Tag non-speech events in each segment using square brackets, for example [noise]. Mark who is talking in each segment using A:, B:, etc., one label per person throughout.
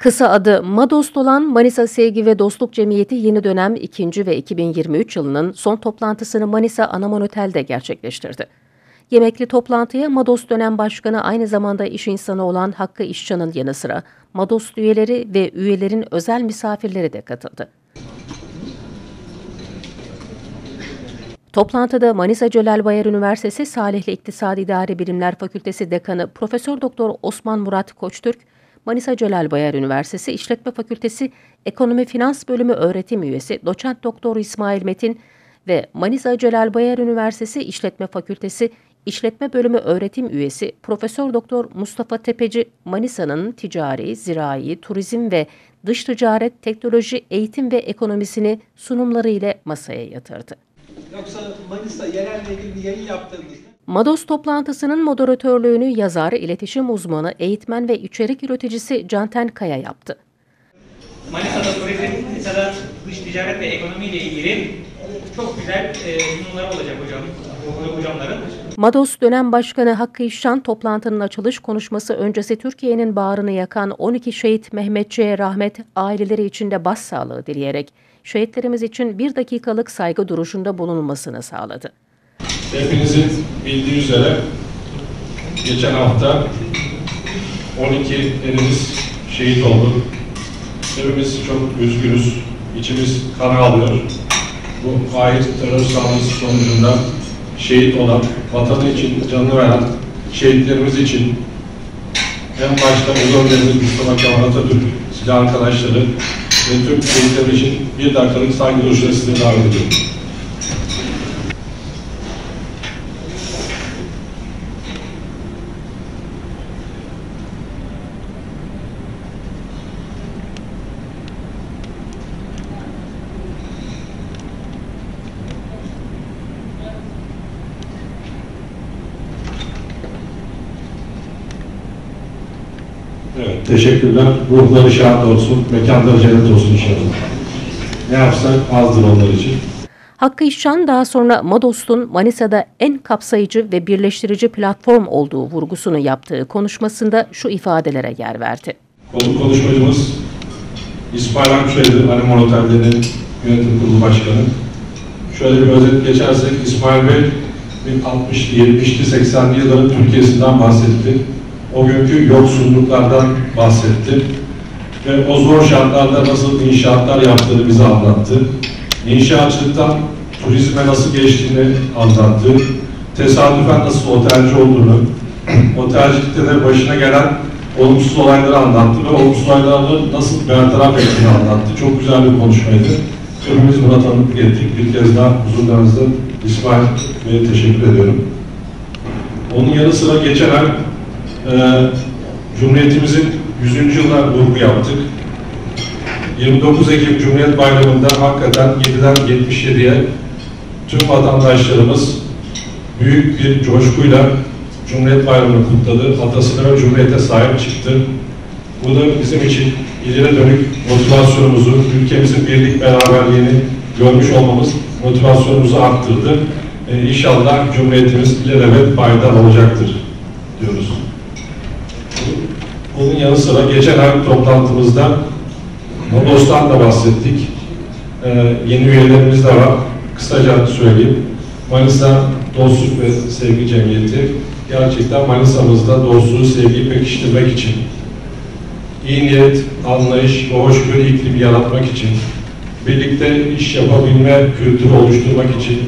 A: Kısa adı Madost olan Manisa Sevgi ve Dostluk Cemiyeti yeni dönem 2. ve 2023 yılının son toplantısını Manisa Anaman Otel'de gerçekleştirdi. Yemekli toplantıya Madost dönem başkanı aynı zamanda iş insanı olan Hakkı İşcan'ın yanı sıra Madost üyeleri ve üyelerin özel misafirleri de katıldı. Toplantıda Manisa Celal Bayar Üniversitesi Salihli İktisadi İdari Bilimler Fakültesi Dekanı Profesör Doktor Osman Murat Koçtürk, Manisa Celal Bayar Üniversitesi İşletme Fakültesi Ekonomi Finans Bölümü öğretim üyesi Doçent Doktor İsmail Metin ve Manisa Celal Bayar Üniversitesi İşletme Fakültesi İşletme Bölümü öğretim üyesi Profesör Doktor Mustafa Tepeci Manisa'nın ticari, zirai, turizm ve dış ticaret, teknoloji, eğitim ve ekonomisini sunumları ile masaya yatırdı.
B: Yoksa Manisa yerelle ilgili bir yayın yaptığımızda
A: Mados toplantısının moderatörlüğünü yazar, iletişim uzmanı, eğitmen ve içerik üreticisi Canten Kaya yaptı.
C: Manisa'da turizm, Manisa'da dış ticaret ve ekonomi ile ilgili çok güzel e, sunumlar olacak hocam, hocamların.
A: Mados dönem başkanı Hakkı İşcan toplantının açılış konuşması öncesi Türkiye'nin bağrını yakan 12 şehit Mehmetçi'ye rahmet aileleri içinde başsağlığı dileyerek şehitlerimiz için bir dakikalık saygı duruşunda bulunulmasını sağladı.
D: Hepinizin bildiği üzere geçen hafta 12 erimiz şehit oldu. Hepimiz çok üzgünüz. İçimiz kan ağlıyor. Bu hain terör saldırısı sonucunda şehit olan, vatanı için canını veren şehitlerimiz için en başta Ulu Önderimiz Mustafa Kemal Atatürk, silah arkadaşları ve tüm şehitler için bir dakikalık saygı duruşuna sizi davet ediyorum. Evet, teşekkürler. Ruhları şad olsun, mekanları cennet olsun inşallah. Ne yapsak azdır onlar için.
A: Hakkı İşcan daha sonra Mados'un Manisa'da en kapsayıcı ve birleştirici platform olduğu vurgusunu yaptığı konuşmasında şu ifadelere yer verdi.
D: Konu konuşmacımız İsmail Akçay'dı, Anemon Otel'lerin yönetim kurulu başkanı. Şöyle bir özet geçersek İsmail Bey 60'lı, 70'li, 80'li yılların Türkiye'sinden bahsetti. O günkü yoksulluklardan bahsetti. Ve o zor şartlarda nasıl inşaatlar yaptığını bize anlattı. İnşaatçılıktan turizme nasıl geçtiğini anlattı. Tesadüfen nasıl otelci olduğunu, [clears throat] otelcilikte de başına gelen olumsuz olayları anlattı ve olumsuz olayları nasıl bertaraf ettiğini anlattı. Çok güzel bir konuşmaydı. Hepimiz buna tanıklık ettik. Bir kez daha huzurlarınızda İsmail Bey'e teşekkür ediyorum. Onun yanı sıra geçen ay e, Cumhuriyetimizin 100. yılına vurgu yaptık. 29 Ekim Cumhuriyet Bayramı'nda hakikaten 7'den 77'ye tüm vatandaşlarımız büyük bir coşkuyla Cumhuriyet Bayramı'nı kutladı. Atasına ve Cumhuriyet'e sahip çıktı. Bu da bizim için ileri dönük motivasyonumuzu, ülkemizin birlik beraberliğini görmüş olmamız motivasyonumuzu arttırdı. Ee, inşallah Cumhuriyetimiz ilelebet payidar olacaktır diyoruz. Bunun yanı sıra geçen ay toplantımızda Modos'tan da bahsettik. Ee, yeni üyelerimiz de var. Kısaca söyleyeyim. Manisa Dostluk ve Sevgi Cemiyeti gerçekten Manisa'mızda dostluğu, sevgiyi pekiştirmek için iyi niyet, anlayış ve hoşgörü iklimi yaratmak için birlikte iş yapabilme kültürü oluşturmak için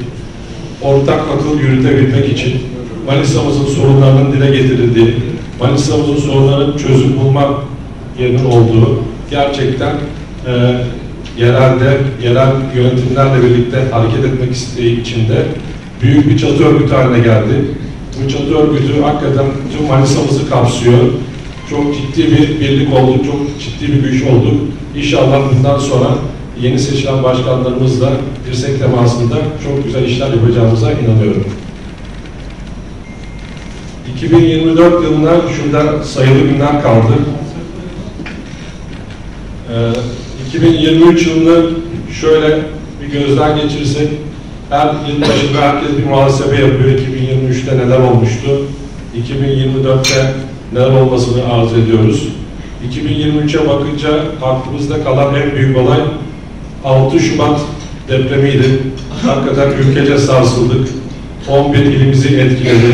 D: ortak akıl yürütebilmek için Manisa'mızın sorunlarının dile getirildiği, Manisa'mızın sorunların çözüm bulma yerinin olduğu gerçekten e, yerelde, yerel yönetimlerle birlikte hareket etmek isteği içinde büyük bir çatı örgütü haline geldi. Bu çatı örgütü hakikaten tüm Manisa'mızı kapsıyor. Çok ciddi bir birlik olduk, çok ciddi bir güç olduk. İnşallah bundan sonra yeni seçilen başkanlarımızla dirsek temasında çok güzel işler yapacağımıza inanıyorum. 2024 yılına şurada sayılı günler kaldı. Ee, 2023 yılını şöyle bir gözden geçirsek, her yıl başında herkes bir muhasebe yapıyor. 2023'te neler olmuştu, 2024'te neler olmasını arzu ediyoruz. 2023'e bakınca aklımızda kalan en büyük olay 6 Şubat depremiydi. Hakikaten ülkece sarsıldık. 11 ilimizi etkiledi.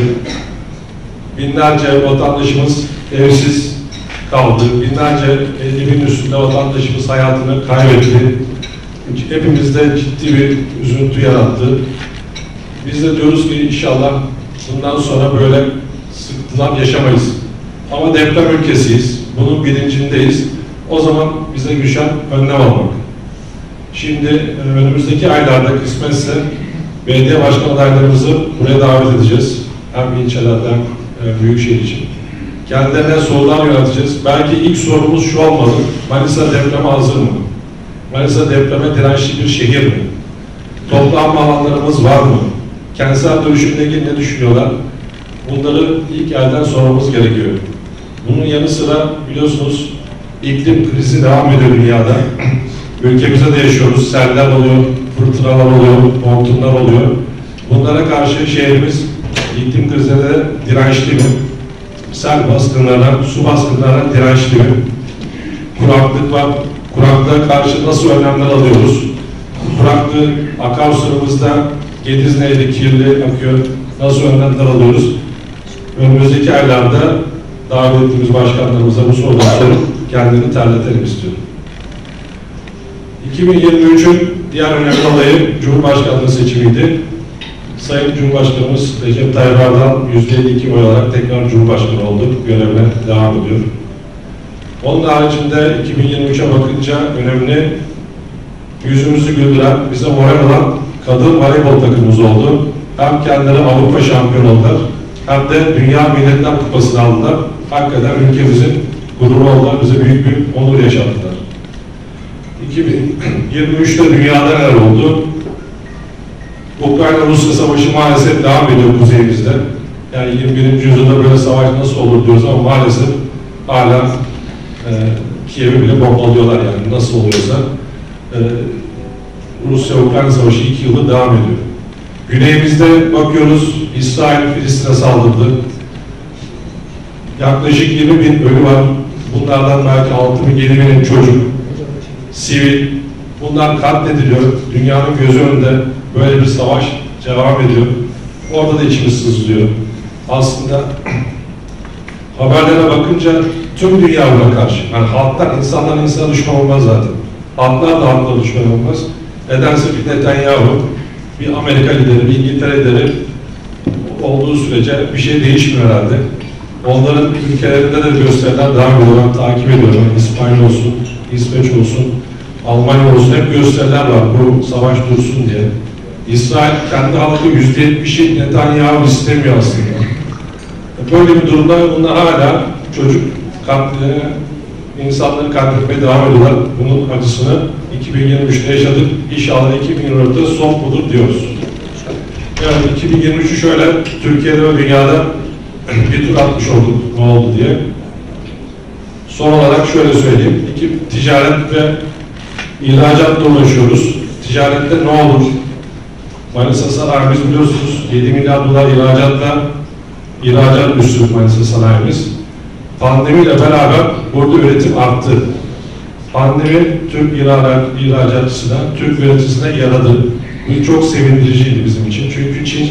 D: Binlerce vatandaşımız evsiz kaldı. Binlerce evin üstünde vatandaşımız hayatını kaybetti. Hepimizde ciddi bir üzüntü yarattı. Biz de diyoruz ki inşallah bundan sonra böyle sıkıntılar yaşamayız. Ama deprem ülkesiyiz. Bunun bilincindeyiz. O zaman bize düşen önlem almak. Şimdi e, önümüzdeki aylarda kısmetse belediye başkan adaylarımızı buraya davet edeceğiz. Hem ilçelerden e, büyükşehir için. Kendilerine sorular yöneteceğiz. Belki ilk sorumuz şu olmalı. Manisa depreme hazır mı? Manisa depreme dirençli bir şehir mi? Toplanma alanlarımız var mı? Kentsel dönüşümle ne düşünüyorlar? Bunları ilk elden sormamız gerekiyor. Bunun yanı sıra biliyorsunuz iklim krizi devam ediyor dünyada. [clears throat] Ülkemizde de yaşıyoruz. Seller oluyor, fırtınalar oluyor, montunlar oluyor. Bunlara karşı şehrimiz iklim krizine dirençli mi? Sel baskınlarına, su baskınlarına dirençli mi? Kuraklık var. Kuraklığa karşı nasıl önlemler alıyoruz? Kuraklığı akarsularımızda Gediz Nehri kirli akıyor. Nasıl önlemler alıyoruz? Önümüzdeki aylarda davet ettiğimiz başkanlarımıza bu soruları sorup kendini terletelim istiyorum. 2023'ün diğer önemli olayı Cumhurbaşkanlığı seçimiydi. Sayın Cumhurbaşkanımız Recep Tayyip Erdoğan %52 oy alarak tekrar Cumhurbaşkanı oldu. Görevine devam ediyor. Onun haricinde 2023'e bakınca önemli yüzümüzü güldüren, bize moral olan kadın voleybol takımımız oldu. Hem kendileri Avrupa şampiyonu oldular, hem de Dünya Milletler Kupası'nı aldılar. Hakikaten ülkemizin gururu oldular, bize büyük bir onur yaşattılar. 2023'te dünyada neler oldu? Ukrayna-Rusya savaşı maalesef devam ediyor kuzeyimizde. Yani 21. yüzyılda böyle savaş nasıl olur diyoruz ama maalesef hala e, Kiev'i bile bombalıyorlar yani nasıl oluyorsa. E, Rusya-Ukrayna savaşı iki yılda devam ediyor. Güneyimizde bakıyoruz İsrail Filistin'e saldırdı. Yaklaşık 20 bin ölü var. Bunlardan belki 6 bin, 7 binin çocuk, sivil. Bunlar katlediliyor. Dünyanın gözü önünde böyle bir savaş devam ediyor. Orada da içimiz sızlıyor. Aslında [clears throat] haberlere bakınca tüm dünya buna karşı. Yani halklar, insanlar insana düşman olmaz zaten. Halklar da halkla düşman olmaz. Nedense bir Netanyahu, bir Amerika lideri, bir İngiltere lideri olduğu sürece bir şey değişmiyor herhalde. Onların ülkelerinde de gösteriler devam ediyor. Ben takip ediyorum. İspanya olsun, İsveç olsun, Almanya olsun hep gösteriler var bu savaş dursun diye. İsrail kendi halkı yüzde yetmişi Netanyahu istemiyor aslında. Böyle bir durumda bunlar hala çocuk katliamı, insanları katletmeye devam ediyorlar. Bunun acısını 2023'te yaşadık. İnşallah 2024'te son budur diyoruz. Yani 2023'ü şöyle Türkiye'de ve dünyada [clears throat] bir tur atmış olduk ne oldu diye. Son olarak şöyle söyleyeyim. İki, ticaret ve ihracatla uğraşıyoruz. Ticarette ne olur? Manisa sanayimiz biliyorsunuz 7 milyar dolar ihracatla ihracat üstü Manisa sanayimiz. Pandemiyle beraber burada üretim arttı. Pandemi Türk ihracat, ihracatçısına, Türk üreticisine yaradı. Bu çok sevindiriciydi bizim için. Çünkü Çin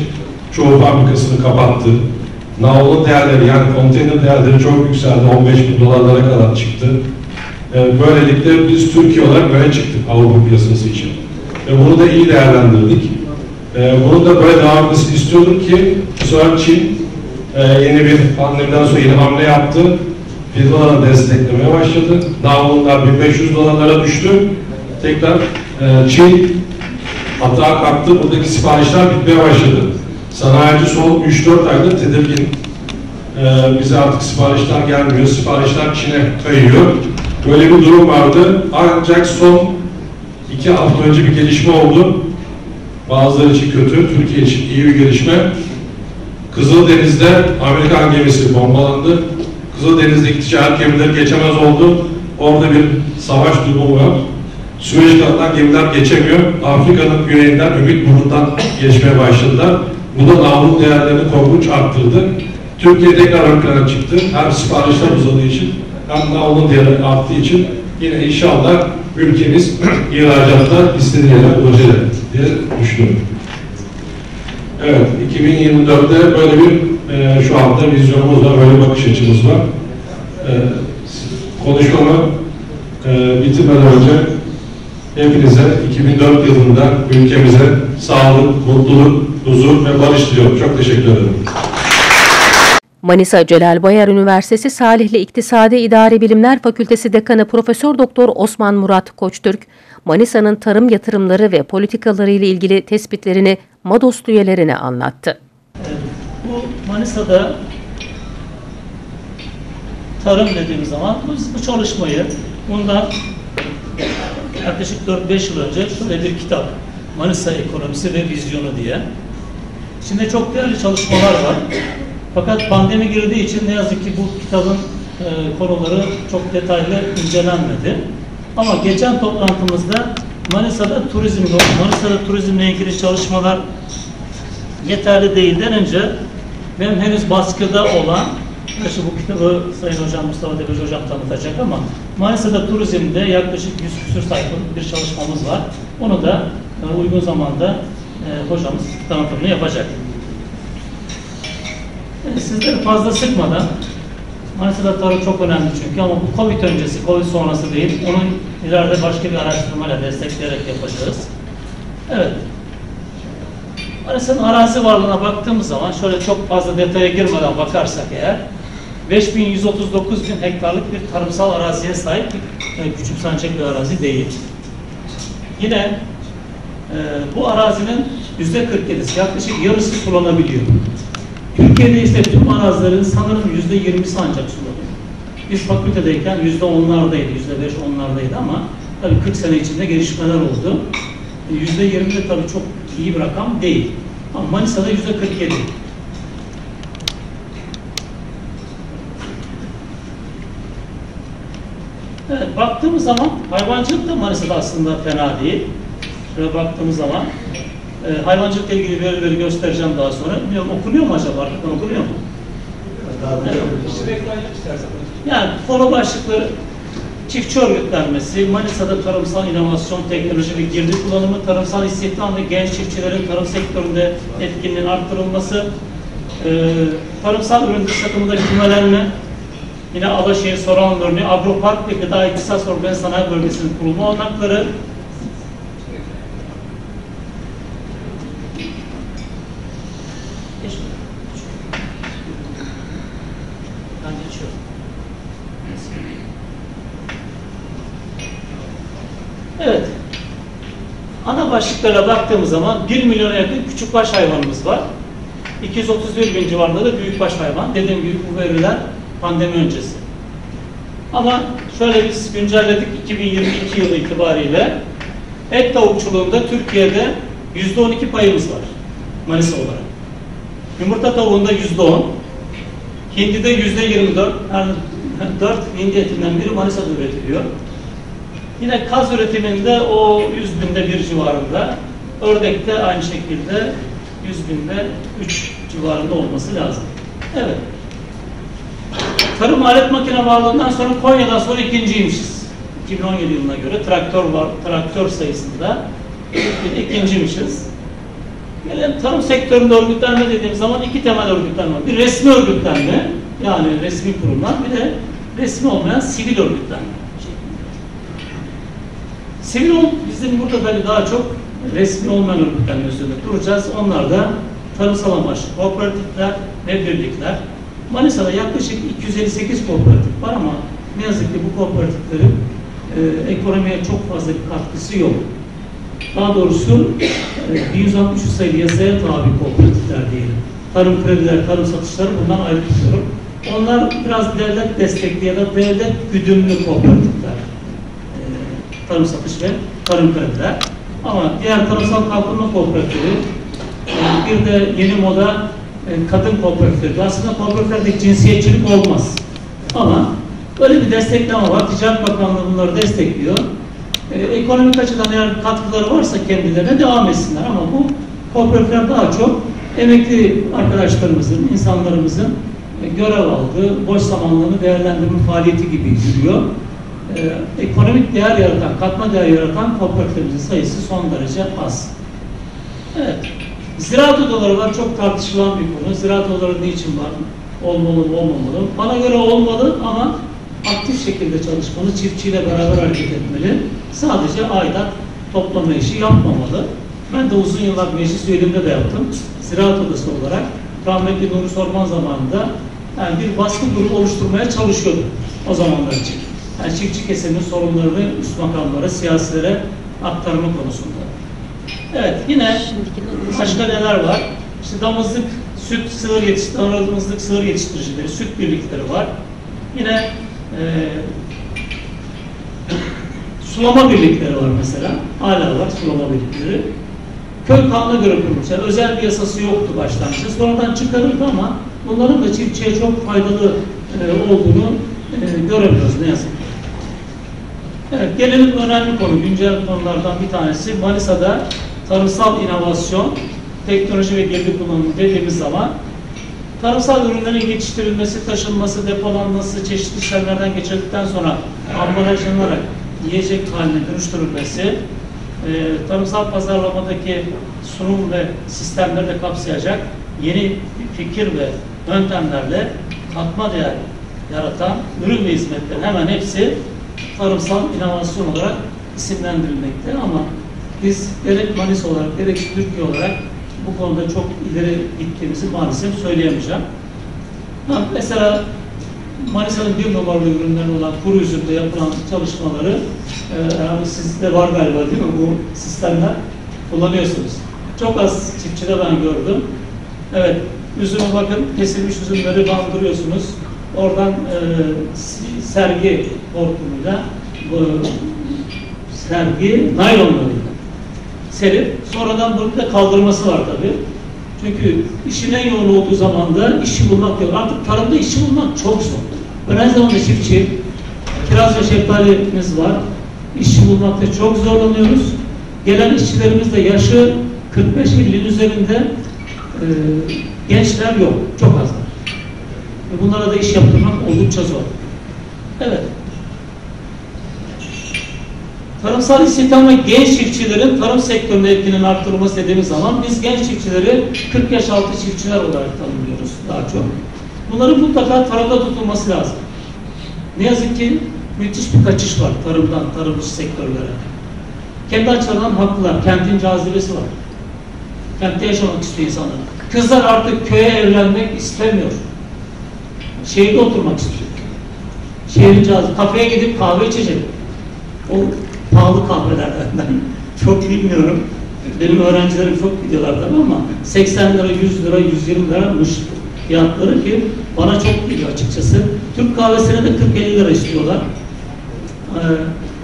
D: çoğu fabrikasını kapattı. Navlun değerleri yani konteyner değerleri çok yükseldi. 15 bin dolarlara kadar çıktı. Ee, böylelikle biz Türkiye olarak böyle çıktık Avrupa piyasası için. Ve bunu da iyi değerlendirdik. Ee, bunu da böyle devam etmesini istiyordum ki sonra Çin e, yeni bir pandemiden sonra yeni hamle yaptı. Firmaları desteklemeye başladı. Navlunlar 1500 dolarlara düştü. Tekrar e, Çin hata kalktı. Buradaki siparişler bitmeye başladı. Sanayici son 3-4 aydır tedirgin. Ee, bize artık siparişler gelmiyor. Siparişler Çin'e kayıyor. Böyle bir durum vardı. Ancak son iki hafta önce bir gelişme oldu. Bazıları için kötü, Türkiye için iyi bir gelişme. Kızıldeniz'de Amerikan gemisi bombalandı. Kızıldeniz'deki ticaret gemileri geçemez oldu. Orada bir savaş durumu var. Süveyş kanalından gemiler geçemiyor. Afrika'nın güneyinden Ümit Burnu'ndan geçmeye başladılar. Bu da namlun değerlerini korkunç arttırdı. Türkiye tekrar ön çıktı. Hem siparişler uzadığı için hem alım değeri arttığı için yine inşallah ülkemiz [clears throat] ihracatta istediği yere ulaşacak diye düşünüyorum. Evet, 2024'te böyle bir e, şu anda vizyonumuz var, böyle bakış açımız var. E, konuşmamı e, bitirmeden önce hepinize 2004 yılında ülkemize sağlık, mutluluk, huzur ve barış diliyorum. Çok teşekkür ederim.
A: Manisa Celal Bayar Üniversitesi Salihli İktisadi İdari Bilimler Fakültesi Dekanı Profesör Doktor Osman Murat Koçtürk, Manisa'nın tarım yatırımları ve politikaları ile ilgili tespitlerini Madost üyelerine anlattı.
E: Bu Manisa'da tarım dediğimiz zaman biz bu çalışmayı bundan yaklaşık 4-5 yıl önce şöyle bir kitap Manisa Ekonomisi ve Vizyonu diye. Şimdi çok değerli çalışmalar var. Fakat pandemi girdiği için ne yazık ki bu kitabın e, konuları çok detaylı incelenmedi. Ama geçen toplantımızda Manisa'da turizm, Manisa'da turizmle ilgili çalışmalar yeterli değilden önce benim henüz baskıda olan Gerçi bu kitabı Sayın Hocam Mustafa Demirci Hocam tanıtacak ama Manisa'da turizmde yaklaşık 100 küsur sayfalık bir çalışmamız var. Onu da e, uygun zamanda e, hocamız tanıtımını yapacak. E, sizleri fazla sıkmadan Manisa'da tarım çok önemli çünkü ama bu Covid öncesi, Covid sonrası değil. Onun ileride başka bir araştırmayla destekleyerek yapacağız. Evet. Manisa'nın arazi varlığına baktığımız zaman şöyle çok fazla detaya girmeden bakarsak eğer 5139 bin hektarlık bir tarımsal araziye sahip bir e, küçümsenecek bir arazi değil. Yine e, bu arazinin yüzde 47'si yaklaşık yarısı sulanabiliyor. Türkiye'de ise tüm arazilerin sanırım yüzde 20'si ancak sulanıyor. Biz fakültedeyken yüzde onlardaydı, yüzde beş onlardaydı ama tabii 40 sene içinde gelişmeler oldu. Yüzde 20 de tabii çok iyi bir rakam değil. Ama Manisa'da yüzde 47. Evet, baktığımız zaman hayvancılık da Manisa'da aslında fena değil. Şöyle baktığımız zaman e, hayvancılıkla ilgili verileri göstereceğim daha sonra. Bilmiyorum okunuyor mu acaba artık? Okunuyor mu? Yani konu başlıkları çiftçi örgütlenmesi, Manisa'da tarımsal inovasyon, teknoloji ve girdi kullanımı, tarımsal istihdam ve genç çiftçilerin tarım sektöründe etkinliğinin arttırılması, e, tarımsal ürün satımında kümelenme, yine Alaşehir Soran örneği, Agropark ve Gıda İktisat Organize Sanayi Bölgesi'nin kurulma olanakları, Ben geçiyorum. Evet. Başlıklara baktığımız zaman 1 milyona yakın küçükbaş hayvanımız var. 231 bin civarında da büyükbaş hayvan. Dediğim gibi bu veriler pandemi öncesi. Ama şöyle biz güncelledik 2022 yılı itibariyle et tavukçuluğunda Türkiye'de %12 payımız var Manisa olarak. Yumurta tavuğunda %10, Hindi'de %24, yani 4 hindi etinden biri Manisa'da üretiliyor. Yine kaz üretiminde o 100 binde bir civarında, ördekte aynı şekilde 100 binde 3 civarında olması lazım. Evet. Tarım alet makine varlığından sonra Konya'dan sonra ikinciymişiz. 2017 yılına göre traktör var, traktör sayısında ikinciymişiz. Gelelim tarım sektöründe örgütlenme dediğim zaman iki temel örgütlenme. var. Bir resmi örgütlenme, yani resmi kurumlar, bir de resmi olmayan sivil örgütlenme. Sivil ol, bizim burada tabii daha çok resmi olmayan örgütlenme üzerinde duracağız. Onlar da tarımsal amaçlı kooperatifler ve birlikler. Manisa'da yaklaşık 258 kooperatif var ama ne yazık ki bu kooperatiflerin e, ekonomiye çok fazla bir katkısı yok. Daha doğrusu e, 163 sayılı yasaya tabi kooperatifler diyelim. Tarım krediler, tarım satışları bundan ayrı tutuyorum. Onlar biraz devlet destekli ya da devlet güdümlü kooperatifler. E, tarım satış ve tarım krediler. Ama diğer tarımsal kalkınma kooperatifi, e, bir de yeni moda e, kadın kooperatifleri. Aslında kooperatiflerdeki cinsiyetçilik olmaz. Ama böyle bir destekleme var. Ticaret Bakanlığı bunları destekliyor. Ee, ekonomik açıdan eğer katkıları varsa kendilerine devam etsinler ama bu kooperatifler daha çok emekli arkadaşlarımızın, insanlarımızın e, görev aldı, boş zamanlarını değerlendirme faaliyeti gibi yürüyor. E, ekonomik değer yaratan, katma değer yaratan kooperatiflerimizin sayısı son derece az. Evet. Ziraat odaları var. Çok tartışılan bir konu. Ziraat odaları niçin var? Olmalı mı, olmamalı? Bana göre olmalı ama aktif şekilde çalışmalı, çiftçiyle beraber hareket etmeli. Sadece aidat toplama işi yapmamalı. Ben de uzun yıllar meclis üyeliğinde de yaptım. Ziraat odası olarak rahmetli Nuri Sorman zamanında yani bir baskı grubu oluşturmaya çalışıyordum o zamanlar için. Yani çiftçi kesimin sorunlarını üst makamlara, siyasilere aktarma konusunda. Evet, yine başka neler var? İşte damızlık, süt, sığır yetiştir, damızlık, sığır yetiştiricileri, süt birlikleri var. Yine e, sulama birlikleri var mesela. Hala var sulama birlikleri. Köy kanuna göre kurulmuş. Yani özel bir yasası yoktu başlangıçta. Sonradan çıkarıldı ama bunların da çiftçiye çok faydalı e, olduğunu e, göremiyoruz ne yazık ki. Evet, gelelim önemli konu, güncel konulardan bir tanesi. Manisa'da tarımsal inovasyon, teknoloji ve geri kullanımı dediğimiz zaman tarımsal ürünlerin yetiştirilmesi, taşınması, depolanması, çeşitli işlemlerden geçirdikten sonra ambalajlanarak yiyecek haline dönüştürülmesi, e, tarımsal pazarlamadaki sunum ve sistemleri de kapsayacak yeni fikir ve yöntemlerle katma değer yaratan ürün ve hizmetlerin hemen hepsi tarımsal inovasyon olarak isimlendirilmekte ama biz gerek Manisa olarak gerek Türkiye olarak bu konuda çok ileri gittiğimizi maalesef söyleyemeyeceğim. Ha, mesela Manisa'nın bir numaralı ürünleri olan kuru üzümde yapılan çalışmaları e, sizde var galiba değil mi bu sistemler kullanıyorsunuz. Çok az çiftçide ben gördüm. Evet, üzüme bakın kesilmiş üzümleri bandırıyorsunuz. Oradan e, sergi hortumuyla bu sergi naylonlarıyla serip sonradan bunu da kaldırması var tabi. Çünkü işin en yoğun olduğu zaman da işi bulmak yok. Artık tarımda işi bulmak çok zor. Ben aynı zamanda çiftçi, kiraz ve şeftalimiz var. İşçi bulmakta çok zorlanıyoruz. Gelen işçilerimiz de yaşı 45-50'in üzerinde e, gençler yok. Çok az var. Ve bunlara da iş yaptırmak oldukça zor. Evet. Tarımsal istihdam ve genç çiftçilerin tarım sektöründe etkinin arttırılması dediğimiz zaman biz genç çiftçileri 40 yaş altı çiftçiler olarak tanımlıyoruz daha çok. Bunların mutlaka tarımda tutulması lazım. Ne yazık ki müthiş bir kaçış var tarımdan, tarım sektörlere. Kendi açılarından haklılar. Kentin cazibesi var. Kentte yaşamak istiyor insanlar. Kızlar artık köye evlenmek istemiyor. Şehirde oturmak istiyor. Şehrin cazibesi. Kafeye gidip kahve içecek. O pahalı kahvelerden [laughs] çok bilmiyorum. Benim öğrencilerim çok gidiyorlar tabii ama 80 lira, 100 lira, 120 liramış fiyatları ki bana çok geliyor açıkçası. Türk kahvesine de 40-50 lira istiyorlar. Ee,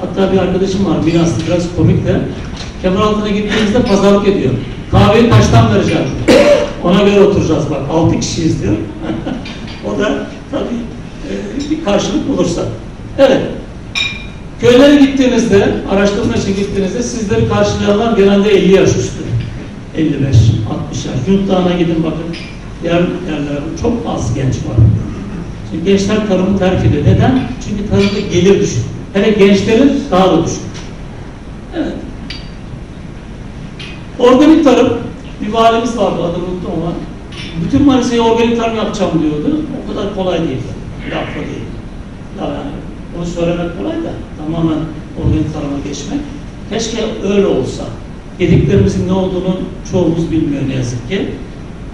E: hatta bir arkadaşım var, Binaslı biraz komik de. Kemeraltı'na gittiğimizde pazarlık ediyor. Kahveyi kaçtan vereceğim? Ona göre oturacağız bak. 6 kişiyiz diyor. [laughs] o da tabii bir karşılık bulursa. Evet. Köylere gittiğinizde, araştırma için gittiğinizde sizleri karşılayanlar genelde 50 yaş üstü. 55, 60 yaş. Yurt gidin bakın. Diğer yerlerde çok az genç var. Şimdi gençler tarımı terk ediyor. Neden? Çünkü tarımda gelir düşük. Hele gençlerin daha da düşük. Evet. Organik tarım, bir valimiz vardı adını unuttum ama bütün Manisa'yı organik tarım yapacağım diyordu. O kadar kolay değil. Lafla değil. Yani onu söylemek kolay da tamamen organik tarıma geçmek. Keşke öyle olsa. Yediklerimizin ne olduğunu çoğumuz bilmiyor ne yazık ki.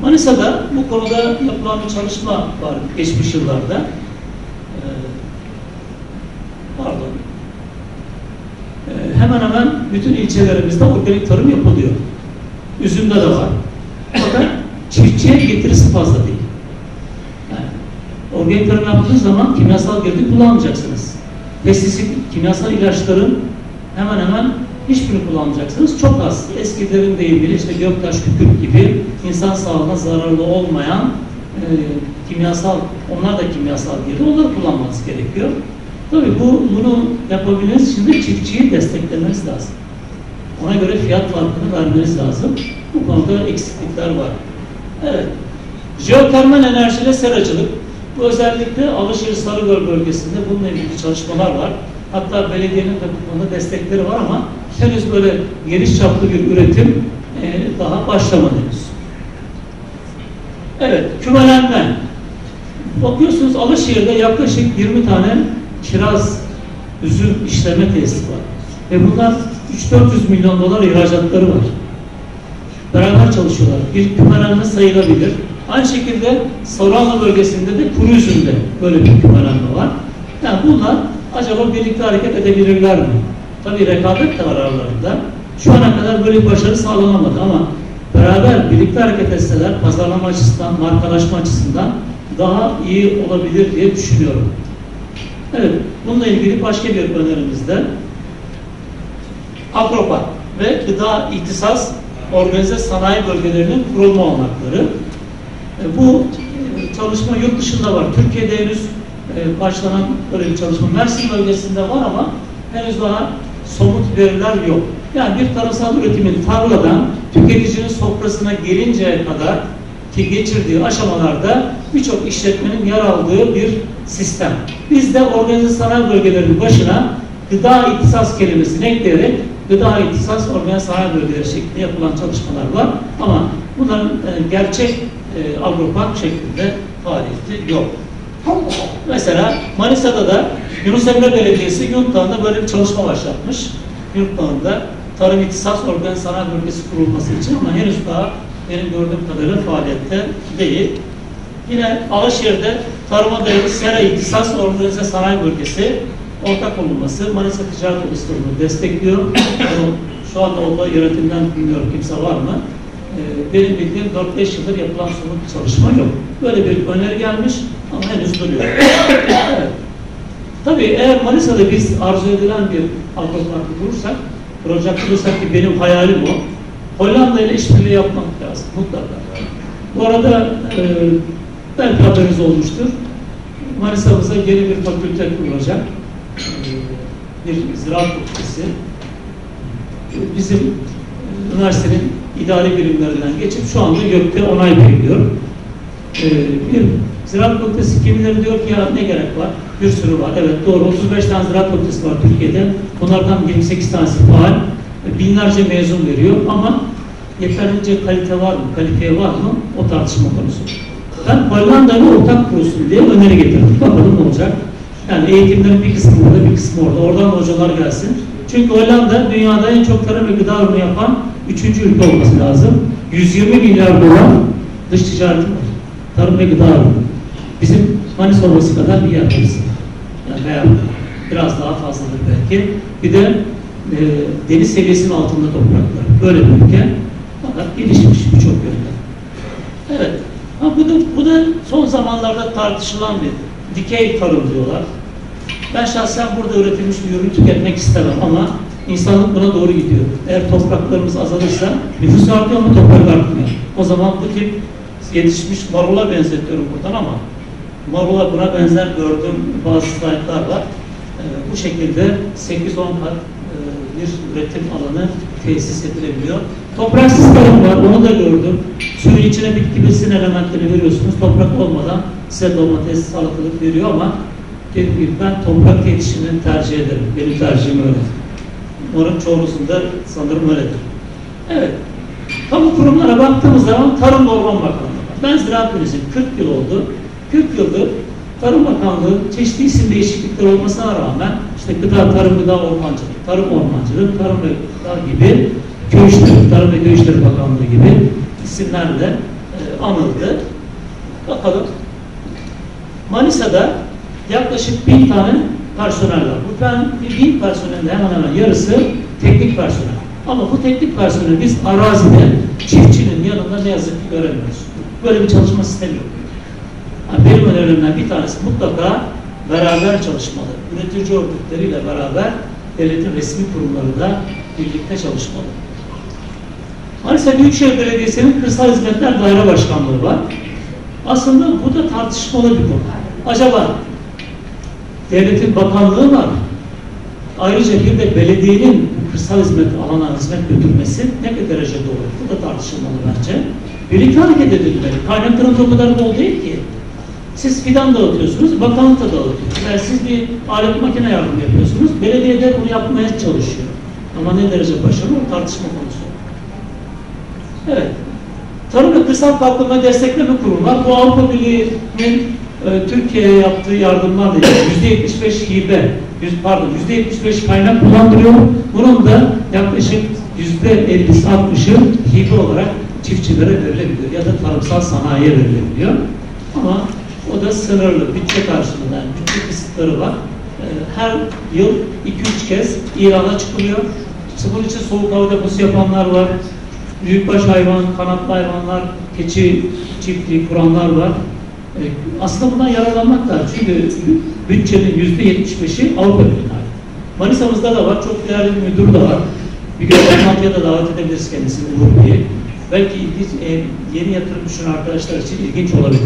E: Manisa'da bu konuda yapılan bir çalışma var geçmiş yıllarda. Ee, pardon. Ee, hemen hemen bütün ilçelerimizde organik tarım yapılıyor. Üzümde de var. Fakat çiftçiye getirisi fazla değil. Yani, organik tarım yaptığınız zaman kimyasal girdi kullanmayacaksınız. Pestisit, kimyasal ilaçların hemen hemen hiçbirini kullanmayacaksınız. Çok az eskilerin deyimiyle işte göktaş, kükürt gibi insan sağlığına zararlı olmayan e, kimyasal, onlar da kimyasal girdi. Onları kullanmanız gerekiyor. Tabii bu, bunu yapabilmeniz için de çiftçiyi desteklemeniz lazım. Ona göre fiyat farkını vermeniz lazım. Bu konuda eksiklikler var. Evet. Jeotermal enerjiyle seracılık. Bu özellikle Alışveriş Sarıgöl bölgesinde bununla ilgili çalışmalar var. Hatta belediyenin de bu konuda destekleri var ama henüz böyle geniş çaplı bir üretim e, daha başlamadı henüz. Evet, kümelenme. Bakıyorsunuz Alışehir'de yaklaşık 20 tane kiraz üzüm işleme tesisi var. Ve bunlar 3-400 milyon dolar ihracatları var. Beraber çalışıyorlar. Bir kümelenme sayılabilir. Aynı şekilde Saruhanlı bölgesinde de kuru üzümde böyle bir kümelenme var. Yani bunlar acaba birlikte hareket edebilirler mi? Tabii rekabet de var aralarında. Şu ana kadar böyle bir başarı sağlanamadı ama beraber birlikte hareket etseler pazarlama açısından, markalaşma açısından daha iyi olabilir diye düşünüyorum. Evet, bununla ilgili başka bir önerimiz de Agropark ve gıda ihtisas organize sanayi bölgelerinin kurulma olanakları. E, Bu çalışma yurt dışında var. Türkiye'de henüz e, başlanan böyle bir çalışma Mersin bölgesinde var ama henüz daha somut veriler yok. Yani bir tarımsal üretimin tarladan tüketicinin sofrasına gelinceye kadar ki geçirdiği aşamalarda birçok işletmenin yer aldığı bir sistem. Biz de organize sanayi bölgelerinin başına gıda ihtisas kelimesini ekleyerek gıda ihtisas organize sanayi bölgeleri şeklinde yapılan çalışmalar var. Ama bunların e, gerçek e, agropark şeklinde faaliyeti yok. Mesela Manisa'da da Yunus Emre Belediyesi Yuntağı'nda böyle bir çalışma başlatmış. Yuntağı'nda tarım ihtisas organize sanayi bölgesi kurulması için ama henüz daha benim gördüğüm kadarıyla faaliyette değil. Yine Alaşehir'de tarıma dayalı sera ihtisas organize sanayi bölgesi ortak olunması Manisa Ticaret Odası da bunu destekliyor. Şu anda onda yönetimden bilmiyorum kimse var mı? Ee, benim bildiğim 4-5 yıldır yapılan somut bir çalışma yok. Böyle bir öneri gelmiş ama henüz duruyor. [coughs] Tabii eğer Manisa'da biz arzu edilen bir agroparkı kurursak, proje kurursak ki benim hayalim o, Hollanda ile işbirliği yapmak lazım mutlaka. Bu arada e, belki haberiniz olmuştur. Manisa'mıza yeni bir fakülte kurulacak. Bir ziraat fakültesi. Bizim e, üniversitenin idari birimlerinden geçip şu anda YÖK'te onay bekliyor. E, bir ziraat fakültesi kimileri diyor ki ya ne gerek var? Bir sürü var. Evet doğru 35 tane ziraat fakültesi var Türkiye'de. Bunlardan 28 tanesi faal. E, Binlerce mezun veriyor ama yeterince kalite var mı, kalifiye var mı o tartışma konusu. Ben Hollanda'yla ortak kurulsun diye öneri getirdim. Bakalım ne olacak. Yani eğitimlerin bir kısmı burada, bir kısmı orada. Oradan da hocalar gelsin. Çünkü Hollanda dünyada en çok tarım ve gıda ürünü yapan üçüncü ülke olması lazım. 120 milyar dolar dış ticareti var. Tarım ve gıda ürünü. Bizim Manisa Ovası kadar bir yer burası. Yani veya biraz daha fazladır belki. Bir de e, deniz seviyesinin altında topraklar. Böyle bir ülke. Fakat gelişmiş birçok yönde. Evet. Ha, bu, da, bu da son zamanlarda tartışılan bir dikey tarım diyorlar. Ben şahsen burada üretilmiş bir ürün tüketmek istemem ama insanlık buna doğru gidiyor. Eğer topraklarımız azalırsa nüfus artıyor ama toprak artmıyor. O zaman bu tip yetişmiş marula benzetiyorum buradan ama marula buna benzer gördüğüm bazı slaytlar var. Ee, bu şekilde 8-10 kat e, bir üretim alanı tesis edilebiliyor. Topraksız tarım var, onu da gördüm. Suyun içine bitki besin elementleri veriyorsunuz. Toprak olmadan size domates, salatalık veriyor ama dediğim gibi ben toprak yetişimini tercih ederim. Benim tercihim öyle. Umarım çoğunuzun sanırım öyledir. Evet. Kamu kurumlara baktığımız zaman Tarım ve Orman Bakanlığı. Ben ziraat mühendisiyim. 40 yıl oldu. 40 yıldır Tarım Bakanlığı çeşitli isim değişiklikleri olmasına rağmen işte gıda, tarım, gıda, ormancılık, tarım ormancılık, tarım ve gıda gibi köy işleri, tarım ve köy işleri bakanlığı gibi isimlerle e, anıldı. Bakalım. Manisa'da yaklaşık bin tane personel var. Bu ben bin personelin hemen hemen yarısı teknik personel. Ama bu teknik personeli biz arazide çiftçinin yanında ne yazık ki göremiyoruz. Böyle bir çalışma sistemi yok. Yani benim önerimden bir tanesi mutlaka beraber çalışmalı. Üretici örgütleriyle beraber devletin resmi kurumları da birlikte çalışmalı. Manisa Büyükşehir Belediyesi'nin Kırsal Hizmetler Daire Başkanlığı var. Aslında bu da tartışmalı bir konu. Acaba devletin bakanlığı var. Ayrıca bir de belediyenin kırsal hizmet alana hizmet götürmesi ne kadar derece doğru? Bu da tartışılmalı bence. Birlikte hareket edilmeli. Kaynaklarımız o kadar bol değil ki. Siz fidan dağıtıyorsunuz, bakanlık da dağıtıyor. Yani siz bir alet makine yardım yapıyorsunuz, belediye de bunu yapmaya çalışıyor. Ama ne derece başarılı o tartışma konusu. Evet. Tarım ve Kırsal Kalkınma Destekleme Kurumu var. Bu Avrupa Birliği'nin e, Türkiye'ye yaptığı yardımlarla ilgili %75 hibe, pardon %75 kaynak kullandırıyor. Bunun da yaklaşık %50'si 60'ı hibe olarak çiftçilere verilebiliyor ya da tarımsal sanayiye verilebiliyor. Ama o da sınırlı, bütçe karşılığında, yani bütçe kısıtları var. E, Her yıl 2-3 kez İran'a çıkılıyor. Bunun için soğuk hava deposu yapanlar var. Büyükbaş hayvan, kanatlı hayvanlar, keçi çiftliği kuranlar var. E, Aslında bundan yararlanmak lazım. Çünkü bütçenin yüzde 75'i Avrupa Birliği'ne ait. Manisa'mızda da var. Çok değerli bir müdür de var. Bir gün toplantıya da davet edebiliriz kendisini Uğur Bey'i. Belki ilginç, e, yeni yatırım düşünen arkadaşlar için ilginç olabilir.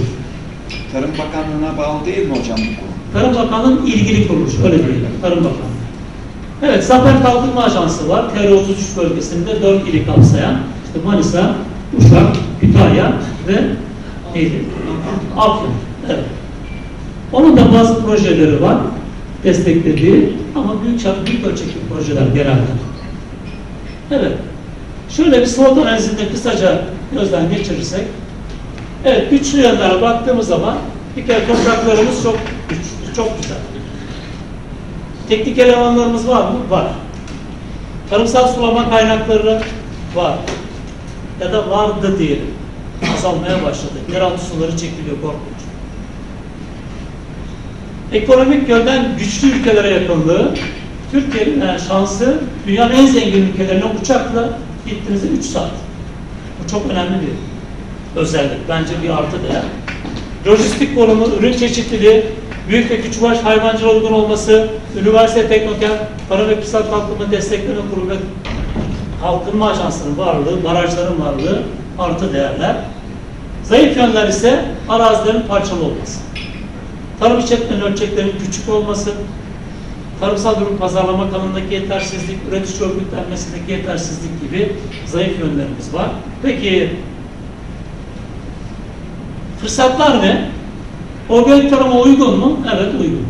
F: Tarım Bakanlığı'na bağlı değil mi hocam bu konu?
E: Tarım Bakanlığı'nın ilgili kuruluş, öyle diyelim. Tarım Bakanlığı. Evet, Zafer Kalkınma Ajansı var. TR33 bölgesinde 4 ili kapsayan. işte Manisa, Uşak, Kütahya ve neydi? Afyon. Evet. Onun da bazı projeleri var. Desteklediği ama büyük çap, büyük ölçekli projeler genelde. Evet. Şöyle bir SWOT analizinde kısaca gözden geçirirsek Evet, güçlü yönlere baktığımız zaman bir kere topraklarımız çok güçlü, çok güzel. Teknik elemanlarımız var mı? Var. Tarımsal sulama kaynakları var. Ya da vardı diyelim. Azalmaya başladı. Yeraltı suları çekiliyor korkunç. Ekonomik yönden güçlü ülkelere yakınlığı, Türkiye'nin yani şansı dünyanın en zengin ülkelerine uçakla gittiğinizde 3 saat. Bu çok önemli bir özellik. Bence bir artı değer. Lojistik konumu, ürün çeşitliliği, büyük ve küçükbaş hayvancılığa uygun olması, üniversite teknoken, para ve kırsal kalkınma destekleme kurumu ve kalkınma ajansının varlığı, barajların varlığı artı değerler. Zayıf yönler ise arazilerin parçalı olması. Tarım işletmenin ölçeklerinin küçük olması, tarımsal ürün pazarlama kanalındaki yetersizlik, üretici örgütlenmesindeki yetersizlik gibi zayıf yönlerimiz var. Peki Fırsatlar ne? Organik tarıma uygun mu? Evet uygun.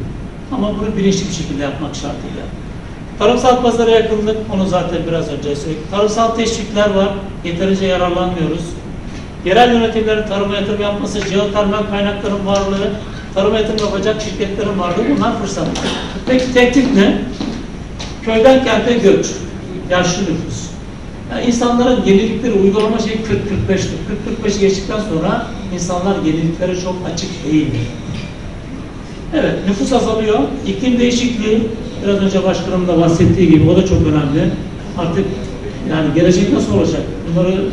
E: Ama bunu bilinçli bir şekilde yapmak şartıyla. Tarımsal pazara yakınlık, onu zaten biraz önce söyledik. Tarımsal teşvikler var, yeterince yararlanmıyoruz. Yerel yönetimlerin tarıma yatırım yapması, jeotermal kaynakların varlığı, tarıma yatırım yapacak şirketlerin varlığı bunlar fırsatlar. Peki tehdit ne? Köyden kente göç, yaşlı nüfus. Yani insanların yenilikleri uygulama şey 40-45'tir. 40-45 geçtikten sonra insanlar yeniliklere çok açık değildir. Evet, nüfus azalıyor. İklim değişikliği, biraz önce başkanım da bahsettiği gibi o da çok önemli. Artık yani gelecek nasıl olacak? Bunları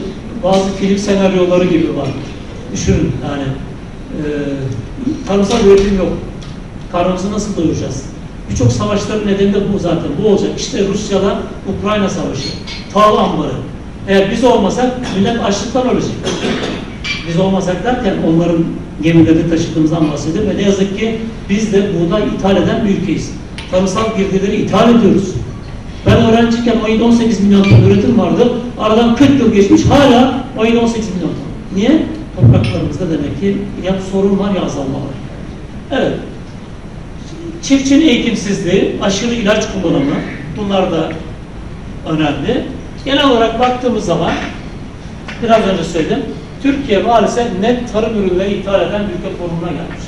E: bazı film senaryoları gibi var. Düşünün yani e, tarımsal üretim yok. Karnımızı nasıl doyuracağız? Birçok savaşların nedeni de bu zaten. Bu olacak. İşte Rusya'da Ukrayna savaşı. Tahıl ambarı. Eğer biz olmasak millet açlıktan ölecek. Biz olmasak derken onların gemileri taşıdığımızdan bahsediyor ve ne yazık ki biz de buğday ithal eden bir ülkeyiz. Tarımsal girdileri ithal ediyoruz. Ben öğrenciyken 17-18 milyon ton üretim vardı. Aradan 40 yıl geçmiş hala 17-18 milyon ton. Niye? Topraklarımızda demek ki ya sorun var ya azalma var. Evet. Çiftçinin eğitimsizliği, aşırı ilaç kullanımı bunlar da önemli. Genel olarak baktığımız zaman biraz önce söyledim. Türkiye maalesef net tarım ürünleri ithal eden ülke konumuna gelmiş.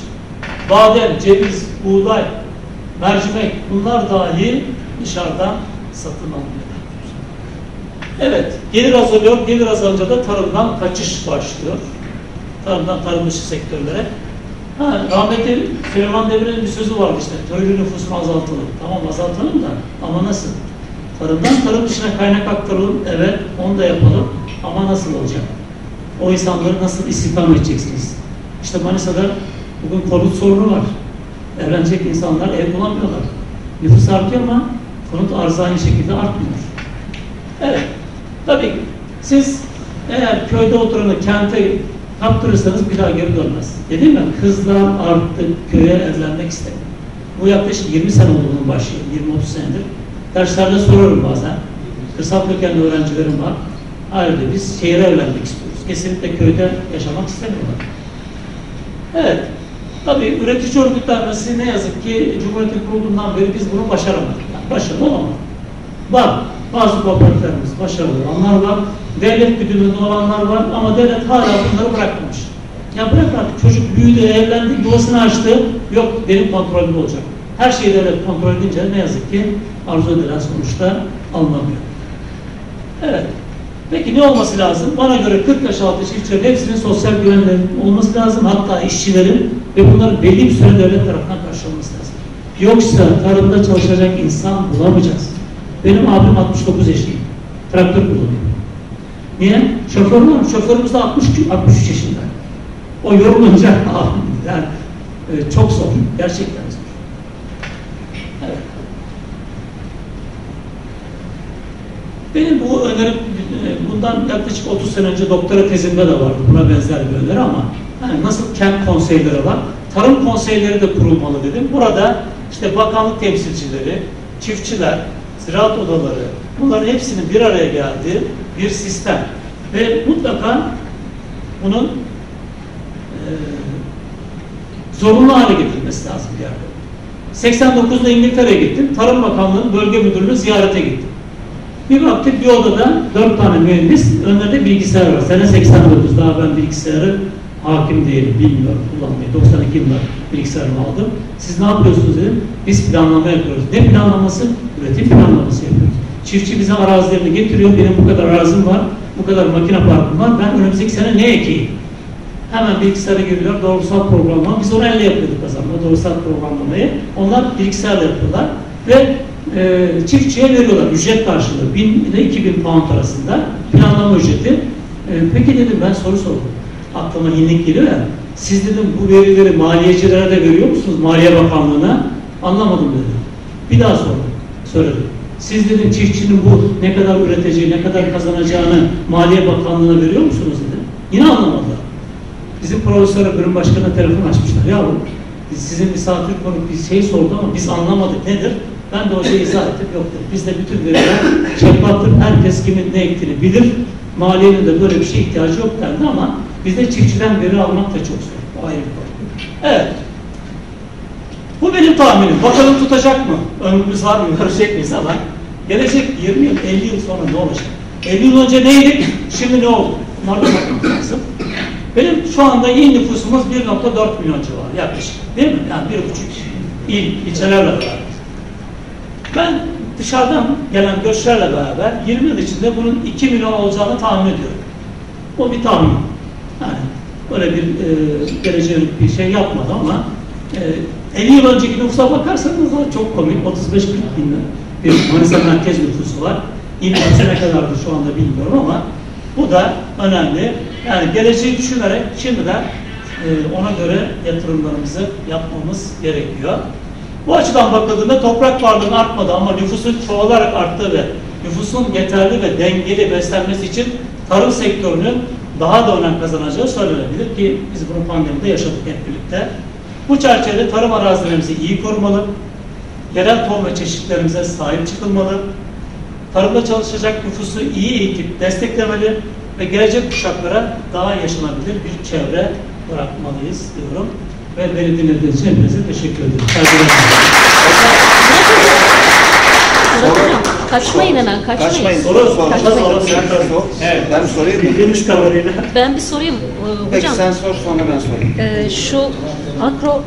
E: Badem, ceviz, buğday, mercimek bunlar dahi dışarıdan satın alınıyor. Evet, gelir azalıyor. Gelir azalınca da tarımdan kaçış başlıyor. Tarımdan tarım dışı sektörlere. Ha, rahmetli Süleyman Demirel'in bir sözü vardı işte. Köylü nüfusunu azaltalım. Tamam azaltalım da ama nasıl? Tarımdan tarım dışına kaynak aktaralım. Evet, onu da yapalım. Ama nasıl olacak? O insanları nasıl istihdam edeceksiniz? İşte Manisa'da bugün konut sorunu var. Evlenecek insanlar ev bulamıyorlar. Nüfus artıyor ama konut arzı aynı şekilde artmıyor. Evet. Tabii siz eğer köyde oturanı kente kaptırırsanız bir daha geri dönmez. Dedim ya kızlar artık köye evlenmek istemiyor. Bu yaklaşık 20 sene oldu bunun başı, 20-30 senedir. Derslerde soruyorum bazen. Kırsal kökenli öğrencilerim var. Hayır diyor, biz şehire evlenmek istiyoruz. Kesinlikle köyde yaşamak istemiyorlar. Evet. Tabii üretici örgütlenmesi ne yazık ki Cumhuriyet'in kurulduğundan beri biz bunu başaramadık. Yani başarılı olamadık. Var. Bazı kooperatiflerimiz başarılı olanlar var. Devlet güdümünde olanlar var ama devlet hala bunları bırakmamış. Ya bırak artık çocuk büyüdü, evlendi, yuvasını açtı. Yok benim kontrolümde olacak. Her şeyi devlet kontrol edince ne yazık ki arzu edilen sonuçta alınamıyor. Evet. Peki ne olması lazım? Bana göre 40 yaş altı çiftçilerin hepsinin sosyal güvenlerin olması lazım. Hatta işçilerin ve bunların belli bir süre devlet tarafından karşılanması lazım. Yoksa tarımda çalışacak insan bulamayacağız. Benim abim 69 yaşındayım. Traktör kullanıyor. Niye? Şoför var. Şoförümüz de 60, 63 yaşında. O yorulunca [laughs] yani e, çok zor. Gerçekten zor. Benim bu önerim bundan yaklaşık 30 sene önce doktora tezimde de vardı. Buna benzer bir öneri ama yani nasıl kent konseyleri var, tarım konseyleri de kurulmalı dedim. Burada işte bakanlık temsilcileri, çiftçiler, ziraat odaları bunların hepsinin bir araya geldiği bir sistem. Ve mutlaka bunun e, zorunlu hale getirilmesi lazım bir yerde. 89'da İngiltere'ye gittim. Tarım Bakanlığı'nın bölge müdürlüğü ziyarete gittim. Bir baktık bir odada dört tane mühendis, önlerinde bilgisayar var. Sene 89, daha ben bilgisayarı hakim değilim, bilmiyorum kullanmayı. 92 yılında bilgisayarımı aldım. Siz ne yapıyorsunuz dedim. Biz planlama yapıyoruz. Ne planlaması? Üretim planlaması yapıyoruz. Çiftçi bize arazilerini getiriyor. Benim bu kadar arazim var, bu kadar makine parkım var. Ben önümüzdeki sene ne ekeyim? Hemen bilgisayara giriyor, doğrusal programlama. Biz onu elle yapıyorduk o doğrusal programlamayı. Onlar bilgisayarla yapıyorlar. Ve e, çiftçiye veriyorlar ücret karşılığı 1000 ile 2000 pound arasında planlama ücreti. E, peki dedim ben soru sordum. Aklıma yenilik geliyor ya. Siz dedim bu verileri maliyecilere de veriyor musunuz? Maliye Bakanlığı'na. Anlamadım dedim. Bir daha sordum. Söyledim. Siz dedim çiftçinin bu ne kadar üreteceği, ne kadar kazanacağını Maliye Bakanlığı'na veriyor musunuz dedim. Yine anlamadılar. Bizim profesöre bölüm başkanına telefon açmışlar. Ya biz sizin misafir konuk bir şey sordu ama biz anlamadık nedir? Ben de hocaya izah ettim. Yok dedim. Bizde bütün veriler şeffaftır. Herkes kimin ne ektiğini bilir. Maliyenin de böyle bir şeye ihtiyacı yok dendi ama bizde çiftçiden veri almak da çok zor. O ayrı bir konu. Evet. Bu benim tahminim. Bakalım tutacak mı? Ömrümüz var mı? Görecek miyiz ama gelecek 20 yıl, 50 yıl sonra ne olacak? 50 yıl önce neydik? Şimdi ne oldu? Bunlara bakmamız lazım. Benim şu anda il nüfusumuz 1.4 milyon civarı yaklaşık. Değil mi? Yani 1.5 il, ilçelerle beraber. Ben dışarıdan gelen göçlerle beraber 20 yıl içinde bunun 2 milyon olacağını tahmin ediyorum. O bir tahmin. Yani böyle bir e, geleceğe bir şey yapmadı ama e, 50 yıl önceki nüfusa bakarsanız da çok komik. 35-40 bin bir Manisa merkez nüfusu var. Nüfusu ne kadardır şu anda bilmiyorum ama bu da önemli. Yani geleceği düşünerek şimdiden e, ona göre yatırımlarımızı yapmamız gerekiyor. Bu açıdan bakıldığında toprak varlığının artmadı ama nüfusun çoğalarak arttığı ve nüfusun yeterli ve dengeli beslenmesi için tarım sektörünün daha da önem kazanacağı söylenebilir ki biz bunu pandemide yaşadık hep birlikte. Bu çerçevede tarım arazilerimizi iyi korumalı, yerel tohum ve çeşitlerimize sahip çıkılmalı, tarımda çalışacak nüfusu iyi eğitip desteklemeli ve gelecek kuşaklara daha yaşanabilir bir çevre bırakmalıyız diyorum. Ve beni dinlediğiniz için hepinize teşekkür ederim. Saygılar.
A: Hocam, kaçmayın hemen, kaçmayın.
F: Kaçmayın.
E: Soru sor.
A: Kaçmayın.
E: Soru
F: Sen
E: sor. Evet.
F: Ben sorayım mı?
E: Bildiğimiz kadarıyla.
A: Ben bir sorayım e,
F: Peki
A: hocam.
F: sen sor sonra ben sorayım.
A: e, şu akro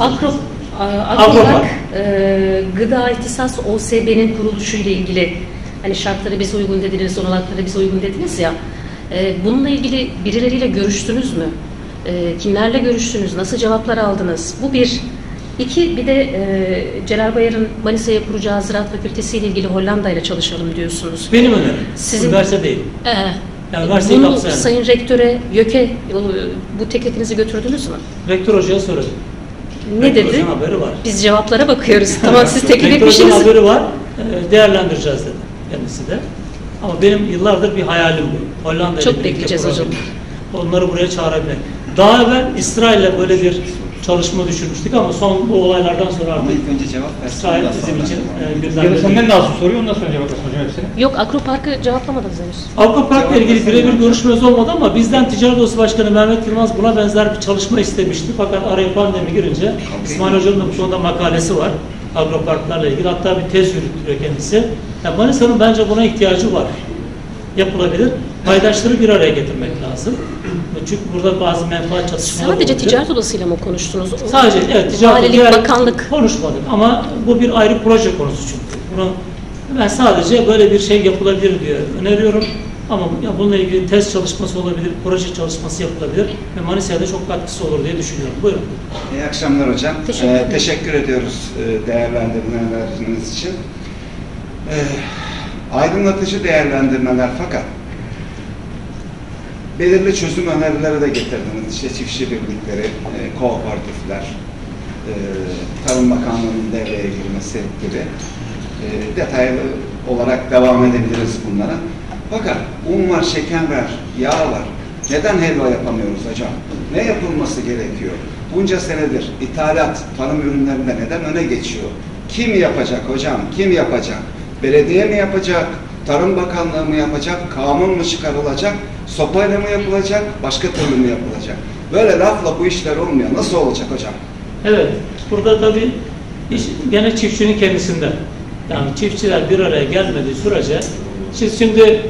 A: akro a-
E: Agropark.
A: Agropark e, gıda ihtisas OSB'nin kuruluşuyla ilgili hani şartları bize uygun dediniz, olanakları bize uygun dediniz ya. E, bununla ilgili birileriyle görüştünüz mü? E, kimlerle görüştünüz? Nasıl cevaplar aldınız? Bu bir. İki, bir de e, Celal Bayar'ın Manisa'ya kuracağı Ziraat Fakültesi ile ilgili Hollanda ile çalışalım diyorsunuz.
E: Benim önerim.
A: Sizin-
E: Üniversite değil.
A: Ee,
E: Yani üniversiteyi
A: bunu
E: kapsayan.
A: Sayın Rektöre, YÖK'e e, bu teklifinizi götürdünüz mü?
E: Rektör hocaya söyledim.
A: Ne
E: Rektör
A: dedi?
E: hocanın haberi var.
A: Biz cevaplara bakıyoruz. [laughs] tamam siz teklif
E: Rektör
A: etmişsiniz.
E: haberi var. e, Değerlendireceğiz dedi kendisi de. Ama benim yıllardır bir hayalim bu. Hollanda ile
A: Çok bekleyeceğiz hocam.
E: Onları buraya çağırabilmek. Daha evvel İsrail'le böyle bir çalışma düşürmüştük ama son bu olaylardan sonra
F: Ama
E: artık
F: ilk önce cevap versin. ondan
E: bizim
F: sonra
E: için
F: devam
E: e,
F: edelim.
C: Ya da
E: gündemde.
C: senden daha soruyor ondan sonra cevap versin hocam hepsini.
A: Yok Akropark'ı cevaplamadınız henüz.
E: Avrupa Park'la ilgili birebir görüşmemiz olmadı ama bizden Ticaret Odası Başkanı Mehmet Yılmaz buna benzer bir çalışma istemişti. Fakat araya pandemi girince İsmail Hoca'nın da bu konuda makalesi var. Agroparklarla ilgili. Hatta bir tez yürütüyor kendisi. Yani Manisa'nın bence buna ihtiyacı var. Yapılabilir. Paydaşları bir araya getirmek lazım. Çünkü burada bazı menfaat çatışmaları
A: Sadece
E: olacak.
A: ticaret odasıyla mı konuştunuz?
E: Sadece evet ticaret
A: Valilik, bakanlık.
E: konuşmadık ama bu bir ayrı proje konusu çünkü. Bunu ben sadece böyle bir şey yapılabilir diye öneriyorum. Ama ya bununla ilgili test çalışması olabilir, proje çalışması yapılabilir ve Manisa'ya da çok katkısı olur diye düşünüyorum. Buyurun.
F: İyi akşamlar hocam.
A: Teşekkür
F: Ee, teşekkür ediyoruz e, değerlendirmeleriniz için. Ee, aydınlatıcı değerlendirmeler fakat belirli çözüm önerileri de getirdiniz. İşte çiftçi birlikleri, e, kooperatifler, e, Tarım Bakanlığı'nın devreye girmesi gibi e, detaylı olarak devam edebiliriz bunlara. Fakat un var, şeker var, yağ var. Neden helva yapamıyoruz hocam? Ne yapılması gerekiyor? Bunca senedir ithalat tarım ürünlerinde neden öne geçiyor? Kim yapacak hocam? Kim yapacak? Belediye mi yapacak? Tarım Bakanlığı mı yapacak? Kanun mu çıkarılacak? Sopayla mı yapılacak? Başka türlü mü yapılacak? Böyle lafla bu işler olmuyor. Nasıl olacak hocam?
E: Evet, burada tabii iş gene çiftçinin kendisinde. Yani çiftçiler bir araya gelmediği sürece, siz şimdi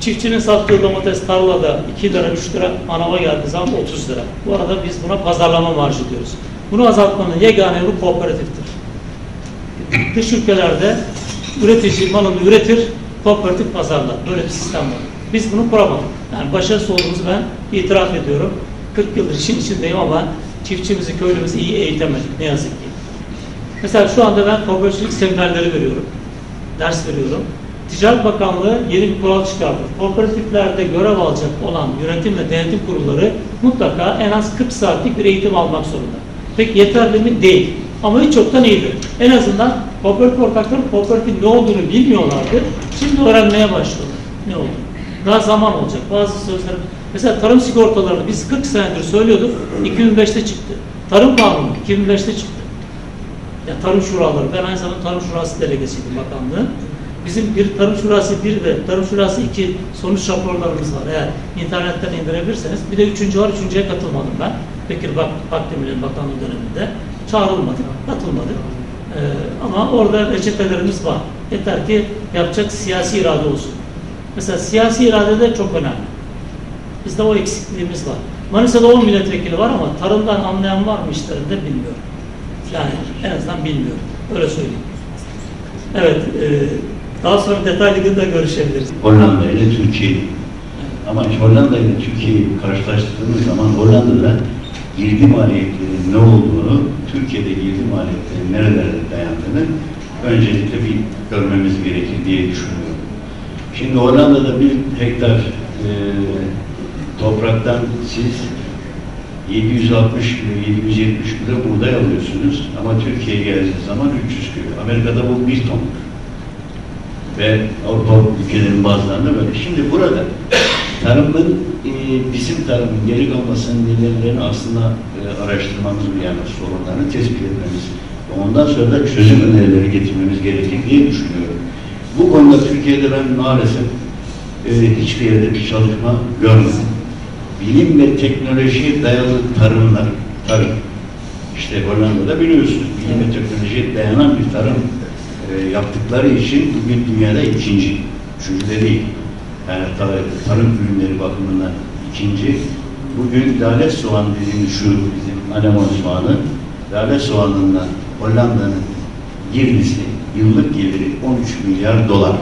E: çiftçinin sattığı domates tarlada 2 lira, 3 lira, manava geldiği zaman 30 lira. Bu arada biz buna pazarlama marjı diyoruz. Bunu azaltmanın yegane yolu kooperatiftir. Dış ülkelerde üretici malını üretir, kooperatif pazarlar. Böyle bir sistem var. Biz bunu kuramadık. Yani başarısız olduğumuzu ben itiraf ediyorum. 40 yıldır işin içindeyim ama çiftçimizi, köylümüzü iyi eğitemedik ne yazık ki. Mesela şu anda ben kooperatiflik seminerleri veriyorum. Ders veriyorum. Ticaret Bakanlığı yeni bir kural çıkardı. Kooperatiflerde görev alacak olan yönetim ve denetim kurulları mutlaka en az 40 saatlik bir eğitim almak zorunda. Peki yeterli mi? Değil. Ama hiç yoktan iyidir. En azından kooperatif ortakları kooperatifin ne olduğunu bilmiyorlardı. Şimdi öğrenmeye başlıyorlar. Ne oldu? Daha zaman olacak. Bazı sözler. Mesela tarım sigortalarını biz 40 senedir söylüyorduk. 2005'te çıktı. Tarım kanunu 2005'te çıktı. Ya tarım şuraları. Ben aynı zamanda tarım şurası delegesiydim bakanlığın. Bizim bir tarım şurası 1 ve tarım şurası 2 sonuç raporlarımız var. Eğer internetten indirebilirseniz. Bir de üçüncü var. Üçüncüye katılmadım ben. Bekir Bak Bakdemir'in bakanlığı döneminde. Çağrılmadık, katılmadık. Ee, ama orada reçetelerimiz var. Yeter ki yapacak siyasi irade olsun. Mesela siyasi irade de çok önemli. Bizde o eksikliğimiz var. Manisa'da 10 milletvekili var ama tarımdan anlayan var mı işlerinde bilmiyorum. Yani en azından bilmiyorum. Öyle söyleyeyim. Evet, e, daha sonra detaylı da görüşebiliriz.
G: Hollanda ile Türkiye. Ama Hollanda ile Türkiye'yi karşılaştırdığımız zaman Hollanda'da girdi maliyetlerinin ne olduğunu, Türkiye'de girdi maliyetlerinin nerelerde dayandığını öncelikle bir görmemiz gerekir diye düşünüyorum. Şimdi Hollanda'da bir hektar e, topraktan siz 760 kilo, 770 kilo buğday alıyorsunuz ama Türkiye'ye geldiği zaman 300 kilo. Amerika'da bu bir ton ve Avrupa ülkelerin bazılarında böyle. Şimdi burada tarımın e, bizim tarımın geri kalmasının nedenlerini aslında e, araştırmamız yani sorunlarını tespit etmemiz ve ondan sonra da çözüm önerileri getirmemiz gerekir diye düşünüyorum. Bu konuda Türkiye'de ben maalesef e, hiçbir yerde bir çalışma görmedim. Bilim ve teknolojiye dayalı tarımlar, tarım. İşte Hollanda'da biliyorsunuz bilim ve teknolojiye dayanan bir tarım e, yaptıkları için bugün dünyada ikinci, üçüncü de değil. Yani tar- tarım ürünleri bakımından ikinci. Bugün lale soğan dediğimiz şu bizim anemon soğanı, lale soğanından Hollanda'nın girdisi, yıllık geliri 13 milyar dolar.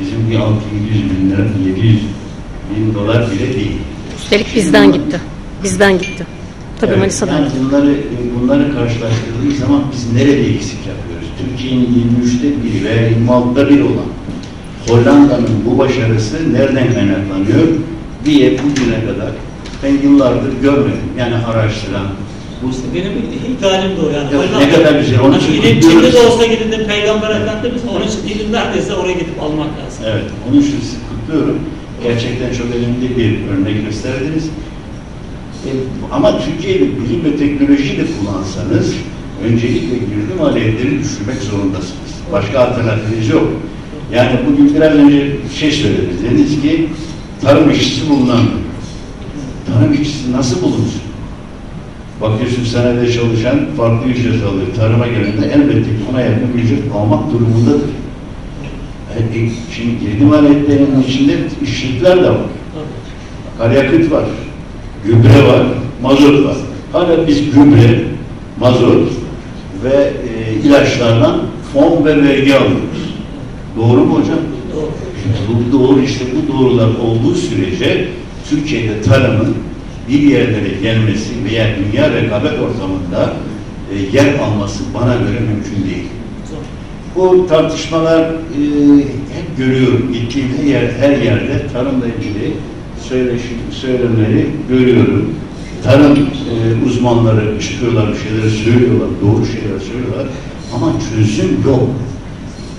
G: Bizim bir 600 bin lira, 700 bin dolar bile değil.
A: Üstelik bizden gitti. Bizden gitti. Tabii
G: Evet,
A: Manisa'dan
G: yani bunları, bunları karşılaştırdığımız zaman biz nerede eksik yapıyoruz? Türkiye'nin 23'te biri veya 26'da biri olan Hollanda'nın bu başarısı nereden kaynaklanıyor diye bugüne kadar ben yıllardır görmedim. Yani araştıran, bu
E: benim idealim de o yani.
G: Yok,
E: Hollanda-
G: ne kadar güzel, onun için
E: İlim. Çin'de de olsa gidin de Peygamber Efendimiz onun için ilim neredeyse oraya gidip almak lazım.
G: Evet, onun için kutluyorum. Gerçekten çok önemli bir örnek gösterdiniz. E, ama Türkiye'de bilim ve teknolojiyi de kullansanız öncelikle girdi maliyetleri düşürmek zorundasınız. Başka alternatifiniz yok. Yani bugün biraz önce bir şey söylediniz. Dediniz ki tarım işçisi bulunamıyor. Tarım işçisi nasıl bulunsun? Bakıyorsun senede çalışan farklı ücret alıyor. Tarıma geldiğinde elbette ona yakın ücret almak durumundadır. E, e, şimdi girdi maliyetlerinin içinde işçilikler de var. Akaryakıt var, gübre var, mazot var. Hala biz gübre, mazot ve e, ilaçlardan fon ve vergi alıyoruz. Doğru mu hocam? Bu doğru işte bu doğrular olduğu sürece Türkiye'de tarımın bir yerlere gelmesi veya dünya rekabet ortamında e, yer alması bana göre mümkün değil. Bu tartışmalar e, hep görüyorum. Gittiğim her, yer, her yerde tarımla ilgili söyleşim, söylemleri görüyorum. Tarım e, uzmanları çıkıyorlar, bir şeyler söylüyorlar, doğru şeyler söylüyorlar. Ama çözüm yok.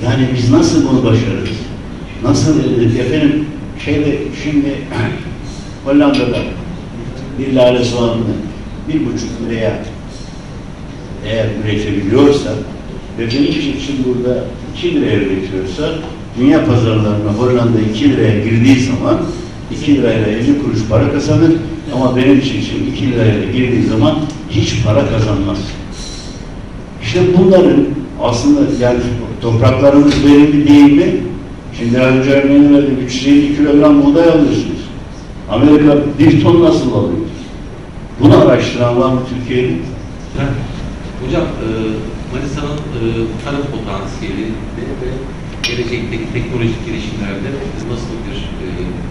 G: Yani biz nasıl bunu başarırız? Nasıl e, efendim şeyde şimdi [clears throat] Hollanda'da bir lale soğanını bir buçuk liraya eğer üretebiliyorsa ve benim için burada 2 liraya üretiyorsa dünya pazarlarına Hollanda 2 liraya girdiği zaman 2 lirayla 50 kuruş para kazanır ama benim için 2 liraya girdiği zaman hiç para kazanmaz. İşte bunların aslında yani topraklarımız verimli değil mi? Şimdi az önce örneğini verdim. 350 kilogram buğday alıyorsunuz. Amerika bir ton nasıl alıyor? Bunu araştıran var mı Türkiye'de?
H: Hocam, e, Manisa'nın e, tarım potansiyeli ve, gelecekteki teknolojik girişimlerde nasıl bir e,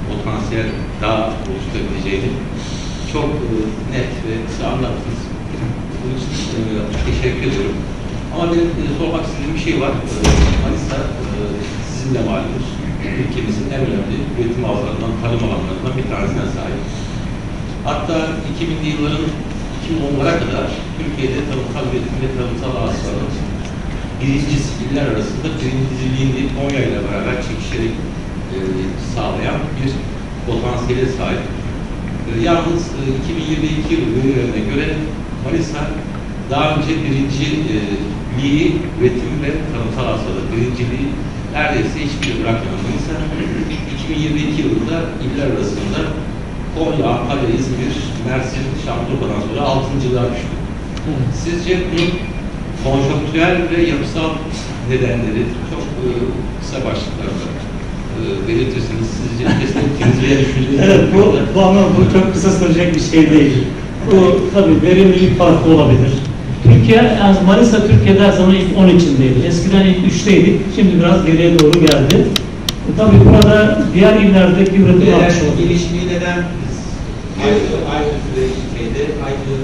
H: potansiyel daha oluşturabileceğini çok e, net ve kısa anlattınız. Bunun için e, teşekkür ediyorum. Ama benim e, sormak istediğim bir şey var. E, Manisa e, sizin de ülkemizin en önemli üretim alanlarından, tarım alanlarından bir tanesine sahip. Hatta 2000'li yılların 2010'lara kadar Türkiye'de tarımsal üretim ve tarımsal ağaçların birincisi iller arasında birinciliğini Konya ile beraber çekişerek e, sağlayan bir potansiyele sahip. E, yalnız e, 2022 yılı verilerine göre Manisa daha önce birinciliği üretim ve tarımsal hasada birinciliği neredeyse hiçbir bırakmayan Manisa 2022 yılında iller arasında Konya, Antalya, İzmir, Mersin, Şanlıurfa'dan sonra 6.lığa düştü. Sizce bunun konjonktürel ve yapısal nedenleri çok e, kısa başlıklarla e, belirtirseniz sizce [laughs] destekleriniz veya düşünceleriniz
E: Evet, bu, bu ama bu çok kısa sürecek bir şey değil. Bu tabii verimlilik farkı olabilir. Türkiye, yani Manisa Türkiye'de her zaman ilk 10 içindeydi. Eskiden ilk 3'teydik, şimdi biraz geriye doğru geldi. E, tabii burada diğer illerdeki üretim artışı oldu.
H: gelişmeyi neden aynı, aynı süreçte, aynı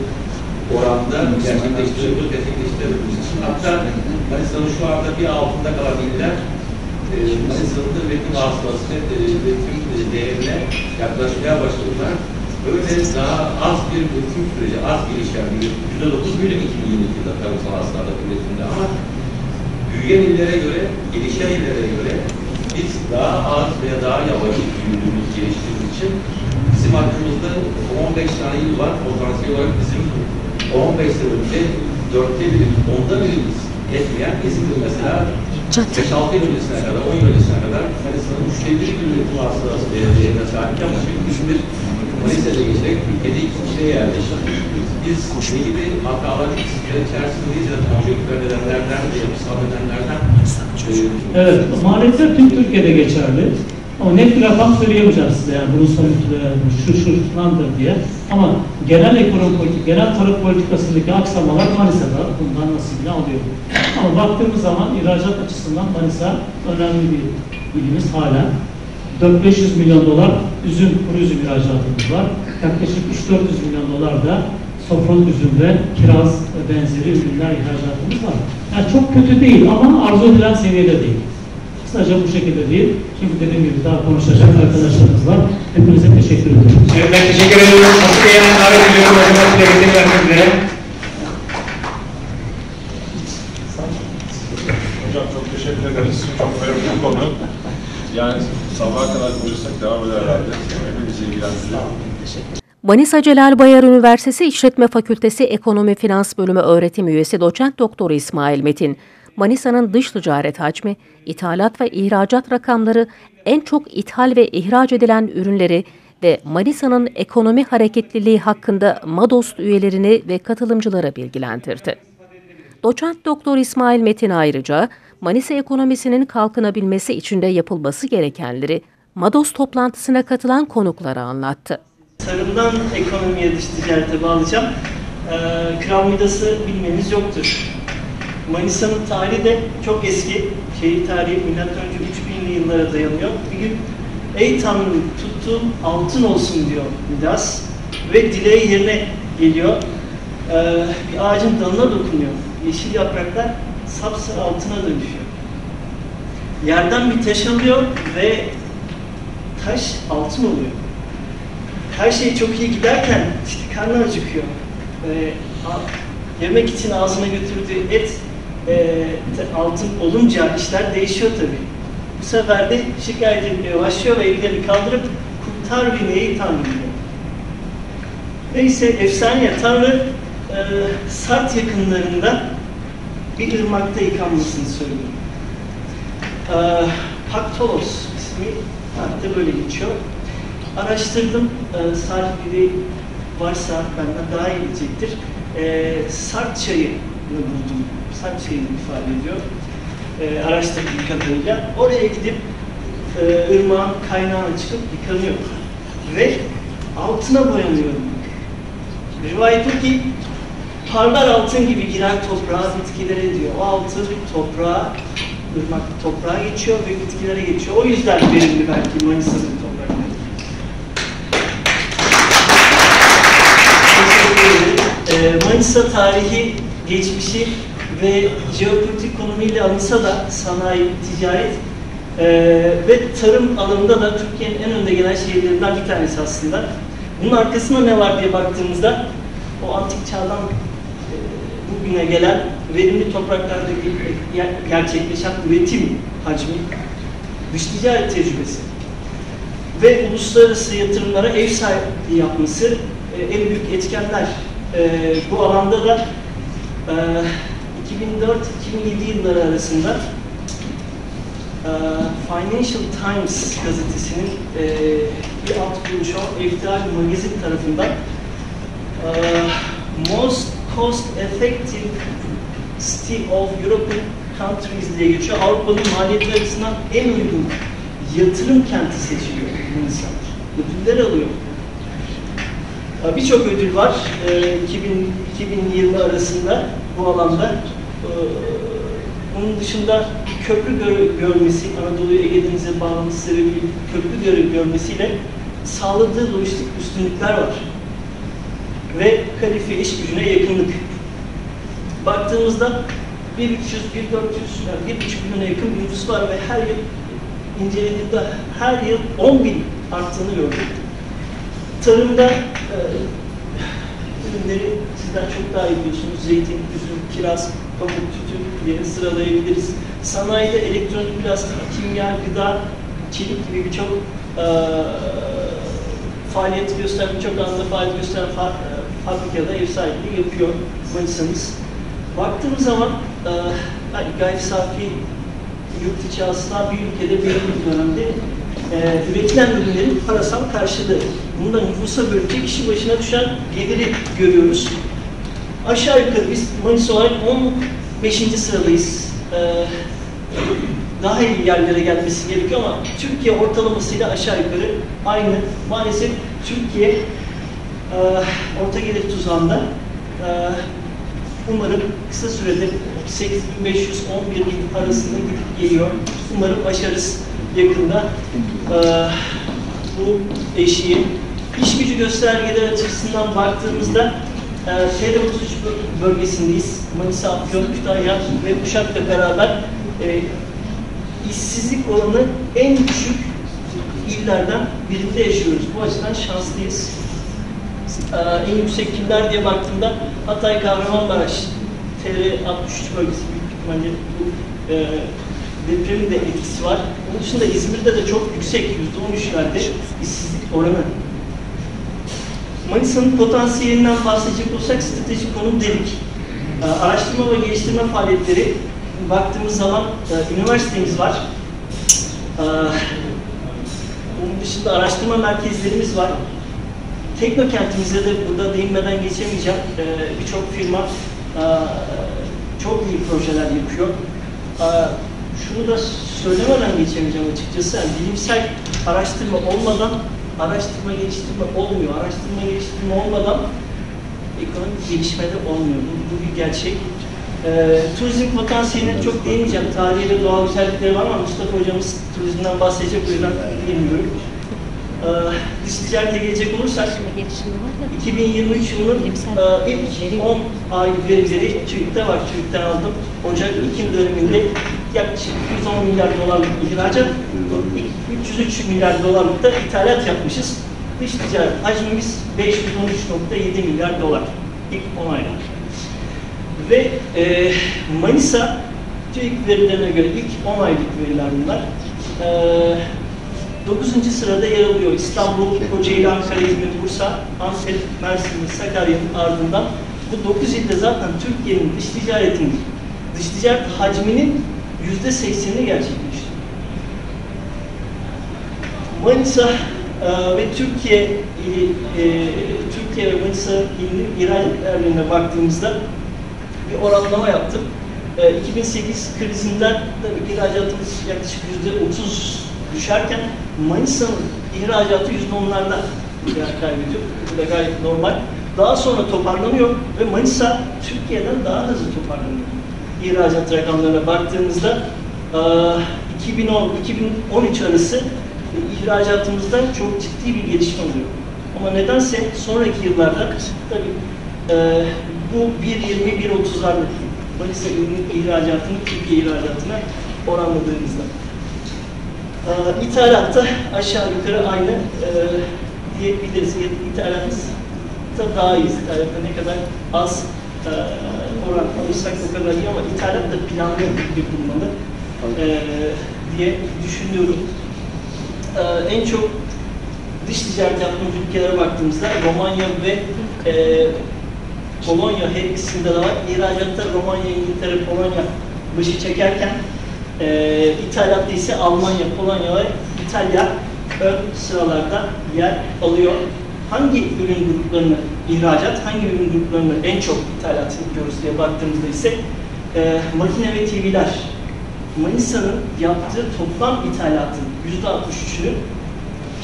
H: oranda gerçekleştiriyoruz, gerçekleştiriyoruz. Hatta Manisa'nın şu anda bir altında kalan iller e, Manisa'nın da üretim hasılası ve e, üretim e, değerine yaklaşmaya başladılar. Böyle daha az bir üretim süreci, az gelişen bir yüzde dokuz bölüm 2022 yılında tarımsal hasılatı üretimde ama büyüyen illere göre, gelişen illere göre biz daha az veya daha yavaş büyüdüğümüz, geliştiğimiz için bizim hakkımızda 15 tane il var. Potansiyel olarak bizim 15 sebeple dörtte biri, onda birimiz etmeyen İzmir mesela 5-6 yıl öncesine kadar, 10 yıl öncesine kadar Manisa'nın üçte bir bir üretim hasılası değerine sahip ama şimdi İzmir Manisa'da geçerek Türkiye'de ikinciliğe yerleşti. Biz ne gibi hatalar, içerisindeyiz ya da konjonktürel nedenlerden ve yapısal nedenlerden e,
E: Evet, maliyetler tüm Türkiye'de geçerli. Ama net bir rakam söyleyemeyeceğim size yani bunun sonucu şu şu falandır diye. Ama genel ekonomi politik, genel tarım politikasındaki aksamalar Manisa'da bundan nasibini alıyor. Ama baktığımız zaman ihracat açısından Manisa önemli bir ilimiz hala. 4-500 milyon dolar üzüm, kuru üzüm ihracatımız var. Yaklaşık 3-400 milyon dolar da sofralı üzüm ve kiraz ve benzeri ürünler ihracatımız var. Yani çok kötü değil ama arzu edilen seviyede değil. Kısaca bu şekilde değil. Çünkü dediğim gibi daha konuşacak arkadaşlarımız var. Hepinize teşekkür ediyorum.
C: Evet, ben teşekkür ediyorum. Asıl Bey'e davet ediyorum. Hocam size vermek üzere.
D: Hocam çok teşekkür ederiz. Çok önemli bir konu. Yani sabaha kadar konuşsak devam eder herhalde. Hepimizi ilgilendiriyor.
A: Manisa Celal Bayar Üniversitesi İşletme Fakültesi Ekonomi Finans Bölümü öğretim üyesi doçent doktor İsmail Metin, Manisa'nın dış ticaret hacmi, ithalat ve ihracat rakamları, en çok ithal ve ihraç edilen ürünleri ve Manisa'nın ekonomi hareketliliği hakkında MADOST üyelerini ve katılımcılara bilgilendirdi. Doçent Doktor İsmail Metin ayrıca Manisa ekonomisinin kalkınabilmesi için de yapılması gerekenleri MADOS toplantısına katılan konuklara anlattı.
I: Tarımdan ekonomiye dış ticarete bağlayacağım. Ee, Kral Midas'ı bilmeniz yoktur. Manisa'nın tarihi de çok eski. Şehir tarihi milattan önce 3000'li yıllara dayanıyor. Bir gün ey tanrım tuttuğum altın olsun diyor Midas ve dileği yerine geliyor. Ee, bir ağacın dalına dokunuyor. Yeşil yapraklar sapsarı altına dönüşüyor. Yerden bir taş alıyor ve taş altın oluyor her şey çok iyi giderken işte karnı acıkıyor. Ee, yemek için ağzına götürdüğü et e, altın olunca işler değişiyor tabii. Bu sefer de şikayet etmeye başlıyor ve elleri kaldırıp kurtar beni ey Tanrım diyor. Neyse efsane Tanrı e, Sart yakınlarında bir ırmakta yıkanmasını söylüyor. E, Paktolos ismi hatta böyle geçiyor araştırdım. E, Sarp biri varsa benden daha iyi bilecektir. E, Sarp çayını buldum. Sarp çayını ifade ediyor. E, araştırdığım kadarıyla. Oraya gidip e, ırmağın kaynağına çıkıp yıkanıyor. Ve altına boyanıyor. Rivayet ki parlar altın gibi girer toprağa, bitkilere diyor. O altın toprağa, ırmak toprağa geçiyor ve bitkilere geçiyor. O yüzden verimli belki Manisa'nın toprakları. Ee, Manisa tarihi, geçmişi ve jeopolitik konumiyle anılsa da sanayi, ticaret e, ve tarım alanında da Türkiye'nin en önde gelen şehirlerinden bir tanesi aslında. Bunun arkasında ne var diye baktığımızda o antik çağdan bugüne gelen verimli topraklardaki ger- gerçekleşen üretim hacmi, dış ticaret tecrübesi ve uluslararası yatırımlara ev sahipliği yapması e, en büyük etkenler. E, bu alanda da e, 2004-2007 yılları arasında e, Financial Times gazetesinin e, bir alt kuruluşu FTI Magazin tarafından e, Most Cost Effective City of European Countries diye geçiyor. Avrupa'nın maliyetler açısından en uygun yatırım kenti seçiliyor Manisa. Ödüller alıyor. Ee, Birçok ödül var. Ee, 2000, 2020 arasında bu alanda. Ee, Bunun dışında bir köprü gör- görmesi, Anadolu'yu Ege Denizi'ne bağlaması sebebiyle köprü gör- görmesiyle sağladığı lojistik üstünlükler var. Ve kalifiye iş gücüne yakınlık. Baktığımızda 1300, 1400, yani 1,5 milyona yakın bir nüfus var ve her yıl incelediğimde her yıl 10 bin arttığını gördüm. Tarımda e, ürünleri sizden çok daha iyi biliyorsunuz. Zeytin, üzüm, kiraz, pamuk, tütün diye sıralayabiliriz. Sanayide elektronik plastik, kimya, gıda, çelik gibi birçok e, faaliyet gösteren, birçok alanda faaliyet gösteren fa, e, fabrikada ev sahipliği yapıyor Manisa'mız. Baktığımız zaman e, hani gayri safi yurt içi aslında bir ülkede belirli bir dönemde e, üretilen ürünlerin parasal karşılığı. Bunu da nüfusa bölünce kişi başına düşen geliri görüyoruz. Aşağı yukarı biz Manisa olarak 15. sıradayız. E, daha iyi yerlere gelmesi gerekiyor ama Türkiye ortalamasıyla aşağı yukarı aynı. Maalesef Türkiye orta gelir tuzağında e, umarım kısa sürede 8500 bin arasında gidip geliyor. Umarım başarırız yakında e, bu eşiği. İş gücü göstergeleri açısından baktığımızda e, TR33 bölgesindeyiz. Manisa, Afyon, Kütahya ve Uşak'la beraber işsizlik oranı en düşük illerden birinde yaşıyoruz. Bu açıdan şanslıyız. Ee, en yüksek kimler diye baktığımda Hatay Kahramanmaraş TR63 bölgesi büyük ihtimalle bu e, depremin de etkisi var. Onun dışında İzmir'de de çok yüksek %13'lerde işsizlik oranı. Manisa'nın potansiyelinden bahsedecek olsak stratejik konum dedik. Ee, Araştırma ve geliştirme faaliyetleri baktığımız zaman e, üniversitemiz var. Ee, Bunun dışında araştırma merkezlerimiz var. Teknokentimize de burada değinmeden geçemeyeceğim. Ee, Birçok firma e, çok iyi projeler yapıyor. Ee, Şunu da söylemeden geçemeyeceğim açıkçası. Yani bilimsel araştırma olmadan araştırma geliştirme olmuyor. Araştırma geliştirme olmadan ekonomik gelişme de olmuyor. Bu, bu bir gerçek. Ee, turizm potansiyeline çok değinmeyeceğim. Tarihi ve doğal güzellikleri var ama Mustafa hocamız turizmden bahsedecek o yüzden bilmiyorum. Ee, dış ticarete gelecek olursak 2023 yılının e, ilk 10 ay verileri TÜİK'te var. TÜİK'ten aldım. Ocak Ekim döneminde yaklaşık 210 milyar dolarlık ihracat, 303 milyar dolarlık da ithalat yapmışız. Dış ticaret hacmimiz 513.7 milyar dolar ilk 10 ayda. Ve e, Manisa TÜİK verilerine göre ilk 10 aylık veriler bunlar. E, 9. sırada yer alıyor. İstanbul, Kocaeli, Ankara, İzmir, Bursa, Antep, Mersin ve Sakarya'nın ardından bu 9 ilde zaten Türkiye'nin dış ticaretinin, dış ticaret hacminin %80'ini gerçekleştiriyor. Manisa e, ve Türkiye ili, e, Türkiye ve Manisa ilinin ihraç baktığımızda bir oranlama yaptım. E, 2008 krizinden tabii ihracatımız yaklaşık %30 düşerken Manisa'nın ihracatı %10'larda yer kaybediyor. Bu da gayet normal. Daha sonra toparlanıyor ve Manisa Türkiye'den daha hızlı toparlanıyor. İhracat rakamlarına baktığımızda e, 2010-2013 arası ihracatımızda çok ciddi bir gelişme oluyor. Ama nedense sonraki yıllarda tabii e, bu 1.20-1.30'larda Manisa ürünün ihracatını Türkiye ihracatına oranladığımızda. İthalatta aşağı yukarı aynı e, diyebiliriz. İthalatımız da daha iyi. İthalatta ne kadar az e, oran alırsak o kadar iyi ama ithalat da planlı bir bulmalı e, diye düşünüyorum. E, en çok dış ticaret yaptığımız ülkelere baktığımızda Romanya ve e, Polonya her ikisinde de var. İhracatta Romanya, İngiltere, Polonya başı çekerken e, ithalatta ise Almanya, Polonya ve İtalya ön sıralarda yer alıyor. Hangi ürün gruplarını ihracat, hangi ürün gruplarını en çok ithalat yapıyoruz diye baktığımızda ise e, makine ve TV'ler. Manisa'nın yaptığı toplam ithalatın %63'ünü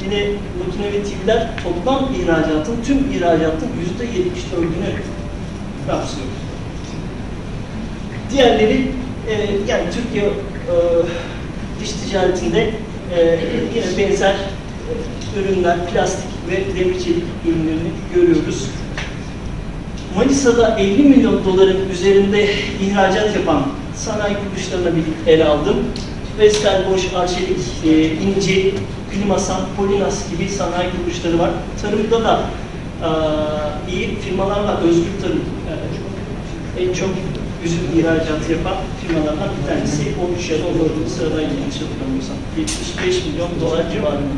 I: yine makine ve TV'ler toplam ihracatın, tüm ihracatın %74'ünü kapsıyor. Diğerleri e, yani Türkiye e, dış ticaretinde e, yine benzer e, ürünler, plastik ve demir çelik ürünlerini görüyoruz. Manisa'da 50 milyon doların üzerinde ihracat yapan sanayi kuruluşlarına bir ele aldım. Vestel, Bosch, Arçelik, e, İnci, Klimasan, Polinas gibi sanayi kuruluşları var. Tarımda da e, iyi firmalar var. Özgür Tarım en çok üzüm ihracatı yapan firmalardan bir tanesi 13 ya da 14. sırada yanlış hatırlamıyorsam. 75 milyon dolar civarında.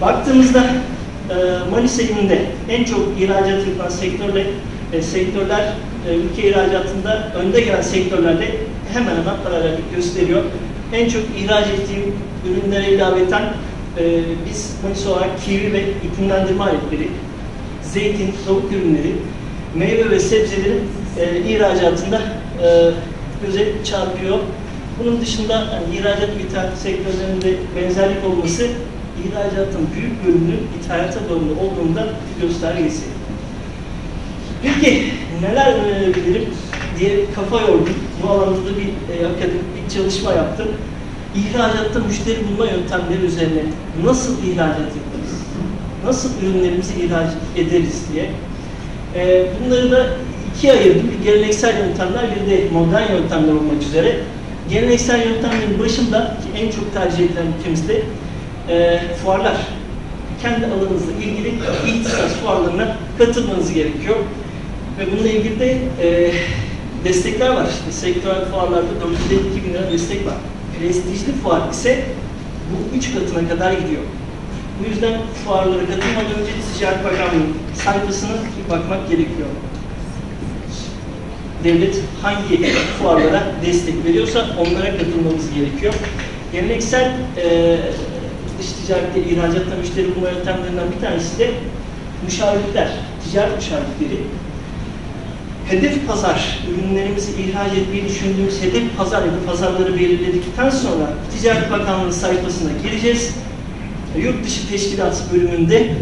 I: Baktığımızda e, Manisa ilinde en çok ihracat yapan sektörle e, sektörler e, ülke ihracatında önde gelen sektörlerde hemen hemen paralellik gösteriyor. En çok ihraç ettiğim ürünlere ilaveten e, biz Manisa olarak kivi ve iklimlendirme aletleri, zeytin, tavuk ürünleri, meyve ve sebzelerin e, ihracatında e, göze çarpıyor. Bunun dışında yani ihracat ve ithalat sektörlerinde benzerlik olması ihracatın büyük bölümünün ithalata bağımlı olduğunda bir göstergesi. Peki neler önerebilirim diye kafa yordum. Bu alanda da bir e, akademik bir çalışma yaptım. İhracatta müşteri bulma yöntemleri üzerine nasıl ihracat yaparız? Nasıl ürünlerimizi ihraç ederiz diye. E, bunları da ikiye ayırdım. Bir geleneksel yöntemler, bir de modern yöntemler olmak üzere. Geleneksel yöntemlerin başında en çok tercih edilen ülkemizde e, fuarlar. Kendi alanınızla ilgili ihtisas fuarlarına katılmanız gerekiyor. Ve bununla ilgili de e, destekler var. İşte sektörel fuarlarda 452 bin lira destek var. Prestijli fuar ise bu üç katına kadar gidiyor. Bu yüzden fuarlara katılmadan önce Ticaret Bakanlığı sayfasına bakmak gerekiyor. Devlet hangi fuarlara destek veriyorsa onlara katılmamız gerekiyor. Geleneksel e, dış ticarette, ihracatta müşteri bulma yöntemlerinden bir tanesi de müşavirlikler, ticaret müşavirlikleri. Hedef pazar, ürünlerimizi ihraç etmeyi düşündüğümüz hedef pazar ya da pazarları belirledikten sonra Ticaret Bakanlığı sayfasına gireceğiz. Yurt dışı teşkilat bölümünde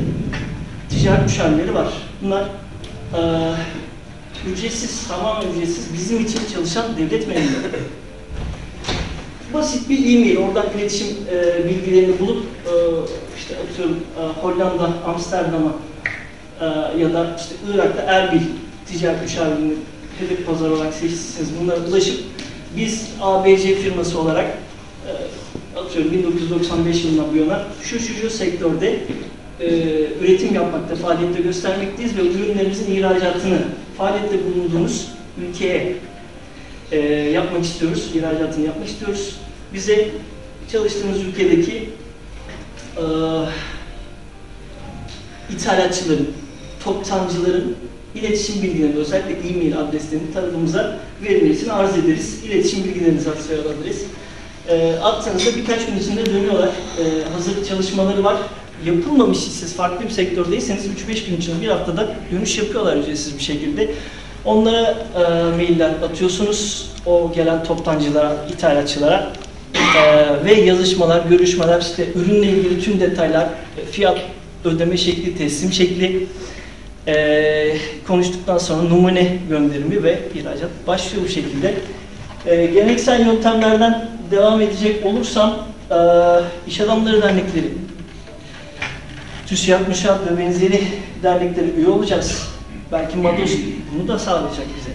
I: ticaret müşavirleri var. Bunlar eee ücretsiz, tamamen ücretsiz bizim için çalışan devlet memurları. Basit bir e-mail, oradan iletişim e, bilgilerini bulup e, işte atıyorum e, Hollanda, Amsterdam'a e, ya da işte Irak'ta Erbil ticaret müşavirliğini hedef pazar olarak seçtiyseniz bunlara ulaşıp biz ABC firması olarak e, atıyorum 1995 yılından bu yana şu şu şu sektörde e, üretim yapmakta, faaliyette göstermekteyiz ve ürünlerimizin ihracatını faaliyette bulunduğumuz ülkeye e, yapmak istiyoruz, ihracatını yapmak istiyoruz. Bize çalıştığımız ülkedeki e, ithalatçıların, toptancıların iletişim bilgilerini, özellikle e-mail adreslerini tarafımıza verilmesini arz ederiz. İletişim bilgilerinizi alabiliriz. E, attığınızda birkaç gün içinde dönüyorlar. E, hazır çalışmaları var. Yapılmamış siz farklı bir sektördeyseniz 3-5 gün içinde bir haftada dönüş yapıyorlar ücretsiz bir şekilde. Onlara e, mailler atıyorsunuz. O gelen toptancılara, ithalatçılara e, ve yazışmalar, görüşmeler, işte ürünle ilgili tüm detaylar, e, fiyat ödeme şekli, teslim şekli e, konuştuktan sonra numune gönderimi ve ihracat başlıyor bu şekilde. E, geleneksel yöntemlerden devam edecek olursam e, iş adamları dernekleri, TÜSİAD, MÜSİAD ve benzeri derneklere üye olacağız. Belki MADOS bunu da sağlayacak bize.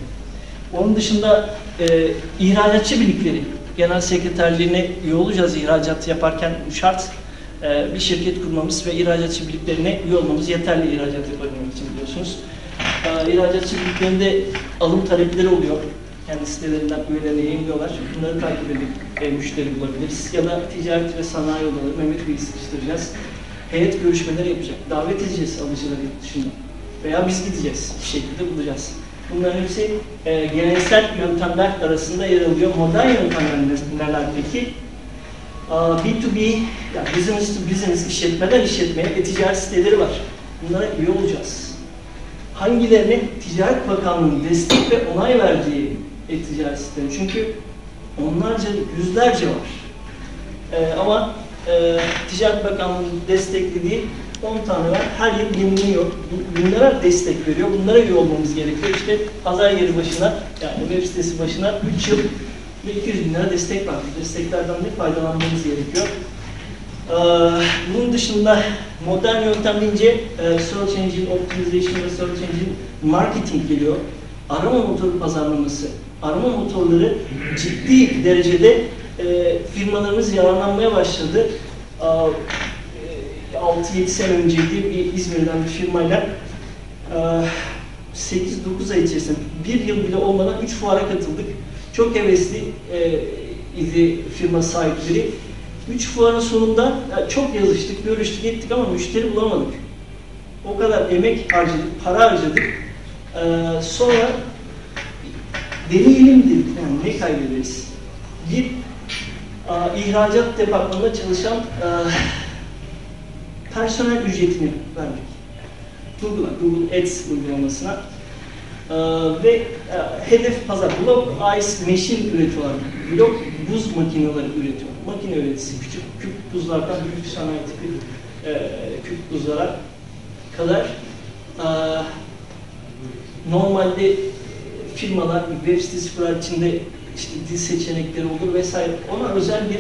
I: Onun dışında e, ihracatçı birlikleri, genel sekreterliğine üye olacağız ihracat yaparken şart. E, bir şirket kurmamız ve ihracatçı birliklerine üye olmamız yeterli ihracat yapabilmek için biliyorsunuz. E, ihracatçı birliklerinde alım talepleri oluyor. Kendi sitelerinden üyelerine yayınlıyorlar. Bunları takip edip e, müşteri bulabiliriz. Ya da ticaret ve sanayi odaları Mehmet Bey'i sıkıştıracağız. Heyet görüşmeleri yapacak. Davet edeceğiz alıcıları yurt dışından. Veya biz gideceğiz. Bir şekilde bulacağız. Bunların hepsi e, geleneksel yöntemler arasında yer alıyor. Modern yöntemler ne- neler peki? Aa, B2B, yani business to business işletmeden işletmeye ve ticaret siteleri var. Bunlara üye olacağız. Hangilerine Ticaret Bakanlığı'nın destek ve onay verdiği e-ticaret siteleri. Çünkü onlarca, yüzlerce var. Ee, ama e, Ticaret Bakanlığı'nın desteklediği 10 tane var. Her yıl yenileniyor. Bu- Bunlara destek veriyor. Bunlara üye olmamız gerekiyor. İşte pazar yeri başına, yani web sitesi başına 3 yıl ve 200 bin lira destek var. Desteklerden de faydalanmamız gerekiyor. Ee, bunun dışında modern yöntem deyince e, Search Engine Optimization ve Search Engine Marketing geliyor. Arama motoru pazarlaması. Arama motorları ciddi derecede e, firmalarımız yararlanmaya başladı. E, 6-7 sene önceydi bir İzmir'den bir firmayla e, 8-9 ay içerisinde bir yıl bile olmadan 3 fuara katıldık. Çok hevesli e, idi firma sahipleri. Üç fuarın sonunda ya çok yazıştık, görüştük, ettik ama müşteri bulamadık. O kadar emek harcadık, para harcadık. Ee, sonra deneyelim dedik. Yani ne kaybederiz? Bir a, ihracat departmanında çalışan a, personel ücretini verdik. Google'a, Google Ads uygulamasına. Ee, ve e, hedef pazar, blok ice machine üretiyorlar. Blok buz makineleri üretiyor. Makine üreticisi küçük küp buzlardan büyük sanayi tipi e, küp buzlara kadar e, normalde firmalar web sitesi kurar içinde işte dil seçenekleri olur vesaire. Ona özel bir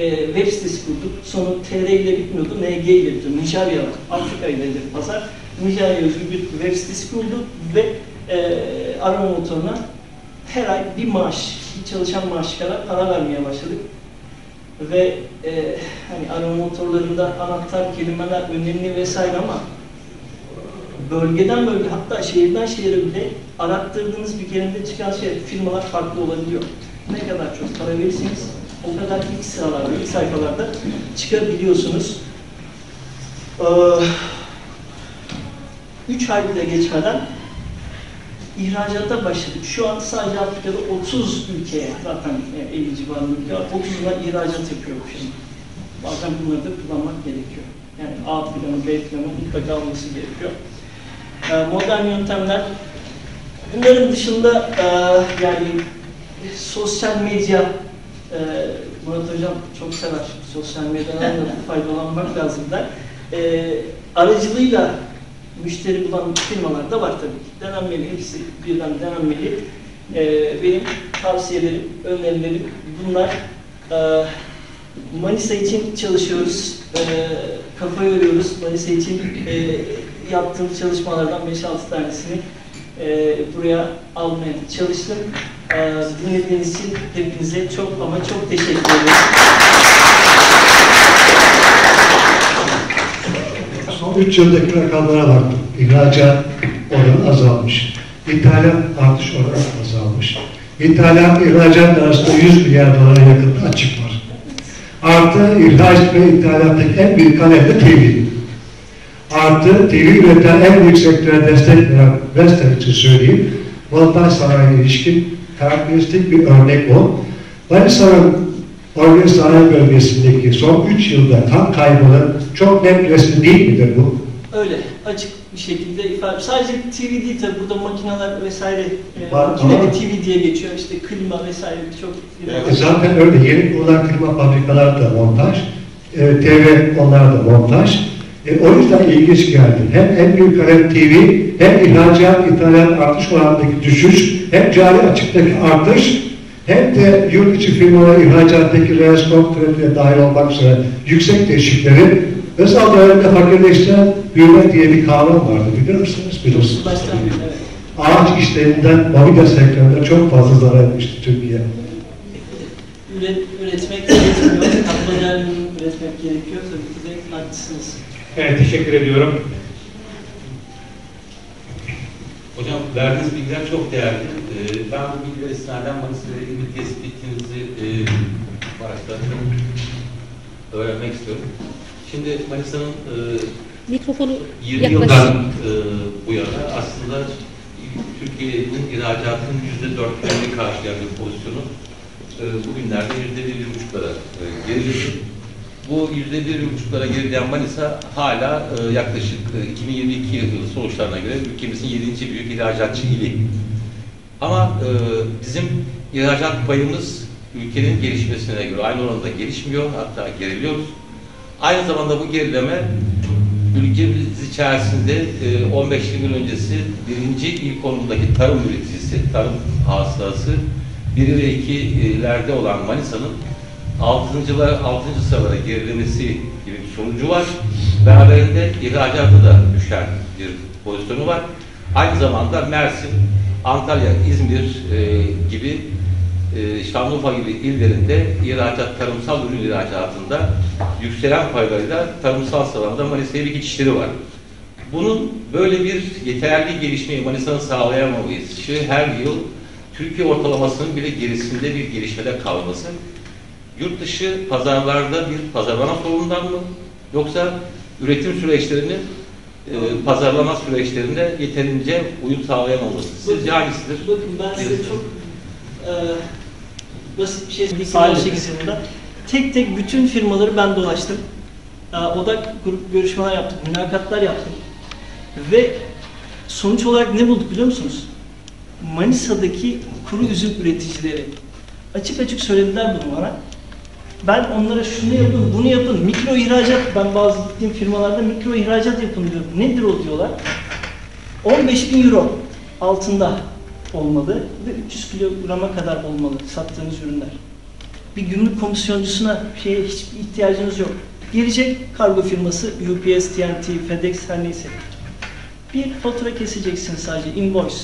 I: e, web sitesi kurduk. Sonu TR ile bitmiyordu, NG ile bitiyordu. Nijerya, Afrika ile hedef pazar. Nijerya özgü bir web sitesi kurduk ve e, arama motoruna her ay bir maaş, bir çalışan maaşı kadar para vermeye başladık. Ve e, hani arama motorlarında anahtar kelimeler önemli vesaire ama bölgeden bölge hatta şehirden şehire bile arattırdığınız bir kelimede çıkan şey firmalar farklı olabiliyor. Ne kadar çok para verirseniz o kadar ilk sıralarda, ilk sayfalarda çıkabiliyorsunuz. 3 ay bile geçmeden ihracata başladık. Şu an sadece Afrika'da 30 ülkeye zaten e, 50 civarında ülke var. 30'una ihracat yapıyor bu firma. Bazen bunları da kullanmak gerekiyor. Yani A planı, B planı mutlaka olması gerekiyor. Ee, modern yöntemler. Bunların dışında e, yani sosyal medya e, Murat Hocam çok sever. Sosyal medyadan da [laughs] faydalanmak lazım der. E, aracılığıyla müşteri bulan firmalar da var tabii ki. Denenmeli, hepsi birden denenmeli. E, benim tavsiyelerim, önerilerim bunlar. E, Manisa için çalışıyoruz. E, kafa yoruyoruz. Manisa için e, yaptığımız çalışmalardan 5-6 tanesini e, buraya almaya çalıştım. E, dinlediğiniz için hepinize çok ama çok teşekkür ederim.
J: Son 3 yıldaki rakamlara baktım. İhracat oranı azalmış. İthalat artış oranı azalmış. İthalat ihracat arasında 100 milyar dolara yakın açık var. Artı ihraç ve ithalattaki en büyük kalem de TV. Artı TV üreten en büyük sektöre destek veren Vestel için söyleyeyim. Montaj sanayi ilişkin karakteristik bir örnek o. Manisa'nın Organize sanayi bölgesindeki son 3 yılda kan kaybının çok net resmi değil midir bu?
I: Öyle açık bir şekilde ifade. Sadece TV değil tabii burada makineler vesaire e,
J: Var,
I: makine
J: ama-
I: ve TV diye geçiyor. İşte klima vesaire birçok
J: E zaten öyle yeni kurulan klima fabrikalar da montaj, e, TV onlar da montaj. E, o yüzden ilginç geldi. Hem en büyük kalem TV, hem ihracat, ithalat artış oranındaki düşüş, hem cari açıktaki artış, hem de yurt içi firmalar ihracattaki reeskop trafiğe dahil olmak üzere yüksek teşvikleri özel dönemde fakirleştiren büyüme diye bir kavram vardı. Bilir misiniz? Bilirsiniz.
I: Baştan, evet.
J: Ağaç işlerinden mobilya sektöründe çok fazla zarar etmişti Türkiye.
I: Üret, üretmek gerekiyor. Katma değerli üretmek gerekiyor. Tabii ki de haklısınız.
C: Evet, teşekkür ediyorum.
H: Hocam verdiğiniz bilgiler çok değerli. Ee, ben bu bilgiler istinaden Manisa ile ilgili tespitinizi e, araçlarını öğrenmek istiyorum. Şimdi Manisa'nın e,
A: Mikrofonu
H: 20
A: yaklaşık.
H: yıldan e, bu yana aslında Türkiye'nin ihracatının yüzde dörtlerini karşılayan bir pozisyonu e, bugünlerde yüzde bir buçuklara e, geriledi. Bu yüzde bir buçuklara gerileyen Manisa hala e, yaklaşık e, 2022 yılı sonuçlarına göre ülkemizin yedinci büyük ihracatçı ili. Ama e, bizim ihracat payımız ülkenin gelişmesine göre aynı oranda gelişmiyor, hatta geriliyoruz. Aynı zamanda bu gerileme ülkemiz içerisinde e, 15 yıl öncesi birinci il konumundaki tarım üreticisi, tarım hasılası 1 ve 2'lerde olan Manisa'nın 6. 6. sıralara gerilemesi gibi bir sonucu var. Beraberinde ihracatı da düşen bir pozisyonu var. Aynı zamanda Mersin, Antalya, İzmir e, gibi e, Şanlıurfa gibi illerinde ihracat, tarımsal ürün ihracatında yükselen paylarıyla tarımsal salonda Manisa'ya bir geçişleri var. Bunun böyle bir yeterli gelişmeyi Manisa'nın sağlayamaması her yıl Türkiye ortalamasının bile gerisinde bir gelişmede kalması yurt dışı pazarlarda bir pazarlama sorunundan mı yoksa üretim süreçlerinin e, pazarlama süreçlerinde yeterince uyum sağlayamaması. Sizce hangisidir?
I: Bakın ben size
H: Birisi.
I: çok e, basit bir şey söyleyeyim. 2018 yılında tek tek bütün firmaları ben dolaştım. E, odak grup görüşmeler yaptık, mülakatlar yaptık. Ve sonuç olarak ne bulduk biliyor musunuz? Manisa'daki kuru üzüm üreticileri açık açık söylediler bunu bana. Ben onlara şunu yapın, bunu yapın, mikro ihracat, ben bazı gittiğim firmalarda mikro ihracat yapın diyorum. Nedir o diyorlar. 15 bin euro altında olmalı ve 300 kilograma kadar olmalı sattığınız ürünler. Bir gümrük komisyoncusuna şeye hiçbir ihtiyacınız yok. Gelecek kargo firması UPS, TNT, FedEx her neyse. Bir fatura keseceksin sadece invoice,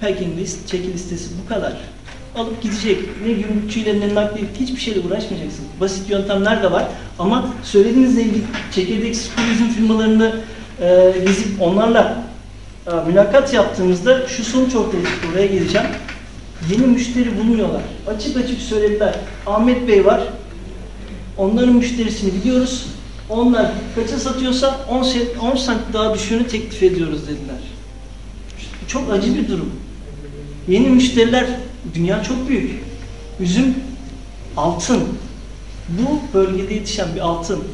I: packing list, çeki listesi bu kadar. Alıp gidecek. Ne gümrükçüyle ne nakliye hiçbir şeyle uğraşmayacaksın. Basit yöntemler de var ama söylediğinizle ilgili çekirdek turizm firmalarını e, gezip onlarla e, mülakat yaptığımızda şu sonuç ortaya çıktı. Oraya geleceğim. Yeni müşteri bulmuyorlar. Açık açık söylediler. Ahmet Bey var. Onların müşterisini biliyoruz. Onlar kaça satıyorsa 10 sent, 10 sent daha düşüğünü teklif ediyoruz dediler. Çok acı bir durum. Yeni müşteriler, dünya çok büyük. Üzüm, altın. Bu bölgede yetişen bir altın.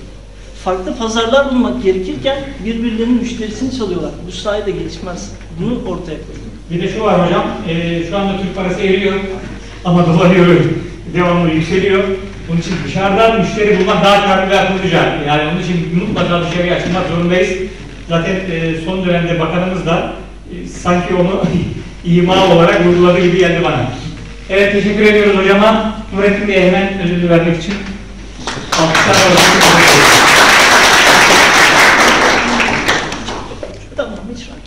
I: Farklı pazarlar bulmak gerekirken birbirlerinin müşterisini çalıyorlar. Bu sayede gelişmez. Bunu ortaya koyduk.
C: Bir de şu var hocam, e, şu anda Türk parası eriyor ama [laughs] dolar euro devamlı yükseliyor. Bunun için dışarıdan müşteri bulmak daha karlı ve akıllıca. Yani onun için mutlaka dışarıya açılmak zorundayız. Zaten e, son dönemde bakanımız da e, sanki onu [laughs] ima olarak vurguladığı gibi geldi bana. Evet teşekkür ediyoruz hocama. Nurettin Bey'e hemen ödülü vermek için. Ediyoruz.
I: Tamam, hiç fark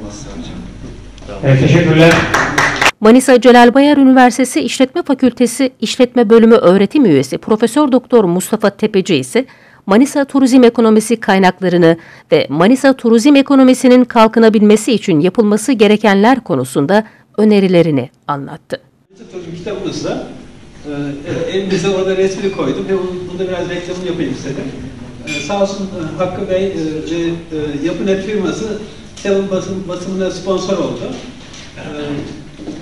F: olmazsa hocam.
C: Evet teşekkürler.
A: Manisa Celal Bayar Üniversitesi İşletme Fakültesi İşletme Bölümü öğretim üyesi Profesör Doktor Mustafa Tepeci ise Manisa turizm ekonomisi kaynaklarını ve Manisa turizm ekonomisinin kalkınabilmesi için yapılması gerekenler konusunda önerilerini anlattı.
B: Turizm kitabımızda e, elimizde orada resmini koydum ve bunda biraz reklamını yapayım istedim. E, sağ olsun e, Hakkı Bey e, ve e, Yapınet firması kitabın basım, basımına sponsor oldu.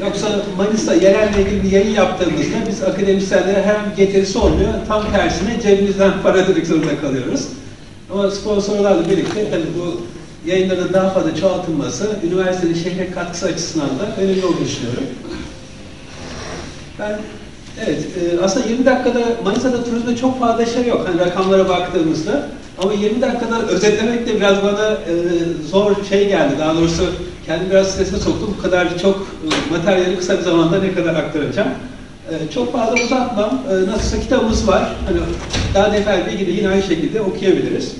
B: Yoksa Manisa yerelle ilgili bir yayın yaptığımızda biz akademisyenlere bir getirisi olmuyor. Tam tersine cebimizden para ödemek zorunda kalıyoruz. Ama sponsorlarla birlikte tabii bu yayınların daha fazla çoğaltılması, üniversitenin şehre katkısı açısından da önemli olduğunu düşünüyorum. Ben evet e, aslında 20 dakikada Manisa'da turizmde çok fazla şey yok hani rakamlara baktığımızda. Ama 20 dakikada özetlemek de biraz bana e, zor şey geldi. Daha doğrusu kendimi biraz strese soktum. Bu kadar çok e, materyali kısa bir zamanda ne kadar aktaracağım. E, çok fazla uzatmam. E, nasılsa kitabımız var. Hani daha detaylı bilgiyi yine aynı şekilde okuyabiliriz.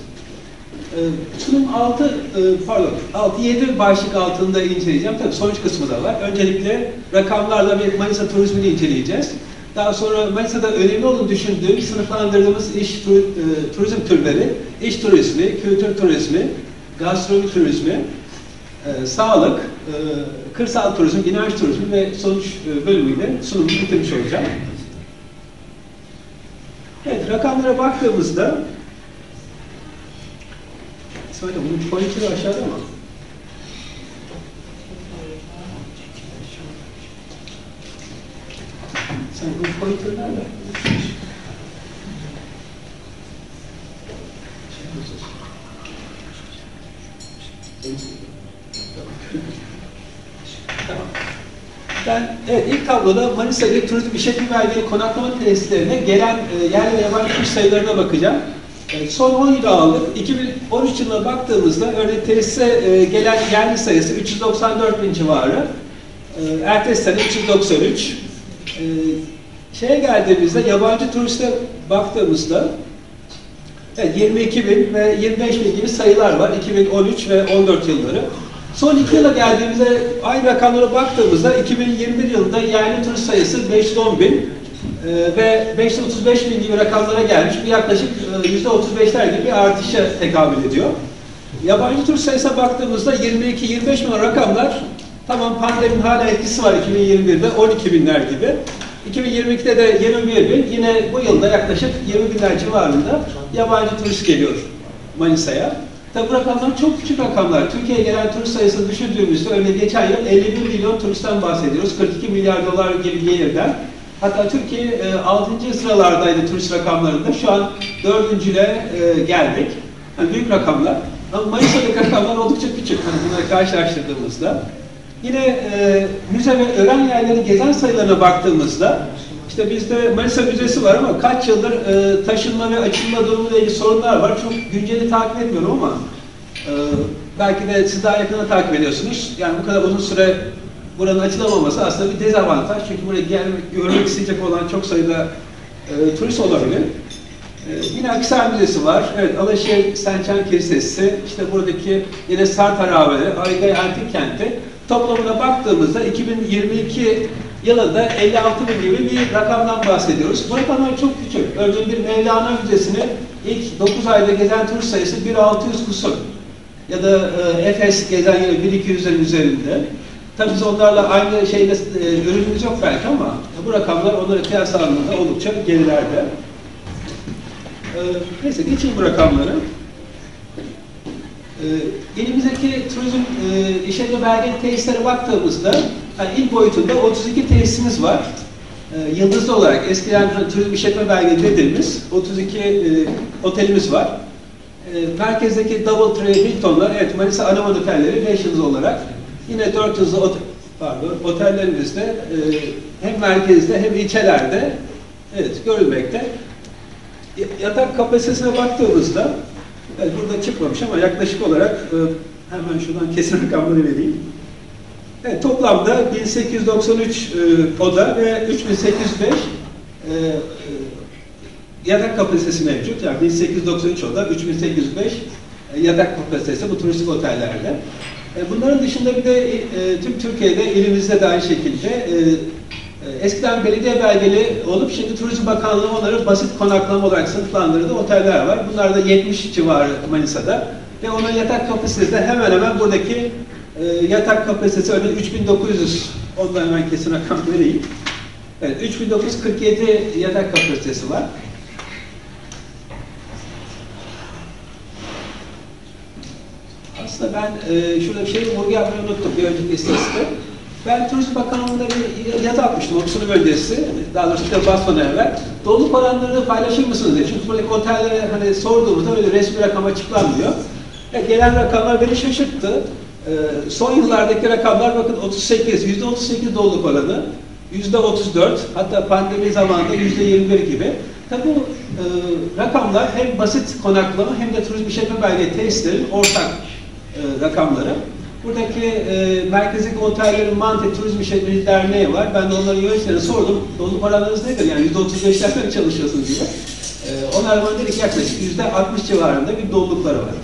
B: E, sunum 6, e, pardon 6-7 başlık altında inceleyeceğim. Tabii sonuç kısmı da var. Öncelikle rakamlarla bir Manisa turizmini inceleyeceğiz. Daha sonra Manisa'da önemli olduğunu düşündüğüm, sınıflandırdığımız iş tu- turizm türleri, iş turizmi, kültür turizmi, gastronomi turizmi, e, sağlık, e, kırsal turizm, inanç turizmi ve sonuç e, bölümüyle sunumu bitirmiş olacağım. Evet, rakamlara baktığımızda Söyle bunun pointeri aşağıda mı? Sen bu pointer nerede? Ben evet, ilk tabloda Manisa İl Turizm İşletme Belgeli Konaklama Tesislerine gelen e, yerli ve yabancı turist sayılarına bakacağım. E, son 10 yılı aldık. 2013 yılına baktığımızda örneğin tesise e, gelen yerli sayısı 394 bin civarı. E, ertesi sene 393. E, şeye geldiğimizde yabancı turiste baktığımızda evet, 22 bin ve 25 bin gibi sayılar var. 2013 ve 14 yılları. Son iki yıla geldiğimizde aynı rakamlara baktığımızda 2021 yılında yerli turist sayısı 510 bin e, ve 535 bin gibi rakamlara gelmiş. Bu yaklaşık e, %35'ler gibi bir artışa tekabül ediyor. Yabancı turist sayısına baktığımızda 22-25 bin rakamlar tamam pandeminin hala etkisi var 2021'de 12 binler gibi. 2022'de de 21 bin yine bu yılda yaklaşık 20 binler civarında yabancı turist geliyor Manisa'ya. Tabi bu rakamlar çok küçük rakamlar. Türkiye'ye gelen turist sayısını düşündüğümüzde örneğin geçen yıl 51 milyon turistten bahsediyoruz. 42 milyar dolar gibi gelirden. Hatta Türkiye e, 6. sıralardaydı turist rakamlarında. Şu an 4. ile e, geldik. Yani büyük rakamlar. Ama Manisa'daki rakamlar oldukça küçük. Hani bunları karşılaştırdığımızda. Yine e, müze ve öğren yerleri gezen sayılarına baktığımızda işte bizde Manisa Müzesi var ama kaç yıldır e, taşınma ve açılma durumuyla ilgili sorunlar var. Çok günceli takip etmiyorum ama e, belki de siz daha yakından takip ediyorsunuz. Yani bu kadar uzun süre buranın açılamaması aslında bir dezavantaj. Çünkü buraya gelmek, görmek isteyecek olan çok sayıda e, turist olabilir. E, yine Akisar Müzesi var. Evet, Alaşehir Sençen Kilisesi, işte buradaki yine Sart Harabeleri, Aygay Antik Kenti. Toplamına baktığımızda 2022 yılında 56 bin gibi bir rakamdan bahsediyoruz. Bu rakamlar çok küçük. Örneğin bir Mevlana Müzesi'ni ilk 9 ayda gezen turist sayısı 1600 kusur. Ya da e, Efes gezen yine 1200'lerin üzerinde. Tabii biz onlarla aynı şeyde e, ürünümüz yok belki ama bu rakamlar onlara kıyaslandığında oldukça gerilerde. Ee, neyse geçeyim bu rakamları. Ee, elimizdeki turizm e, işletme belgeli tesislere baktığımızda yani ilk boyutunda 32 tesisimiz var. Ee, yıldızlı olarak eskiden turizm işletme belgeli dediğimiz 32 e, otelimiz var. E, merkezdeki Double Tree Hilton'lar, evet Manisa Anaman Otelleri 5 yıldız olarak yine 4 yıldızlı otel, pardon, otellerimizde e, hem merkezde hem ilçelerde evet görülmekte. Yatak kapasitesine baktığımızda evet, burada çıkmamış ama yaklaşık olarak e, hemen şuradan kesin rakamları vereyim. Evet, toplamda 1893 e, oda ve 3805 e, e, yatak kapasitesi mevcut. Yani 1893 oda, 3805 e, yatak kapasitesi bu turistik otellerde. E, bunların dışında bir de e, tüm Türkiye'de, ilimizde de aynı şekilde e, e, eskiden belediye belgeli olup şimdi Turizm Bakanlığı onları basit konaklama olarak sınıflandırdığı oteller var. Bunlar da 70 civarı Manisa'da. Ve onun yatak kapasitesi de hemen hemen buradaki e, yatak kapasitesi örneğin 3900, ondan hemen kesin rakam [laughs] vereyim. Evet, 3947 yatak kapasitesi var. Aslında ben e, şurada bir şey vurgu yapmayı unuttum bir önceki istatistikte. Ben Turizm Bakanlığı'nda bir yazı atmıştım 30 sunum öncesi, daha doğrusu bir basmadan evvel. Doluluk oranlarını paylaşır mısınız diye. Çünkü buradaki otellere hani sorduğumuzda öyle resmi rakam açıklanmıyor. E, gelen rakamlar beni şaşırttı. E, son yıllardaki rakamlar bakın 38, %38 doluluk oranı, %34, hatta pandemi zamanında %21 gibi. Tabi bu e, rakamlar hem basit konaklama hem de turizm işletme belgeli tesislerin ortak e, rakamları. Buradaki e, merkezdeki otellerin Mante Turizm İşletmeci Derneği var. Ben de onların yöneticilerine sordum. Doluluk oranlarınız nedir? Yani %35'lerle mi çalışıyorsunuz diye. E, onlar bana dedi ki yaklaşık %60 civarında bir dolulukları var.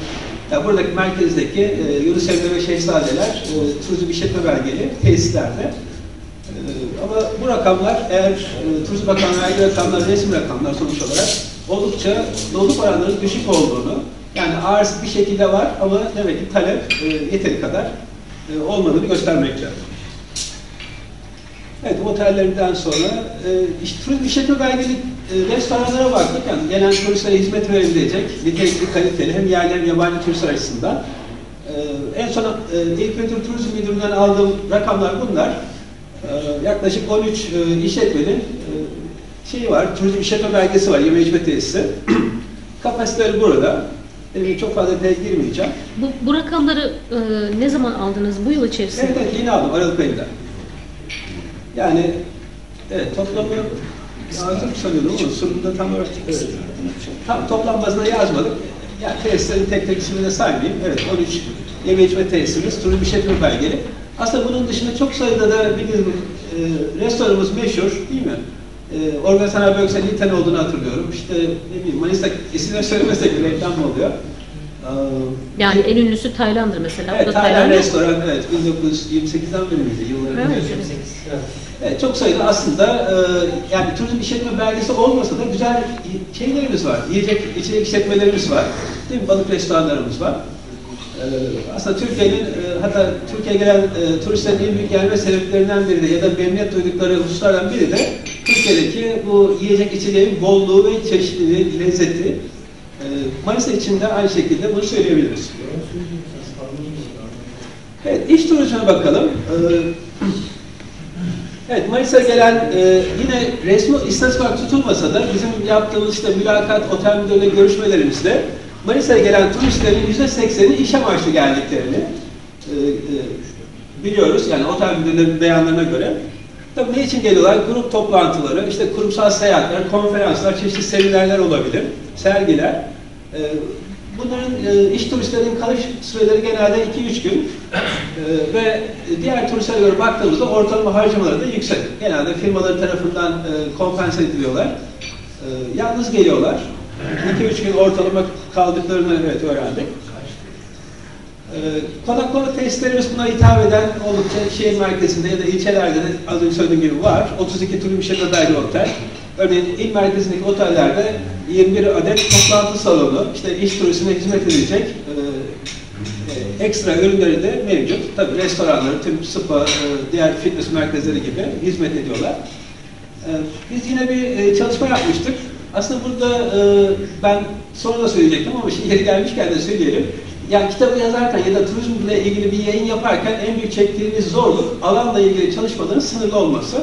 B: Yani buradaki merkezdeki e, Yunus Emre ve Şehzadeler e, turizm işletme belgeli tesislerde. E, ama bu rakamlar eğer e, Turizm Bakanlığı vergi rakamlar, resim rakamlar sonuç olarak oldukça doluluk oranlarının düşük olduğunu, yani arz bir şekilde var ama demek ki talep e, yeteri kadar e, olmadığını göstermekte. Evet, otellerden sonra e, işte, turizm işletme belgeli e, restoranlara baktık. Yani gelen turistlere hizmet verebilecek, nitelikli, kaliteli hem yerli hem yabancı turistler açısından. E, en son e, İlk Kültür Turizm Müdürlüğü'nden aldığım rakamlar bunlar. E, yaklaşık 13 e, işletmenin e, şeyi var, turizm işletme belgesi var, yeme içme tesisi. [clears throat] Kapasiteleri burada. Benim çok fazla detaya girmeyeceğim.
A: Bu, bu rakamları e, ne zaman aldınız? Bu yıl içerisinde?
B: Evet, evet yeni aldım Aralık ayında. Yani evet toplamı yazdım sanıyordum ama sunumda tam olarak evet, tam toplam bazında yazmadık. Yani tesislerin tek tek ismini de saymayayım. Evet 13 yeme içme tesisimiz, turizm işletme belgeli. Aslında bunun dışında çok sayıda da bildiğiniz e, restoranımız meşhur değil mi? E, Organ Sanayi Bölgesi'nin Niten olduğunu hatırlıyorum. İşte ne bileyim Manisa isimleri söylemesek bile reklam oluyor? Ee,
A: Yani en ünlüsü Tayland'dır mesela.
B: Evet, Tayland
A: Tayland.
B: restoran, evet, 1928'den beri miydi? Yılları
A: Evet.
B: Evet, çok sayıda aslında e, yani turizm işletme belgesi olmasa da güzel şeylerimiz var. Yiyecek, içecek işletmelerimiz var. Değil mi? Balık restoranlarımız var. E, aslında Türkiye'nin, e, hatta Türkiye'ye gelen e, turistlerin en büyük gelme sebeplerinden biri de ya da memnuniyet duydukları hususlardan biri de Türkiye'deki bu yiyecek içeceğin bolluğu ve çeşitliliği, lezzeti. E, Manisa için de aynı şekilde bunu söyleyebiliriz. Evet, iç turizme bakalım. Ee, Evet, Manisa'ya gelen e, yine resmi istatistik tutulmasa da bizim yaptığımız işte mülakat, otel müdürlüğü görüşmelerimizde Manisa'ya gelen turistlerin yüzde sekseni iş amaçlı geldiklerini e, e, biliyoruz. Yani otel müdürlüğünün beyanlarına göre. Tabii ne için geliyorlar? Grup toplantıları, işte kurumsal seyahatler, konferanslar, çeşitli seminerler olabilir, sergiler. E, Bunların e, iş turistlerinin kalış süreleri genelde 2-3 gün e, ve diğer turistlere göre baktığımızda ortalama harcamaları da yüksek. Genelde firmaları tarafından e, kompanse ediliyorlar. E, yalnız geliyorlar. 2-3 gün ortalama kaldıklarını evet öğrendik. Konaklama tesislerimiz buna hitap eden oldukça şehir merkezinde ya da ilçelerde de az önce söylediğim gibi var. 32 turizm işletme daire otel. Örneğin il merkezindeki otellerde 21 adet toplantı salonu, işte iş turizmine hizmet edecek e, e, ekstra ürünleri de mevcut. Tabi restoranları, tüm spa, e, diğer fitness merkezleri gibi hizmet ediyorlar. E, biz yine bir e, çalışma yapmıştık. Aslında burada e, ben sonra da söyleyecektim ama şimdi yeri gelmişken de söyleyelim. Yani kitabı yazarken ya da turizmle ilgili bir yayın yaparken en büyük çektiğimiz zorluk alanla ilgili çalışmaların sınırlı olması.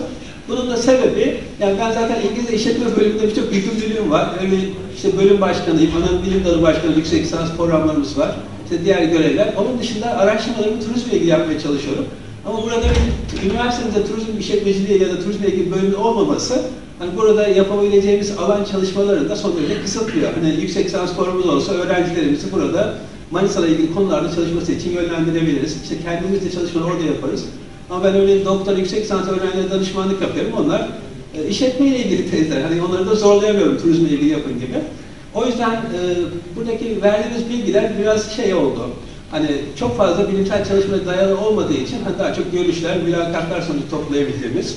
B: Bunun da sebebi, yani ben zaten İngilizce işletme bölümünde birçok yükümlülüğüm var. Örneğin işte bölüm başkanıyım, ana bilim dalı başkanı, yüksek lisans programlarımız var. İşte diğer görevler. Onun dışında araştırmalarımı turizmle ilgili yapmaya çalışıyorum. Ama burada bir üniversitemizde turizm işletmeciliği ya da turizmle ilgili bölümün olmaması hani burada yapabileceğimiz alan çalışmaları da son derece kısıtlıyor. Hani yüksek lisans programımız olsa öğrencilerimizi burada Manisa'la ilgili konularda çalışması için yönlendirebiliriz. İşte kendimiz de çalışmaları orada yaparız. Ama ben öyle doktor, yüksek lisans öğrencilerine danışmanlık yapıyorum. Onlar e, işletmeyle ilgili tezler. Hani onları da zorlayamıyorum turizmle ilgili yapın gibi. O yüzden e, buradaki verdiğimiz bilgiler biraz şey oldu. Hani çok fazla bilimsel çalışmaya dayalı olmadığı için hani daha çok görüşler, mülakatlar sonucu toplayabildiğimiz.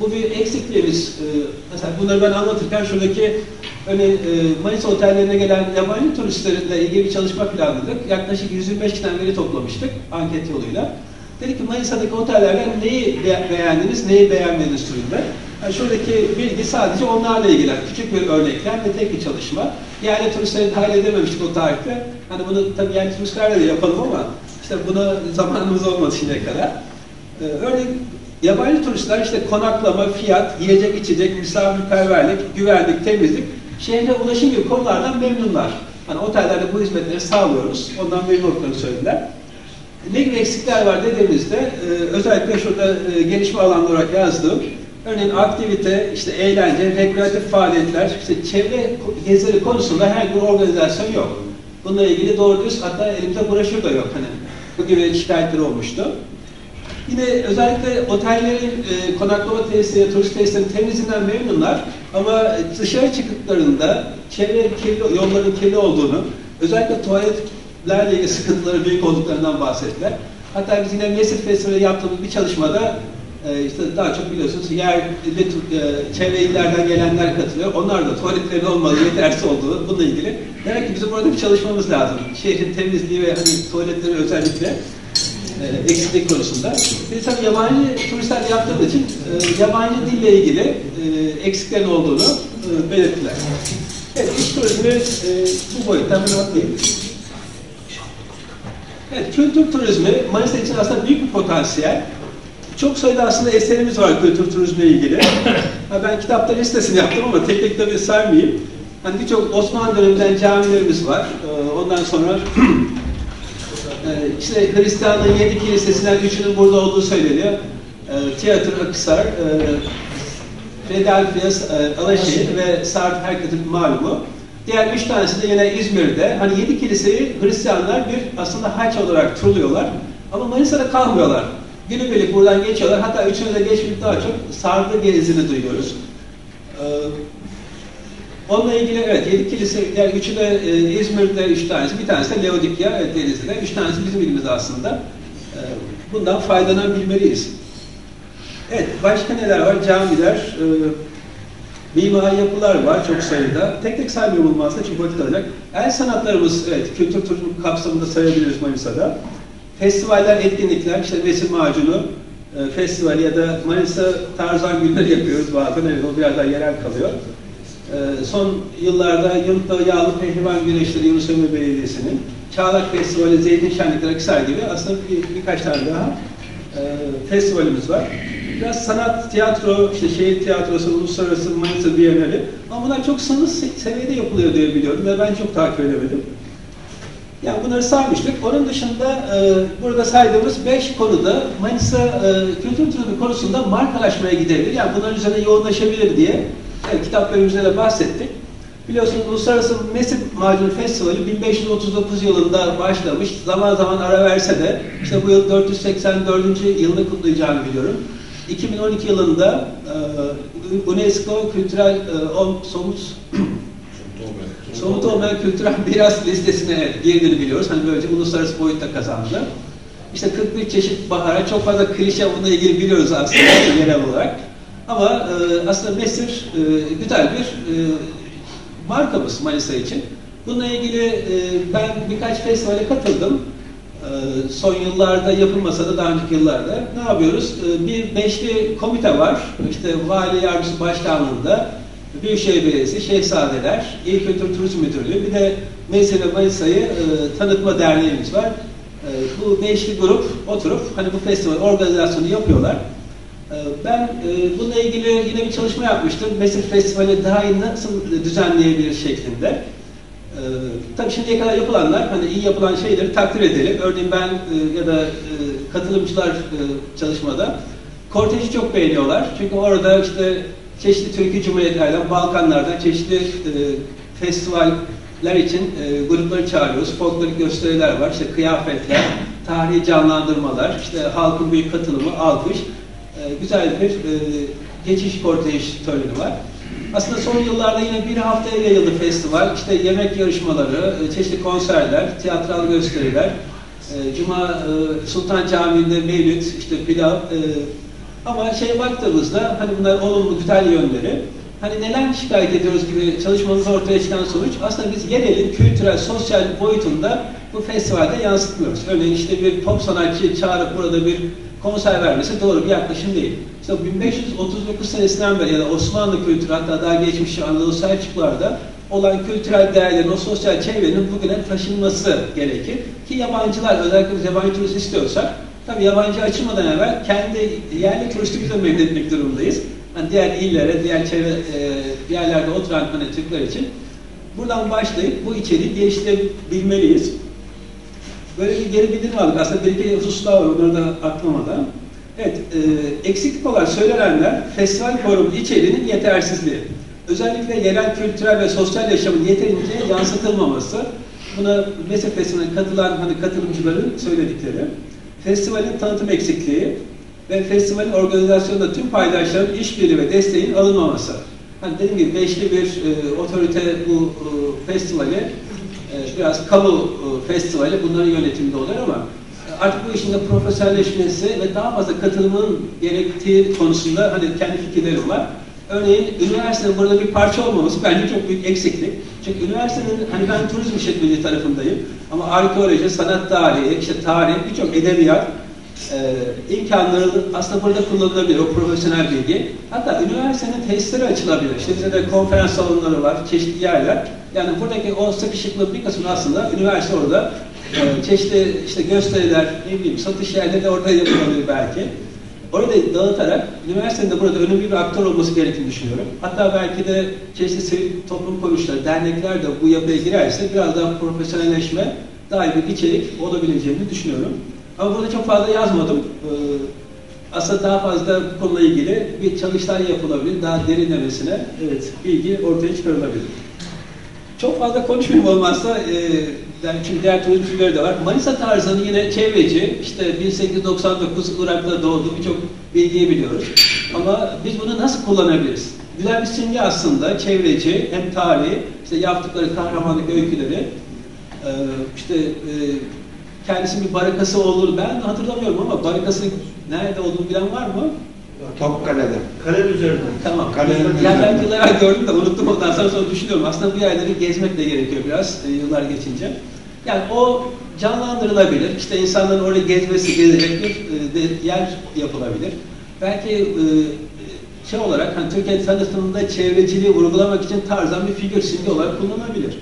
B: Bu bir eksikliğimiz. E, mesela bunları ben anlatırken şuradaki örneğin e, Manisa otellerine gelen yabancı turistlerle ilgili bir çalışma planladık. Yaklaşık 125 kişiden veri toplamıştık anket yoluyla. Dedik ki Manisa'daki otellerden neyi beğendiniz, neyi beğenmediniz türünde. Yani şuradaki bilgi sadece onlarla ilgili. Küçük bir örneklem ve tek bir çalışma. Yerli turistleri dahil edememiştik o tarihte. Hani bunu tabii yerli turistlerle de yapalım ama işte buna zamanımız olmadı şimdiye kadar. Ee, örneğin yabancı turistler işte konaklama, fiyat, yiyecek, içecek, misafirperverlik, güvenlik, temizlik, şehre ulaşım gibi konulardan memnunlar. Hani otellerde bu hizmetleri sağlıyoruz. Ondan memnun olduklarını söylediler. Ne gibi eksikler var dediğimizde e, özellikle şurada e, gelişme alanları olarak yazdığım örneğin aktivite, işte eğlence, rekreatif faaliyetler, işte çevre gezileri konusunda her bir organizasyon yok. Bununla ilgili doğru düz hatta elimde broşür da yok. Hani bu gibi şikayetler olmuştu. Yine özellikle otellerin e, konaklama tesisleri, turist tesislerinin temizliğinden memnunlar ama dışarı çıktıklarında çevre kirli, yolların kirli olduğunu, özellikle tuvalet lerle ilgili sıkıntıları büyük olduklarından bahsettiler. Hatta biz yine Mesir Festivali yaptığımız bir çalışmada e, işte daha çok biliyorsunuz yerli e, çevre illerden gelenler katılıyor. Onlar da tuvaletlerin olmadığı, yetersiz olduğu bununla ilgili. Demek ki bizim burada bir çalışmamız lazım. Şehrin temizliği ve hani tuvaletleri özellikle e, eksiklik konusunda. Bir tabii yabancı turistler yaptığımız için e, yabancı dille ilgili e, eksiklerin olduğunu e, belirttiler. Evet, iş turizmi e, bu boyuttan bir atlayayım. Evet, kültür turizmi Manisa için aslında büyük bir potansiyel. Çok sayıda aslında eserimiz var kültür turizmle ilgili. [coughs] ben kitapta listesini yaptım ama tek tek tabii saymayayım. Hani birçok Osmanlı döneminden camilerimiz var. Ee, ondan sonra [coughs] e, işte Hristiyanlığın yedi kilisesinden üçünün burada olduğu söyleniyor. Ee, Tiyatro e, Philadelphia, e, Alaşehir ve Sart herkesin malumu. Diğer üç tanesi de yine İzmir'de. Hani yedi kiliseyi Hristiyanlar bir aslında haç olarak turluyorlar. Ama Manisa'da kalmıyorlar. Günübirlik buradan geçiyorlar. Hatta üçünü de geçmek daha çok sardı gezini duyuyoruz. Ee, onunla ilgili evet yedi kilise, yani üçü de e, İzmir'de üç tanesi, bir tanesi de Leodikya, evet. Üç tanesi bizim ilimizde aslında. Ee, bundan faydalanabilmeliyiz. Evet, başka neler var? Camiler, e, Mimari yapılar var çok sayıda. Tek tek saymıyorum olmazsa çünkü vakit alacak. El sanatlarımız, evet, kültür turizm kapsamında sayabiliriz Manisa'da. Festivaller, etkinlikler, işte resim macunu, e, festivali ya da Manisa Tarzan günleri yapıyoruz bazen. Evet, o biraz daha yerel kalıyor. E, son yıllarda Yurtta Yağlı Pehlivan Güneşleri Yunus Emre Belediyesi'nin, Çağlak Festivali, Zeytin Şenlikleri Akisar gibi aslında bir, birkaç tane daha e, festivalimiz var. Biraz sanat, tiyatro, işte şehir tiyatrosu, uluslararası Manisa Bienali. Ama bunlar çok sınırlı seviyede yapılıyor diye biliyorum ve ben çok takip edemedim. Yani bunları saymıştık. Onun dışında e, burada saydığımız beş konuda Manisa e, kültür turizmi konusunda markalaşmaya gidebilir. Yani bunların üzerine yoğunlaşabilir diye yani kitaplarımızda da bahsettik. Biliyorsunuz Uluslararası Mesir Macun Festivali 1539 yılında başlamış. Zaman zaman ara verse de işte bu yıl 484. yılını kutlayacağını biliyorum. 2012 yılında e, UNESCO kültürel e, somut somut olmayan kültürel miras listesine girdiğini biliyoruz. Hani böylece uluslararası boyutta kazandı. İşte 41 çeşit bahara çok fazla klişe bununla ilgili biliyoruz aslında [laughs] genel olarak. Ama e, aslında Mesir e, güzel bir e, markamız Manisa için. Bununla ilgili e, ben birkaç festivale katıldım. Ee, son yıllarda yapılmasa da daha önceki yıllarda ne yapıyoruz? Ee, bir beşli komite var. İşte vali yardımcısı başkanlığında Büyükşehir Belediyesi, Şehzadeler, İl Kültür Turizm Müdürlüğü, bir de Meyse ve Manisa'yı e, tanıtma derneğimiz var. E, bu beşli grup oturup hani bu festival organizasyonu yapıyorlar. E, ben e, bununla ilgili yine bir çalışma yapmıştım. Mesir Festivali daha iyi nasıl düzenleyebilir şeklinde. E, tabii şimdiye kadar yapılanlar, hani iyi yapılan şeyleri takdir edelim. Örneğin ben e, ya da e, katılımcılar e, çalışmada korteji çok beğeniyorlar. Çünkü orada işte çeşitli Türkiye Cumhuriyetlerden, Balkanlardan çeşitli e, festivaller için e, grupları çağırıyoruz. Folklorik gösteriler var, işte kıyafetler, tarihi canlandırmalar, işte halkın büyük katılımı, alkış. E, güzel bir e, geçiş kortej töreni var. Aslında son yıllarda yine bir haftaya yayıldı festival. İşte yemek yarışmaları, e, çeşitli konserler, tiyatral gösteriler, e, Cuma e, Sultan Camii'nde mevlüt, işte pilav, ama şey baktığımızda hani bunlar olumlu güzel yönleri. Hani neler şikayet ediyoruz gibi çalışmamız ortaya çıkan sonuç aslında biz yerelin kültürel, sosyal boyutunda bu festivalde yansıtmıyoruz. Örneğin işte bir pop sanatçı çağırıp burada bir konser vermesi doğru bir yaklaşım değil. İşte 1539 senesinden beri ya da Osmanlı kültürü hatta daha geçmiş Anadolu Selçuklularda olan kültürel değerlerin, o sosyal çevrenin bugüne taşınması gerekir. Ki yabancılar, özellikle biz yabancı turist istiyorsak Tabii yabancı açılmadan evvel kendi yerli turistimizi memnun etmek durumundayız. Yani diğer illere, diğer çevre e, yerlerde oturan hani Türkler için buradan başlayıp bu içeriği geliştirebilmeliyiz. Böyle bir geri bildirim aldık. Aslında bir iki husus daha var, onları da atlamadan. Evet, e, eksiklik olarak söylenenler festival forumun içeriğinin yetersizliği. Özellikle yerel kültürel ve sosyal yaşamın yeterince yansıtılmaması. Buna Mesih Festivali'ne katılan hani katılımcıların söyledikleri festivalin tanıtım eksikliği ve festivalin organizasyonunda tüm paydaşların işbirliği ve desteğin alınmaması. Hani dediğim gibi beşli bir e, otorite bu e, festivali e, biraz kamu e, festivali bunların yönetiminde oluyor ama artık bu işin de profesyonelleşmesi ve daha fazla katılımın gerektiği konusunda hani kendi fikirlerim var. Örneğin üniversitenin burada bir parça olmaması bence çok büyük eksiklik. Çünkü üniversitenin, hani ben turizm işletmeci tarafındayım ama arkeoloji, sanat tarihi, işte tarih, birçok edebiyat e, imkanları aslında burada kullanılabilir, o profesyonel bilgi. Hatta üniversitenin tesisleri açılabilir. İşte bize de konferans salonları var, çeşitli yerler. Yani buradaki o sıkışıklığın bir kısmı aslında üniversite orada çeşitli işte gösteriler, ne bileyim satış yerleri de orada yapılabilir belki. Orada dağıtarak üniversitenin de burada önemli bir aktör olması gerektiğini düşünüyorum. Hatta belki de çeşitli sivil toplum kuruluşları, dernekler de bu yapıya girerse biraz daha profesyonelleşme, daha iyi bir içerik olabileceğini düşünüyorum. Ama burada çok fazla yazmadım. Ee, aslında daha fazla bu konuyla ilgili bir çalıştay yapılabilir, daha derinlemesine evet, bilgi ortaya çıkarılabilir. Çok fazla konuşmayayım olmazsa, e, yani çünkü diğer turizm türleri de var. Manisa tarzını yine çevreci, işte 1899 Irak'ta doğdu, birçok bilgiyi biliyoruz. Ama biz bunu nasıl kullanabiliriz? Güzel bir simge aslında, çevreci, hem tarihi, işte yaptıkları kahramanlık öyküleri, e, işte e, kendisi bir barikası olur. Ben hatırlamıyorum ama barikası nerede olduğunu bilen var mı?
F: Topkale'de.
I: Kale üzerinde.
B: Tamam.
F: Kalenin
B: yani ben yıllar gördüm de unuttum ondan sonra sonra düşünüyorum. Aslında bu yerleri gezmek de gerekiyor biraz e, yıllar geçince. Yani o canlandırılabilir. İşte insanların orada gezmesi, gezecek bir e, yer yapılabilir. Belki e, şey olarak hani Türkiye tanıtımında çevreciliği vurgulamak için tarzan bir figür simge olarak kullanılabilir.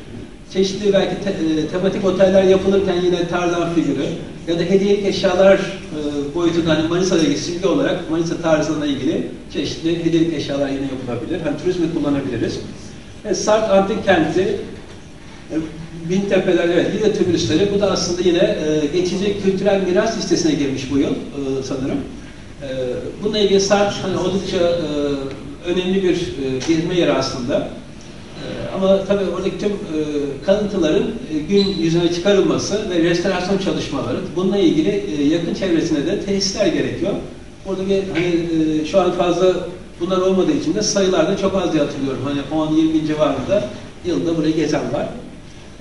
B: Çeşitli belki te, e, tematik oteller yapılırken yine tarzan figürü ya da hediyelik eşyalar e, boyutunda hani Manisa'da simge olarak Manisa tarzına ilgili çeşitli hediyelik eşyalar yine yapılabilir. Hani turizmi kullanabiliriz. E, Sart Antik Kenti e, Bin Tepeler, evet, yine turistleri. Bu da aslında yine e, geçici kültürel miras listesine girmiş bu yıl e, sanırım. E, bununla ilgili Sart hani oldukça e, önemli bir e, gezme yeri aslında. Ama tabii oradaki tüm e, kalıntıların e, gün yüzüne çıkarılması ve restorasyon çalışmaları, bununla ilgili e, yakın çevresine de tesisler gerekiyor. Orada bir hani e, şu an fazla bunlar olmadığı için de sayılarda çok az diye hatırlıyorum. Hani 10-20 civarında yılda burayı gezen var.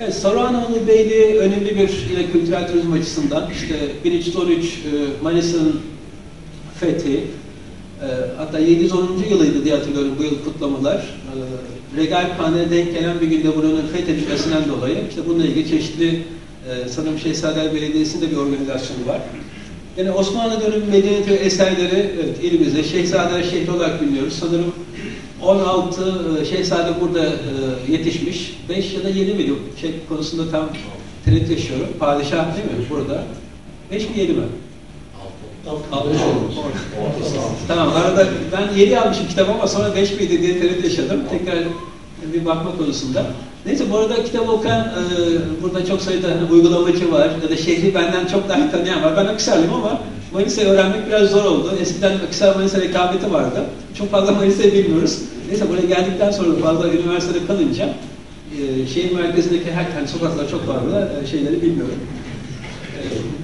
B: Evet, Saruhanoğlu Beyliği önemli bir yine kültürel turizm açısından. İşte 1313 e, Manisa'nın fethi, e, hatta 710. yılıydı diye hatırlıyorum bu yıl kutlamalar. E, Regal Khan'a denk gelen bir günde buranın fethedilmesinden dolayı işte bununla ilgili çeşitli e, sanırım Şehzadeler Belediyesi'nde bir organizasyonu var. Yani Osmanlı dönemi medeniyeti ve eserleri evet, ilimizde Şehzadeler şehri olarak biliyoruz. Sanırım 16 e, şehzade burada e, yetişmiş. 5 ya da 7 miydi? Şey konusunda tam tereddüt yaşıyorum. Padişah değil mi burada? 5 mi 7 mi? 6. Tamam arada ben 7 almışım kitap ama sonra 5 miydi diye tereddüt yaşadım. Tekrar bir bakma konusunda. Neyse bu arada kitap okuyan e, burada çok sayıda hani, uygulamacı var ya da şehri benden çok daha iyi tanıyan var. Ben Akhisarlıyım ama Manisa'yı öğrenmek biraz zor oldu. Eskiden Akhisar Manisa rekabeti vardı. Çok fazla Manisa'yı bilmiyoruz. Neyse buraya geldikten sonra fazla üniversitede kalınca e, şehir merkezindeki her tane sokaklar çok fazla e, şeyleri bilmiyorum.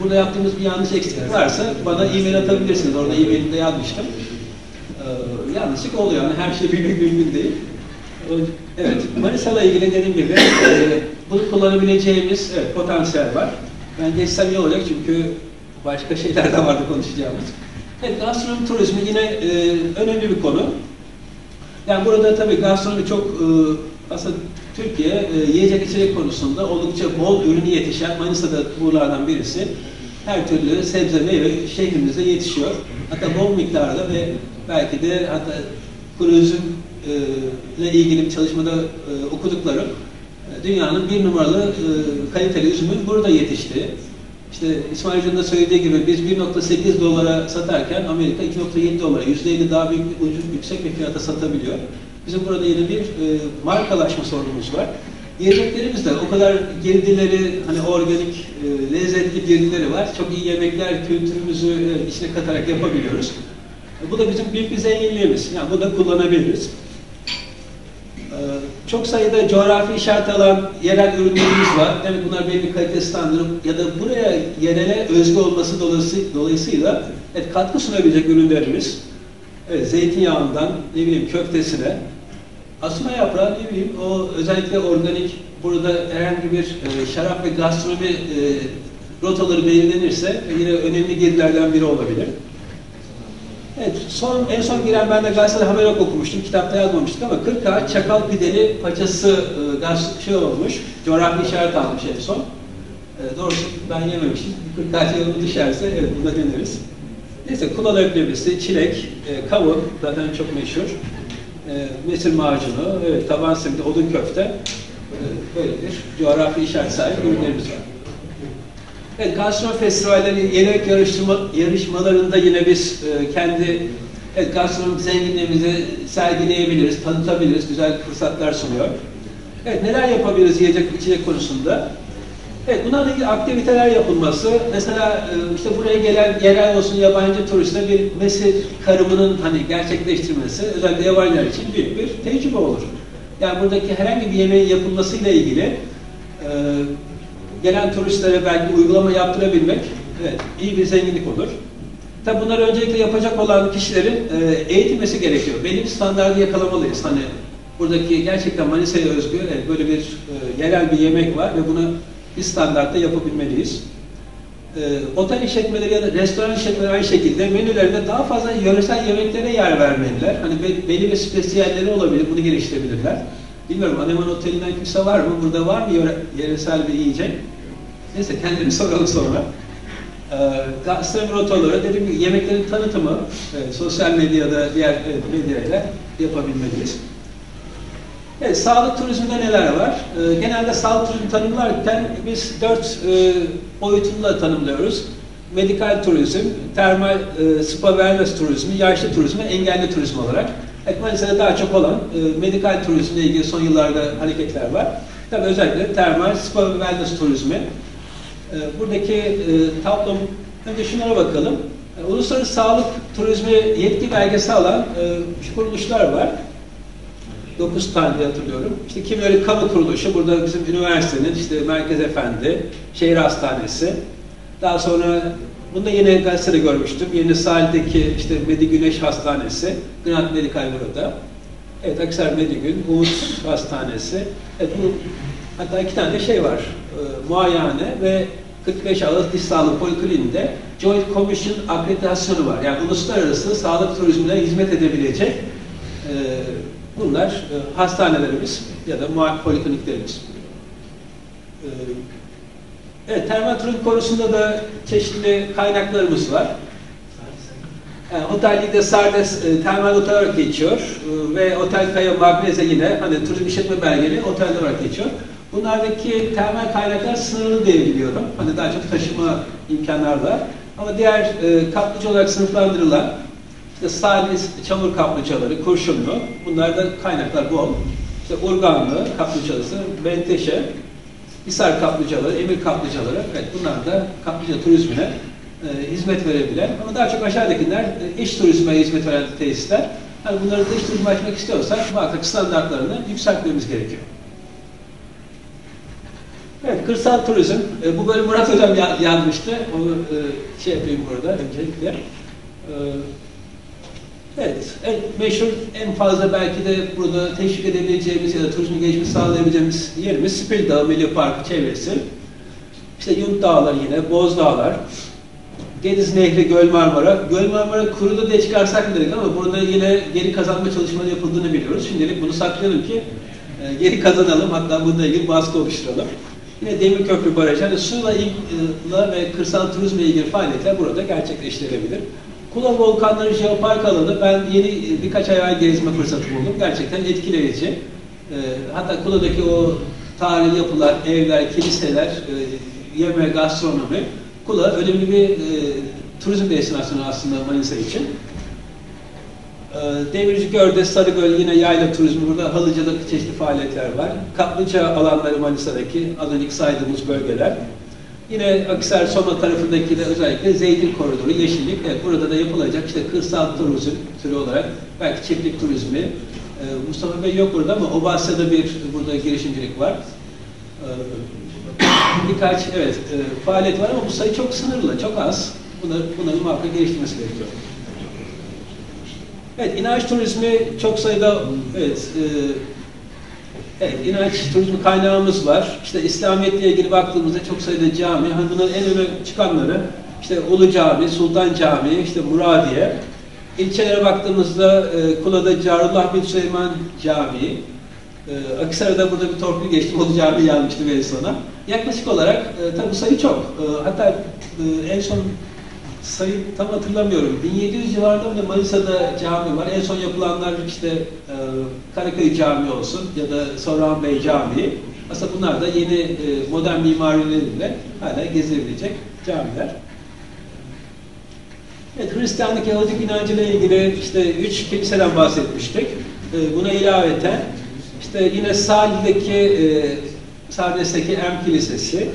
B: Burada yaptığımız bir yanlış eksiklik varsa bana e-mail atabilirsiniz. Orada e-mailimde yazmıştım. E, yanlışlık oluyor. Yani her şey bilmek mümkün değil. Evet, Manisa'la ilgili dediğim gibi e, bunu kullanabileceğimiz evet, potansiyel var. Ben geçsem iyi olacak çünkü başka şeyler de vardı konuşacağımız. Evet, gastronomi turizmi yine e, önemli bir konu. Yani burada tabii gastronomi çok e, aslında Türkiye e, yiyecek içecek konusunda oldukça bol ürünü yetişen Manisa'da buralardan birisi. Her türlü sebze meyve şehrimizde yetişiyor. Hatta bol miktarda ve belki de hatta kuru üzüm e, ile ilgili bir çalışmada e, okuduklarım e, dünyanın bir numaralı e, kaliteli üzümün burada yetişti. İşte İsmail Hoca'nın da söylediği gibi biz 1.8 dolara satarken Amerika 2.7 dolara, %50 daha büyük, ucuz, yüksek bir fiyata satabiliyor. Bizim burada yeni bir e, markalaşma sorunumuz var. Yiyeceklerimiz de o kadar girdileri, hani organik, e, lezzetli girdileri var. Çok iyi yemekler kültürümüzü e, içine katarak yapabiliyoruz. E, bu da bizim büyük bir zenginliğimiz. Yani bu da kullanabiliriz. E, çok sayıda coğrafi işaret alan yerel ürünlerimiz var. Demek bunlar belli kalite standartı ya da buraya yerele özgü olması dolayısıyla evet, katkı sunabilecek ürünlerimiz. Evet, zeytinyağından ne bileyim köftesine, asma yaprağı ne bileyim o özellikle organik burada herhangi bir e, şarap ve gastronomi e, rotaları belirlenirse yine önemli girdilerden biri olabilir. Evet, son, en son giren ben de gazetede haber okumuştum, kitapta yazmamıştık ama 40 ağaç çakal pideli paçası e, gaz, şey olmuş, coğrafi işaret almış en son. E, doğrusu ben yememişim, 40 ağaç yolunu düşerse evet buna deneriz. Neyse öklebisi, çilek, e, kavun zaten çok meşhur. E, mesir macunu, evet, taban simidi, odun köfte. E, böyle bir coğrafi işaret sahibi ürünlerimiz var. Evet, gastronomi festivalleri, yemek yarışma, yarışmalarında yine biz e, kendi evet, gastronomik zenginliğimizi sergileyebiliriz, tanıtabiliriz, güzel fırsatlar sunuyor. Evet, neler yapabiliriz yiyecek içecek konusunda? Evet, bunlarla ilgili aktiviteler yapılması, mesela e, işte buraya gelen yerel olsun yabancı turiste bir mesir karımının hani gerçekleştirmesi, özellikle yabancılar için büyük bir tecrübe olur. Yani buradaki herhangi bir yemeğin yapılmasıyla ilgili e, gelen turistlere belki uygulama yaptırabilmek evet, iyi bir zenginlik olur. Tabi bunları öncelikle yapacak olan kişilerin e, eğitilmesi gerekiyor. Bir standartı yakalamalıyız. Hani buradaki gerçekten Manisa'ya özgü evet, böyle bir e, yerel bir yemek var ve bunu bir standartta yapabilmeliyiz. E, otel işletmeleri ya da restoran işletmeleri aynı şekilde menülerinde daha fazla yöresel yemeklere yer vermeliler. Hani be, belli bir spesiyalleri olabilir, bunu geliştirebilirler. Bilmiyorum Aneman Oteli'nden kimse var mı? Burada var mı yöre, yöresel bir yiyecek? Neyse kendini [laughs] soralım sonra. Ee, gastronomi rotaları, dediğim gibi yemeklerin tanıtımı e, sosyal medyada, diğer e, medyayla yapabilmeliyiz. Evet, sağlık turizminde neler var? Ee, genelde sağlık turizmi tanımlarken biz dört e, boyutunda tanımlıyoruz. Medikal turizm, termal e, spa wellness turizmi, yaşlı turizmi, engelli turizm olarak. Evet, Manisa'da daha çok olan e, medikal turizmle ilgili son yıllarda hareketler var. Tabii özellikle termal spa wellness turizmi. E, buradaki e, tablom, önce şunlara bakalım. E, Uluslararası Sağlık Turizmi yetki belgesi alan e, kuruluşlar var. 9 tane hatırlıyorum. İşte kimileri kamu kuruluşu, burada bizim üniversitenin, işte Merkez Efendi, Şehir Hastanesi. Daha sonra, bunu da yine gazetede görmüştüm. Yeni sahildeki işte Medi Güneş Hastanesi, Grand Medical burada. Evet, Aksar Medigün, Umut Hastanesi. Evet, bu, hatta iki tane de şey var, e, muayene ve 45 Ağustos Diş Sağlığı Polikliniğinde Joint Commission akreditasyonu var. Yani uluslararası sağlık turizmine hizmet edebilecek e, bunlar e, hastanelerimiz ya da polikliniklerimiz. E, evet, termal turizm konusunda da çeşitli kaynaklarımız var. Yani otel Lide Sardes e, termal otel olarak geçiyor e, ve Otel Kaya Magneze yine hani turizm işletme belgeli otel olarak geçiyor. Bunlardaki termal kaynaklar sınırlı diye biliyorum. Hani daha çok taşıma imkanlarla. Ama diğer e, kaplıca olarak sınıflandırılan işte Salis, çamur kaplıcaları, kurşunlu, bunlarda kaynaklar bol. İşte Urganlı kaplıcası, Menteşe, Hisar kaplıcaları, Emir kaplıcaları, evet bunlar da kaplıca turizmine e, hizmet verebilen ama daha çok aşağıdakiler e, iş turizme hizmet veren tesisler. Yani bunları da iş turizme açmak istiyorsak muhakkak standartlarını yükseltmemiz gerekiyor. Evet, kırsal turizm. E, bu bölüm Murat Hocam ya, yazmıştı. Onu e, şey yapayım burada öncelikle. E, evet, en meşhur, en fazla belki de burada teşvik edebileceğimiz ya da turizmi gelişmiş sağlayabileceğimiz yerimiz Spil Dağı Milli Parkı çevresi. İşte Yunt Dağları yine, Boz Dağlar, Gediz Nehri, Göl Marmara. Göl Marmara kurudu diye çıkarsak dedik ama burada yine geri kazanma çalışmaları yapıldığını biliyoruz. Şimdilik bunu saklayalım ki e, geri kazanalım. Hatta bununla ilgili baskı oluşturalım. Yine Demirköprü Barajı, yani suyla ilgili ve kırsal turizmle ilgili faaliyetler burada gerçekleştirilebilir. Kula Volkanları Jeopark alanı ben yeni birkaç ay gezme fırsatı buldum. Gerçekten etkileyici. E, hatta Kula'daki o tarihi yapılar, evler, kiliseler, e, yeme, gastronomi Kula önemli bir e, turizm destinasyonu aslında Manisa için. E, Demirci Göl'de Sarıgöl yine yayla turizmi burada Halıca'da çeşitli faaliyetler var. Kaplıca alanları Manisa'daki az önceki saydığımız bölgeler. Yine Akisar Soma tarafındaki de özellikle zeytin koridoru, yeşillik. Evet, burada da yapılacak işte kırsal turizm türü olarak belki çiftlik turizmi. E, Mustafa Bey yok burada ama Obasya'da bir burada girişimcilik var. E, birkaç evet e, faaliyet var ama bu sayı çok sınırlı, çok az. Bunları, bunların muhakkak geliştirmesi gerekiyor. Evet, inanç turizmi çok sayıda evet, e, evet inanç turizmi kaynağımız var. İşte İslamiyetle ilgili baktığımızda çok sayıda cami, hani bunların en öne çıkanları işte Ulu Cami, Sultan Cami, işte Muradiye. İlçelere baktığımızda e, Kula'da Carullah bin Süleyman Camii, e, Akisar'da burada bir torpil geçti, Ulu Cami yazmıştı en sona. Yaklaşık olarak e, tabi sayı çok. E, hatta e, en son sayı tam hatırlamıyorum. 1700 civarında bile Manisa'da cami var. En son yapılanlar işte e, Karaköy Camii olsun ya da Sorhan Bey Camii. Aslında bunlar da yeni e, modern mimarileriyle hala gezilebilecek camiler. Evet, Hristiyanlık, Yahudilik inancıyla ilgili işte üç kiliseden bahsetmiştik. E, buna ilaveten işte yine Salih'deki e, Sardes'teki Em Kilisesi,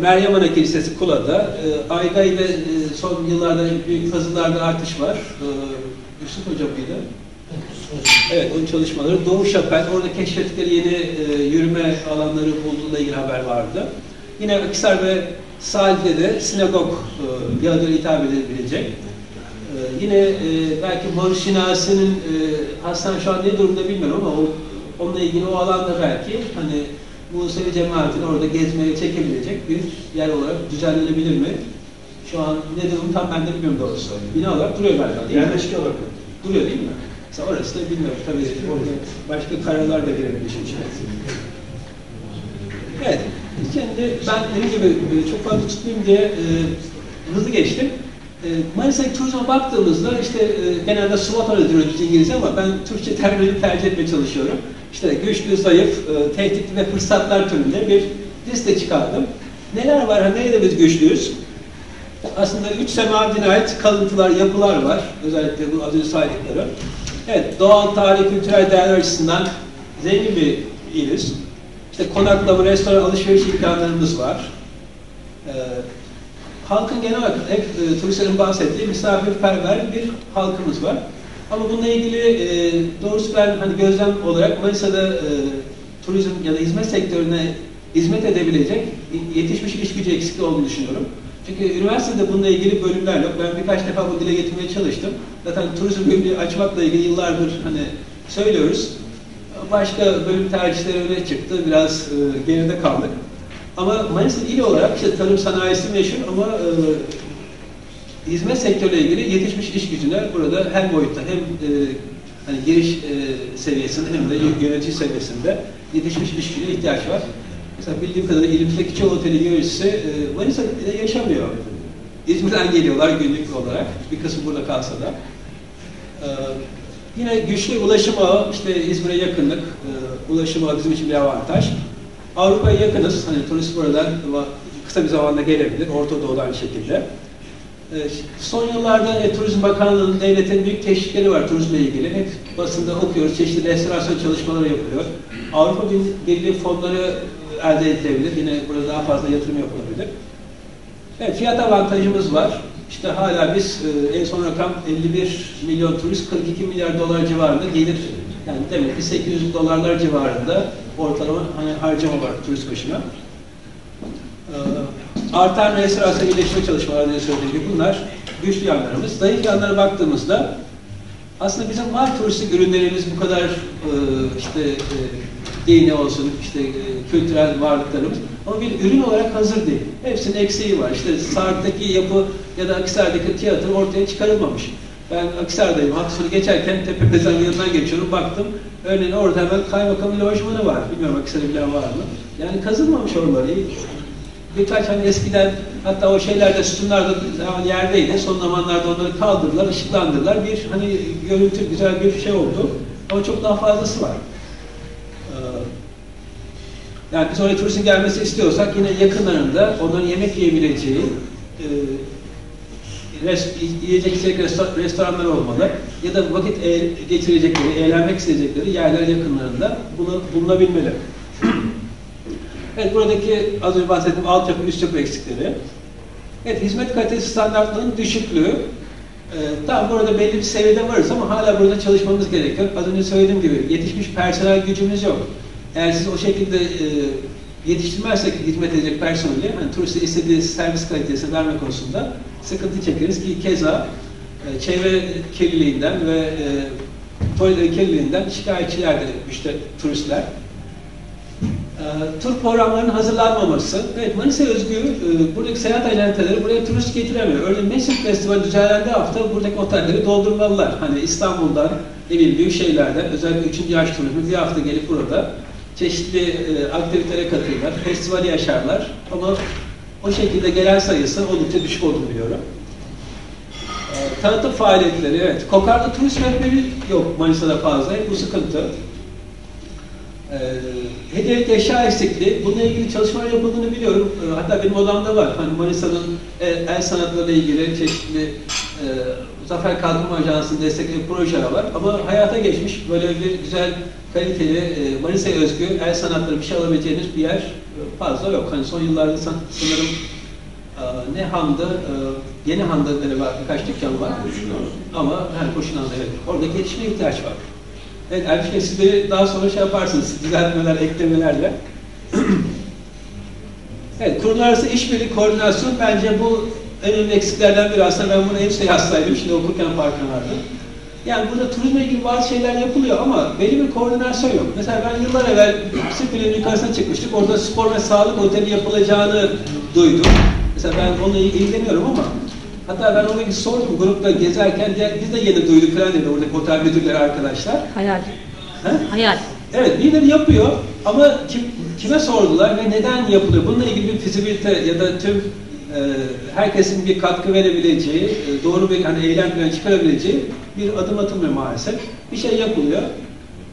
B: Meryem Ana Kilisesi Kula'da, e, Ayga ile e, son yıllarda büyük fazılarda artış var. E, Yusuf Hoca mıydı? Evet, onun çalışmaları. Doğu Şapel, orada keşfettikleri yeni e, yürüme alanları bulduğuyla ilgili haber vardı. Yine Akisar ve Salih'de de sinagog e, Yahudi'ye hitap edilebilecek. Yine belki Barış Şinasi'nin e, Hasan şu an ne durumda bilmiyorum ama onunla ilgili o alanda belki hani Musevi cemaatini orada gezmeye çekebilecek bir yer olarak düzenlenebilir mi? Şu an ne durum tam ben de bilmiyorum doğrusu. Bina olarak duruyor galiba değil mi?
K: Yerleşke olarak.
B: Duruyor değil mi? Mesela orası da bilmiyorum tabii. Orada başka kararlar da girebilir içine. Evet. Şimdi ben dediğim gibi çok fazla tutmayayım diye e, hızlı geçtim. E, Manisa'daki turizme baktığımızda işte e, genelde SWOT arıyoruz İngilizce ama ben Türkçe terminoloji tercih etmeye çalışıyorum. İşte güçlü, zayıf, e, tehditli ve fırsatlar türünde bir liste çıkardım. Neler var, nerede biz güçlüyüz? Aslında üç semahatine ait kalıntılar, yapılar var. Özellikle bu az önce saydıkları. Evet, doğal, tarihi, kültürel değerler açısından zengin bir iliz. İşte konaklama, restoran, alışveriş imkanlarımız var. Ee, halkın genel olarak hep e, turistlerin bahsettiği misafirperver bir halkımız var. Ama bununla ilgili e, doğrusu ben hani gözlem olarak Manisa'da e, turizm ya da hizmet sektörüne hizmet edebilecek yetişmiş iş gücü eksikliği olduğunu düşünüyorum. Çünkü üniversitede bununla ilgili bölümler yok. Ben birkaç defa bu dile getirmeye çalıştım. Zaten turizm bölümü açmakla ilgili yıllardır hani söylüyoruz. Başka bölüm tercihleri öne çıktı. Biraz e, geride kaldık. Ama Manisa il olarak işte tarım sanayisi meşhur ama e, hizmet sektörüyle ilgili yetişmiş iş gücüne burada hem boyutta hem e, hani giriş e, seviyesinde hem de yönetici seviyesinde yetişmiş iş gücüne ihtiyaç var. Mesela bildiğim kadarıyla ilimizdeki çoğu otelin yöneticisi e, Manisa'da yaşamıyor. İzmir'den geliyorlar günlük olarak. Bir kısım burada kalsa da. Ee, yine güçlü ulaşım ağı, işte İzmir'e yakınlık, e, ulaşım ağı bizim için bir avantaj. Avrupa'ya yakınız, hani turist buradan kısa bir zamanda gelebilir, Orta Doğu'da aynı şekilde. Ee, son yıllarda e, Turizm Bakanlığı'nın devletin büyük teşvikleri var turizmle ilgili. Hep basında okuyoruz, çeşitli restorasyon çalışmaları yapılıyor. Avrupa Birliği fonları elde edilebilir, yine burada daha fazla yatırım yapılabilir. Evet, fiyat avantajımız var. İşte hala biz e, en son rakam 51 milyon turist, 42 milyar dolar civarında gelir. Yani demek ki 800 dolarlar civarında ortalama hani harcama var turist başına. Ee, artan restorasyon iyileşme çalışmaları diye söylediğim bunlar güçlü yanlarımız. Zayıf yanlara baktığımızda aslında bizim var turistik ürünlerimiz bu kadar e, işte e, dini olsun, işte e, kültürel varlıklarımız ama bir ürün olarak hazır değil. Hepsinin eksiği var. İşte Sarp'taki yapı ya da Akisar'daki tiyatro ortaya çıkarılmamış. Ben Akisar'dayım. Hafta geçerken Tepe Mezarı yanından geçiyorum. Baktım. Örneğin orada hemen kaymakamın lojmanı var. Bilmiyorum Akisar'ı bilen var mı? Yani kazılmamış oraları. Birkaç hani eskiden hatta o şeylerde sütunlarda zaman yerdeydi. Son zamanlarda onları kaldırdılar, ışıklandırdılar. Bir hani görüntü güzel bir şey oldu. Ama çok daha fazlası var. Yani biz oraya turistin gelmesi istiyorsak yine yakınlarında onların yemek yiyebileceği e, yiyecek içecek restoran, restoranlar olmalı. Ya da vakit e, geçirecekleri, eğlenmek isteyecekleri yerler yakınlarında bulunabilmeli. Evet buradaki az önce bahsettiğim altyapı, üst yapı eksikleri. Evet hizmet kalitesi standartlarının düşüklüğü. Ee, tamam burada belli bir seviyede varız ama hala burada çalışmamız gerekiyor. Az önce söylediğim gibi yetişmiş personel gücümüz yok. Eğer siz o şekilde e, yetiştirmezsek hizmet edecek personeli, hani turiste istediği servis kalitesini verme konusunda sıkıntı çekeriz ki keza e, çevre kirliliğinden ve e, tuvalet kirliliğinden şikayetçilerdir işte turistler. E, tur programlarının hazırlanmaması. Evet Manisa özgü e, buradaki seyahat ajantaları buraya turist getiremiyor. Örneğin Mesut Festivali düzenlendiği hafta buradaki otelleri doldurmalılar. Hani İstanbul'dan, ne büyük şehirlerden, özellikle 3. yaş turizmi bir hafta gelip burada çeşitli e, aktivitelere katılırlar, festivali yaşarlar ama o şekilde gelen sayısı oldukça düşük olduğunu biliyorum. E, tanıtım faaliyetleri, evet. Kokar'da turist rehberi yok Manisa'da fazla, bu sıkıntı. E, hediyelik eşya eksikliği, bununla ilgili çalışmalar yapıldığını biliyorum. E, hatta benim odamda var. Hani Manisa'nın el, el sanatlarıyla ilgili çeşitli e, Zafer Kalkınma Ajansı'nın desteklediği projeler var. Ama hayata geçmiş böyle bir güzel kaliteli e, Manisa'ya özgü el sanatları bir şey alabileceğiniz bir yer e, fazla yok. Hani son yıllarda san, sanırım e, ne Han'da, e, Yeni Han'da galiba birkaç dükkan var. Ama yani Koşunan'da evet. Orada gelişmeye ihtiyaç var. Evet Ermiş Bey siz de daha sonra şey yaparsınız, düzeltmeler, eklemelerle. [clears throat] evet, kurumlar arası işbirliği, koordinasyon bence bu en önemli eksiklerden biri. Aslında ben bunu hepsi yazsaydım, şimdi okurken farkına. Yani burada turizmle ilgili bazı şeyler yapılıyor ama belli bir koordinasyon yok. Mesela ben yıllar evvel Sipil'in yukarısına çıkmıştık. Orada spor ve sağlık oteli yapılacağını duydum. Mesela ben onunla ilgileniyorum ama hatta ben ona sordum grupta gezerken diğer, biz de yeni duyduk falan dedi oradaki otel müdürleri arkadaşlar.
A: Hayal.
B: He?
A: Hayal.
B: Evet birileri yapıyor ama kim, kime sordular ve neden yapılıyor? Bununla ilgili bir fizibilite ya da tüm e, herkesin bir katkı verebileceği, e, doğru bir hani eylem planı çıkarabileceği bir adım atılmıyor maalesef. Bir şey yapılıyor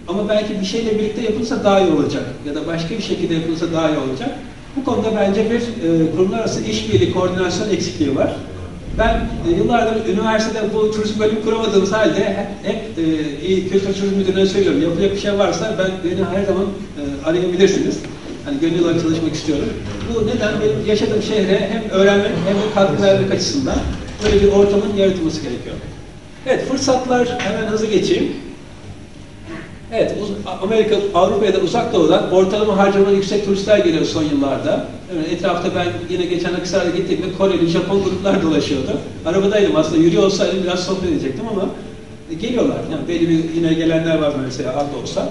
B: ama belki bir şeyle birlikte yapılsa daha iyi olacak ya da başka bir şekilde yapılsa daha iyi olacak. Bu konuda bence bir e, kurumlar arası işbirliği, koordinasyon eksikliği var. Ben e, yıllardır üniversitede bu turizm bölümü kuramadığımız halde hep, e, kültür turizm müdürüne söylüyorum. Yapılacak bir şey varsa ben beni her zaman e, arayabilirsiniz. Hani gönül olarak çalışmak istiyorum. Bu neden benim yaşadığım şehre hem öğrenmek hem de katkı vermek açısından böyle bir ortamın yaratılması gerekiyor. Evet, fırsatlar hemen hızlı geçeyim. Evet, Amerika, Avrupa'ya da uzak doğudan ortalama harcamalı yüksek turistler geliyor son yıllarda. Evet, etrafta ben yine geçen Akisar'da gittiğimde Koreli, Japon gruplar dolaşıyordu. Arabadaydım aslında, yürüyor olsaydım biraz sohbet edecektim ama geliyorlar. Yani belli bir yine gelenler var mesela az da olsa.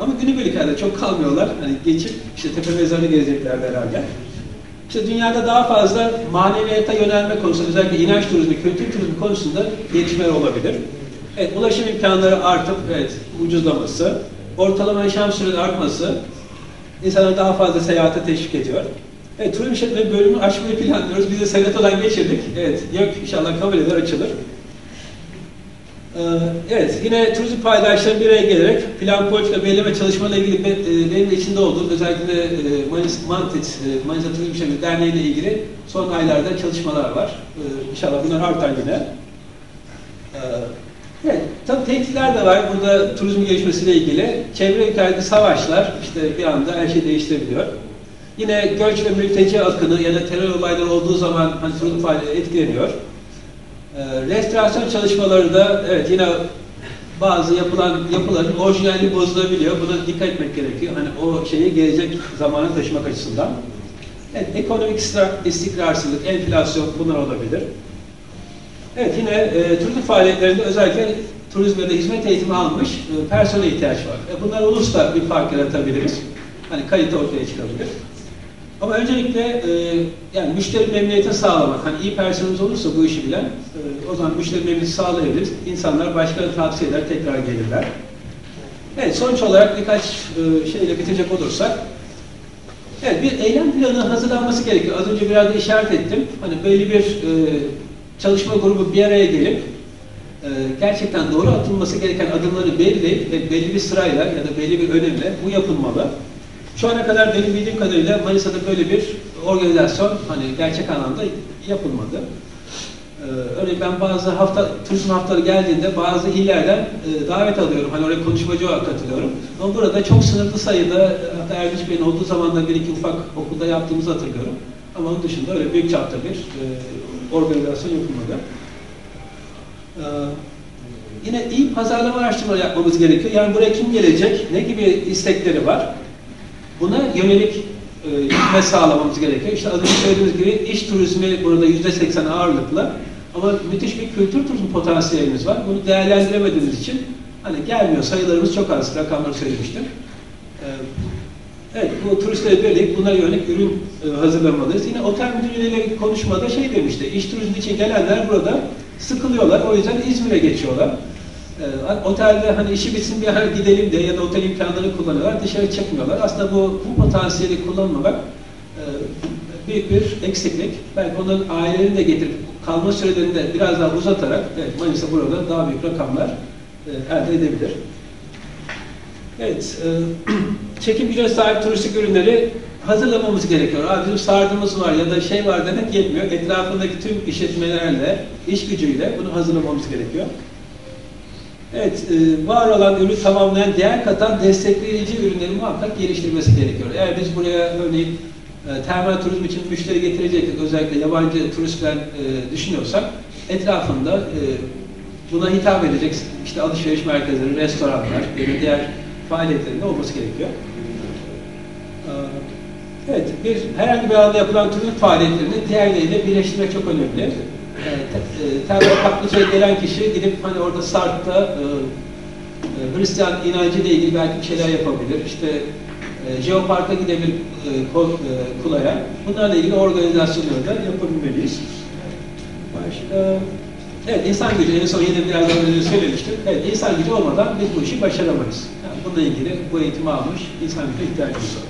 B: Ama günübirlik halde çok kalmıyorlar. Hani geçip işte tepe mezarını gezecekler herhalde. İşte dünyada daha fazla maneviyata yönelme konusunda özellikle inanç turizmi, kültür turizmi konusunda gelişmeler olabilir. Evet, ulaşım imkanları artıp evet, ucuzlaması, ortalama yaşam süreleri artması insanları daha fazla seyahate teşvik ediyor. Evet, turizm işletme bölümü açmayı planlıyoruz. Biz de senatodan geçirdik. Evet, yok inşallah kabul eder açılır. Ee, evet, yine turizm paydaşları bir araya gelerek plan politika belirleme çalışmalarıyla ilgili e, benim de içinde olduğum özellikle e, Manisa, Mantit, e, Manisa Turizm İşletme Derneği ile ilgili son aylarda çalışmalar var. İnşallah bunlar artar yine. Evet, tabii tehditler de var burada turizm gelişmesiyle ilgili. Çevre ülkelerde savaşlar, işte bir anda her şey değiştirebiliyor. Yine göç ve mülteci akını ya da terör olayları olduğu zaman hani turizm faaliyeti etkileniyor. Ee, restorasyon çalışmaları da evet yine bazı yapılan yapıların orijinalliği bozulabiliyor. Buna dikkat etmek gerekiyor. Hani o şeyi gelecek zamana taşımak açısından. Evet, ekonomik istikrarsızlık, enflasyon bunlar olabilir. Evet yine e, turizm faaliyetlerinde özellikle turizm ya da hizmet eğitimi almış e, personel ihtiyaç var. E, bunlar olursa bir fark yaratabiliriz. Hani kalite ortaya çıkabilir. Ama öncelikle e, yani müşteri memnuniyeti sağlamak. Hani iyi personelimiz olursa bu işi bilen e, o zaman müşteri memnuniyeti sağlayabiliriz. İnsanlar başkalarına tavsiye eder, tekrar gelirler. Evet sonuç olarak birkaç e, şeyle bitecek olursak Evet bir eylem planı hazırlanması gerekiyor. Az önce biraz da işaret ettim. Hani belli bir e, çalışma grubu bir araya gelip e, gerçekten doğru atılması gereken adımları belirleyip ve belli bir sırayla ya da belli bir önemle bu yapılmalı. Şu ana kadar benim bildiğim kadarıyla Manisa'da böyle bir organizasyon hani gerçek anlamda yapılmadı. Ee, örneğin ben bazı hafta turizm haftaları geldiğinde bazı illerden e, davet alıyorum. Hani oraya konuşmacı olarak katılıyorum. Ama burada çok sınırlı sayıda hatta Erdinç Bey'in olduğu zaman da bir iki ufak okulda yaptığımızı hatırlıyorum. Ama onun dışında öyle büyük çapta bir e, organizasyon yapılmadı. Ee, yine iyi pazarlama araştırmaları yapmamız gerekiyor. Yani buraya kim gelecek, ne gibi istekleri var? Buna yönelik e, hizmet sağlamamız gerekiyor. İşte az önce söylediğimiz gibi iş turizmi burada yüzde seksen ağırlıklı. Ama müthiş bir kültür turizmi potansiyelimiz var. Bunu değerlendiremediğimiz için hani gelmiyor. Sayılarımız çok az. Rakamları söylemiştim. Ee, evet, bu turistleri belirleyip bunlara yönelik ürün e, hazırlamalıyız. Yine otel müdürleriyle konuşmada şey demişti. İş turizmi için gelenler burada sıkılıyorlar. O yüzden İzmir'e geçiyorlar. E, otelde hani işi bitsin bir yer gidelim diye ya da otel imkanlarını kullanıyorlar. Dışarı çıkmıyorlar. Aslında bu, bu potansiyeli kullanmamak e, büyük bir eksiklik. Belki onların ailelerini de getirip kalma sürelerini de biraz daha uzatarak evet, Manisa burada daha büyük rakamlar e, elde edebilir. Evet, e, [clears throat] çekim gücüne sahip turistik ürünleri hazırlamamız gerekiyor. Abi bizim sardığımız var ya da şey var demek yetmiyor. Etrafındaki tüm işletmelerle, iş gücüyle bunu hazırlamamız gerekiyor. Evet, e, var olan ürünü tamamlayan, değer katan destekleyici ürünleri muhakkak geliştirmesi gerekiyor. Eğer biz buraya örneğin e, termal turizm için müşteri getireceksek, özellikle yabancı turistler e, düşünüyorsak, etrafında e, buna hitap edecek işte alışveriş merkezleri, restoranlar diğer faaliyetlerinde olması gerekiyor. E, evet, bir herhangi bir alanda yapılan turizm faaliyetlerini diğerleriyle birleştirmek çok önemli e, Terör Kaplıca'ya gelen kişi gidip hani orada Sart'ta e, e, Hristiyan inancı ile ilgili belki bir şeyler yapabilir. İşte e, Jeopark'a gidebilir e, e, Kula'ya. Bunlarla ilgili organizasyonları da yapabilmeliyiz. Başka... Evet, insan gücü, en son yine biraz önce söylemiştim. Evet, insan gücü olmadan biz bu işi başaramayız. Bununla ilgili bu eğitimi almış insan gücü ihtiyacımız var.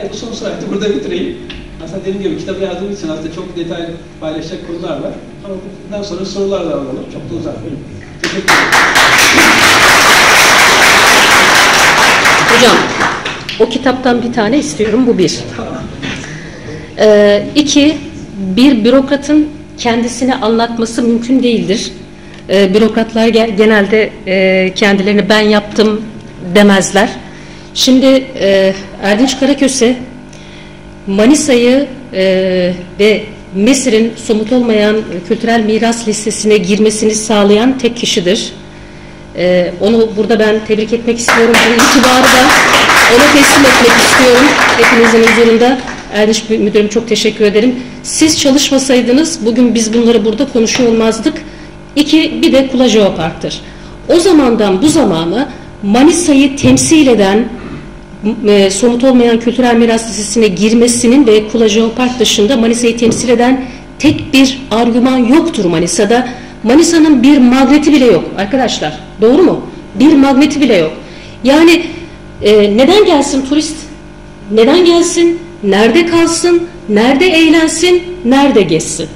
B: Evet, bu son slaytı burada bitireyim. Aslında dediğim gibi kitabı yazdığım için aslında çok detay paylaşacak konular var. Ama bundan sonra sorular da alalım. Çok da uzatmayayım. Teşekkür ederim.
A: Hocam, o kitaptan bir tane istiyorum. Bu bir. Ee, iki, bir bürokratın kendisini anlatması mümkün değildir. Ee, bürokratlar genelde e, kendilerini ben yaptım demezler. Şimdi e, Erdinç Karaköse Manisa'yı e, ve Mısır'ın somut olmayan kültürel miras listesine girmesini sağlayan tek kişidir. E, onu burada ben tebrik etmek istiyorum. Bu itibarı da ona teslim etmek istiyorum. Hepinizin huzurunda. Erdinç Müdürüm çok teşekkür ederim. Siz çalışmasaydınız bugün biz bunları burada konuşuyor olmazdık. İki, bir de Kula Jeopark'tır. O zamandan bu zamana Manisa'yı temsil eden e, somut olmayan kültürel miras listesine girmesinin ve Kula Jeopark dışında Manisa'yı temsil eden tek bir argüman yoktur Manisa'da. Manisa'nın bir magneti bile yok arkadaşlar. Doğru mu? Bir magneti bile yok. Yani e, neden gelsin turist? Neden gelsin? nerede kalsın, nerede eğlensin, nerede geçsin.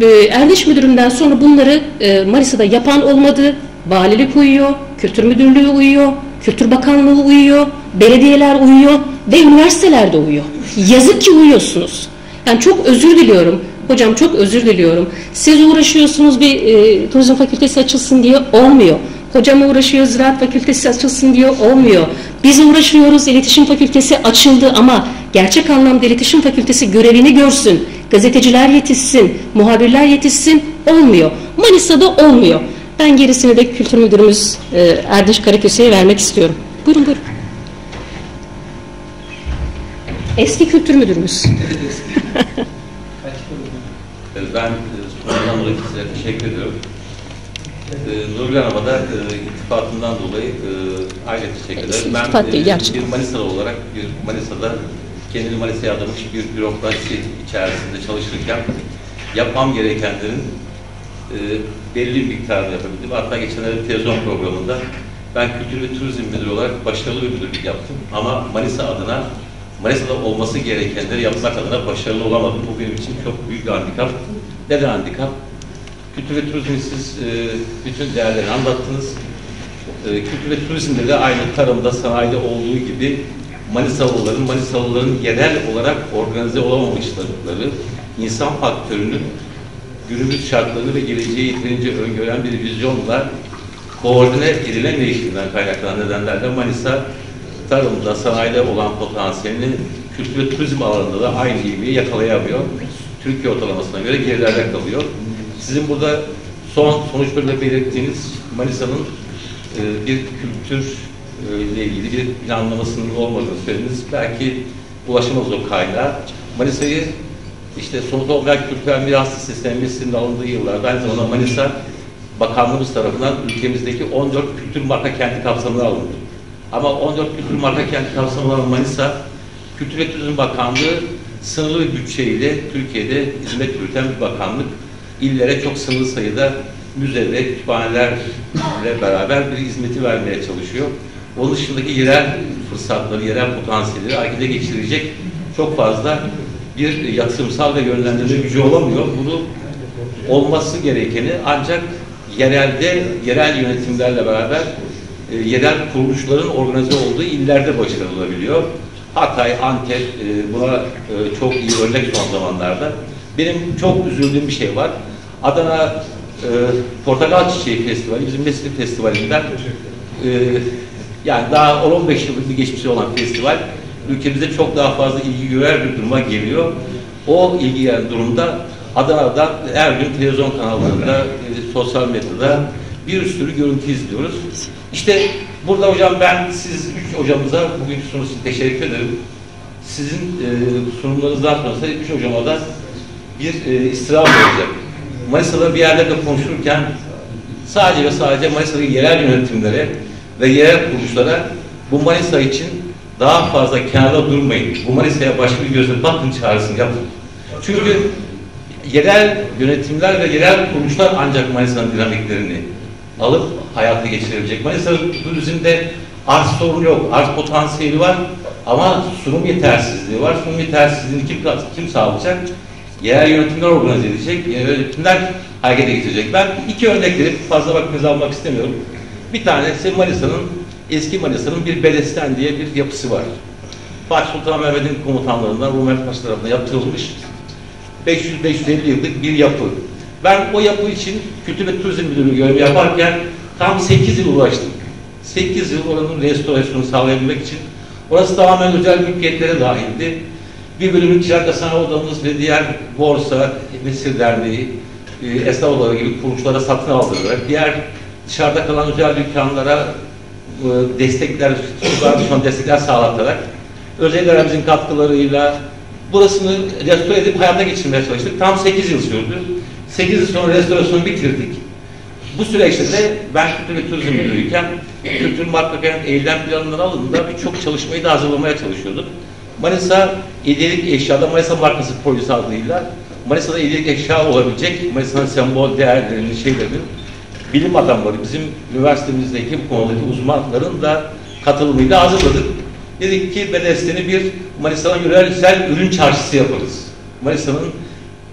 A: Ee, Erdiş Müdürümden sonra bunları e, Manisa'da yapan olmadı. Valilik uyuyor, Kültür Müdürlüğü uyuyor, Kültür Bakanlığı uyuyor, belediyeler uyuyor ve üniversiteler de uyuyor. Yazık ki uyuyorsunuz. Yani çok özür diliyorum. Hocam çok özür diliyorum. Siz uğraşıyorsunuz bir e, turizm fakültesi açılsın diye olmuyor. Hocam uğraşıyor ziraat fakültesi açılsın diye olmuyor. Biz uğraşıyoruz iletişim fakültesi açıldı ama gerçek anlamda iletişim fakültesi görevini görsün. Gazeteciler yetişsin, muhabirler yetişsin olmuyor. Manisa'da olmuyor. Ben gerisini de kültür müdürümüz e, Erdiş Karaköse'ye vermek istiyorum. Buyurun buyurun. Eski kültür müdürümüz. [laughs]
H: Ben sunumdan dolayı size teşekkür ediyorum. E, Nurgül Hanım'a da e, iltifatından dolayı e, ayrıca teşekkür ederim. Ben
A: İltifat değil,
H: e,
A: gerçekten.
H: bir Manisalı olarak bir Manisa'da kendini Manisa'ya adamış bir bürokrasi içerisinde çalışırken yapmam gerekenlerin e, belli bir miktarını yapabildim. Hatta geçenlerde bir televizyon programında ben Kültür ve Turizm Müdürü olarak başarılı bir müdürlük yaptım. Ama Manisa adına Manisa'da olması gerekenleri yapmak adına başarılı olamadım. Bu benim için çok büyük bir handikap. Neden handikap? Kültür ve turizmi siz e, bütün değerlerini anlattınız. E, kültür ve turizmde de aynı tarımda, sanayide olduğu gibi Manisalıların, Manisalıların yerel olarak organize olamamışlıkları, insan faktörünün günümüz şartlarını ve geleceği yeterince öngören bir vizyonla koordine edilemeyişinden kaynaklanan nedenlerle Manisa tarımda, sanayide olan potansiyelini kültür ve turizm alanında da aynı ivmeyi yakalayamıyor. Türkiye ortalamasına göre gerilerde kalıyor. Sizin burada son sonuçlarıyla belirttiğiniz Manisa'nın e, bir kültür e, ile ilgili bir planlamasının olmadığını söylediniz. Belki ulaşamaz o kaynağa. Manisa'yı işte somut olarak kültürel miras sisteminin alındığı yıllarda aynı zamanda Manisa Bakanlığımız tarafından ülkemizdeki 14 kültür marka kenti kapsamına alındı. Ama 14 kültür marka kenti kapsamına alınan Manisa Kültür ve Turizm Bakanlığı sınırlı bir bütçeyle Türkiye'de hizmet yürüten bir bakanlık. İllere çok sınırlı sayıda müze ve kütüphanelerle beraber bir hizmeti vermeye çalışıyor. Onun dışındaki yerel fırsatları, yerel potansiyelleri harekete geçirecek çok fazla bir yatırımsal ve yönlendirme gücü olamıyor. Bunu olması gerekeni ancak yerelde, yerel yönetimlerle beraber e, yerel kuruluşların organize olduğu illerde başarılı olabiliyor. Hatay, Antep e, buna e, çok iyi örnek son zamanlarda. Benim çok üzüldüğüm bir şey var. Adana e, Portakal Çiçeği Festivali, bizim Nesli Festivali'nden e, yani daha 10-15 yıllık bir geçmişi olan festival ülkemizde çok daha fazla ilgi görer bir duruma geliyor. O ilgi gelen durumda Adana'dan her gün televizyon kanallarında, e, sosyal medyada bir sürü görüntü izliyoruz. İşte burada hocam ben siz üç hocamıza bugünkü sunum için teşekkür ederim. Sizin e, sunumlarınızdan sonra üç hocama da bir e, istirham olacak. Manisa'da bir yerlerde konuşurken sadece ve sadece Manisa'daki yerel yönetimlere ve yerel kuruluşlara bu Manisa için daha fazla kenarda durmayın. Bu Manisa'ya başka bir gözle bakın çağrısını yapın. Çünkü yerel yönetimler ve yerel kuruluşlar ancak Manisa'nın dinamiklerini alıp hayata geçirebilecek. Manisa turizmde arz sorunu yok, arz potansiyeli var ama sunum yetersizliği var. Sunum yetersizliğini kim, kim sağlayacak? Yerel yönetimler organize edecek, yönetimler harekete geçirecek. Ben iki örnek fazla vaktinizi almak istemiyorum. Bir tanesi Manisa'nın, eski Manisa'nın bir Bedesten diye bir yapısı var. Fatih Sultan Mehmet'in komutanlarından Rumeli Paşa tarafından yaptırılmış 500-550 yıllık bir yapı. Ben o yapı için Kültür ve Turizm Müdürlüğü görevi yaparken tam 8 yıl uğraştım. 8 yıl oranın restorasyonu sağlayabilmek için. Orası tamamen özel mülkiyetlere dahildi. Bir bölümün ticaret sanayi odamız ve diğer borsa, Mesir Derneği, e, esnaf gibi kuruluşlara satın aldırılarak, diğer dışarıda kalan özel dükkanlara e, destekler, düşman destekler sağlatarak, özel aramızın katkılarıyla burasını restore edip hayata geçirmeye çalıştık. Tam 8 yıl sürdü. 8 yıl sonra restorasyonu bitirdik. Bu süreçte de ben Kültür ve Turizm Müdürüyken Kültür Marka eylem planından alındığında birçok çalışmayı da hazırlamaya çalışıyorduk. Manisa hediyelik eşyada Manisa markası projesi adıyla Manisa'da hediyelik eşya olabilecek Manisa'nın sembol değerlerinin, şeylerinin bilim adamları, bizim üniversitemizdeki bu konudaki uzmanların da katılımıyla hazırladık. Dedik ki Bedesten'i bir Manisa'nın yöresel ürün çarşısı yaparız. Manisa'nın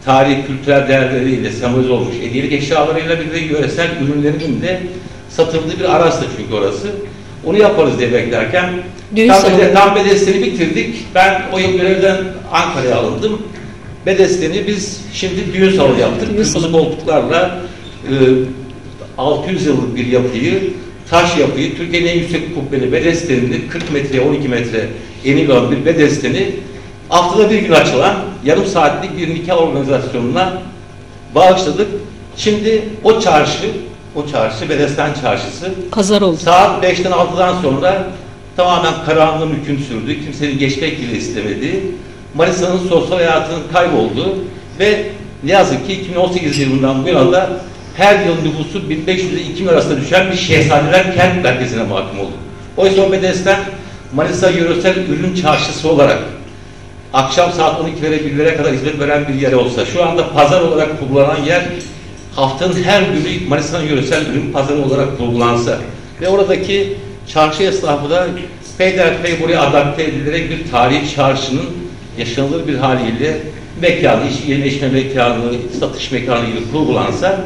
H: tarihi, kültürel değerleriyle sembolize olmuş hediyelik eşyalarıyla bir de yöresel ürünlerinin de satıldığı bir arası çünkü orası. Onu yaparız diye beklerken
A: Düğün
H: tam,
A: salonu.
H: bede, tam Bedesten'i bitirdik. Ben o yıl görevden Ankara'ya alındım. Bedesten'i biz şimdi düğün salonu yaptık. Kırmızı koltuklarla e, 600 yıllık bir yapıyı, taş yapıyı, Türkiye'nin en yüksek kubbeli Bedesten'ini 40 metreye 12 metre eni olan bir Bedesten'i haftada bir gün açılan yarım saatlik bir nikah organizasyonuna bağışladık. Şimdi o çarşı, o çarşı Bedesten Çarşısı
A: Pazar oldu.
H: Saat 5'ten 6'dan sonra tamamen karanlığın hüküm sürdü. Kimsenin geçmek bile istemedi. Manisa'nın sosyal hayatının kayboldu ve ne yazık ki 2018 yılından bu yana da her yıl nüfusu 1500 ile 2000 arasında düşen bir şehzadeler kent merkezine mahkum oldu. Oysa o Bedesten Manisa Yöresel Ürün Çarşısı olarak akşam saat 12'lere 1'lere kadar hizmet veren bir yer olsa, şu anda pazar olarak kullanan yer haftanın her günü Manisa'nın yöresel ürün pazarı olarak kurgulansa ve oradaki çarşı esnafı da peyderpey buraya adapte edilerek bir tarihi çarşının yaşanılır bir haliyle mekanı, iş içme mekanı, satış mekanı gibi kurgulansa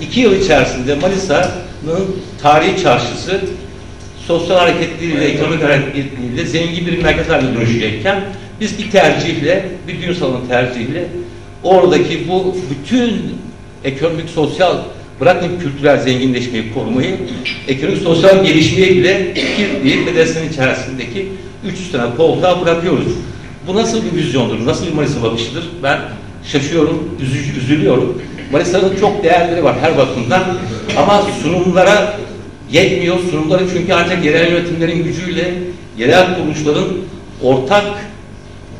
H: iki yıl içerisinde Manisa'nın tarihi çarşısı sosyal hareketliliğiyle, ekonomik hareketliliğiyle zengin bir merkez haline dönüşecekken biz bir tercihle, bir düğün salonu tercihiyle oradaki bu bütün ekonomik, sosyal, bırakın kültürel zenginleşmeyi korumayı, ekonomik, sosyal gelişmeyi bile kilitleyip bedesten içerisindeki 300 tane koltuğa bırakıyoruz. Bu nasıl bir vizyondur, nasıl bir Manisa bakışıdır? Ben şaşıyorum, üzü- üzülüyorum. Manisa'nın çok değerleri var her bakımdan ama sunumlara yetmiyor. Sunumları çünkü ancak yerel yönetimlerin gücüyle, yerel kuruluşların ortak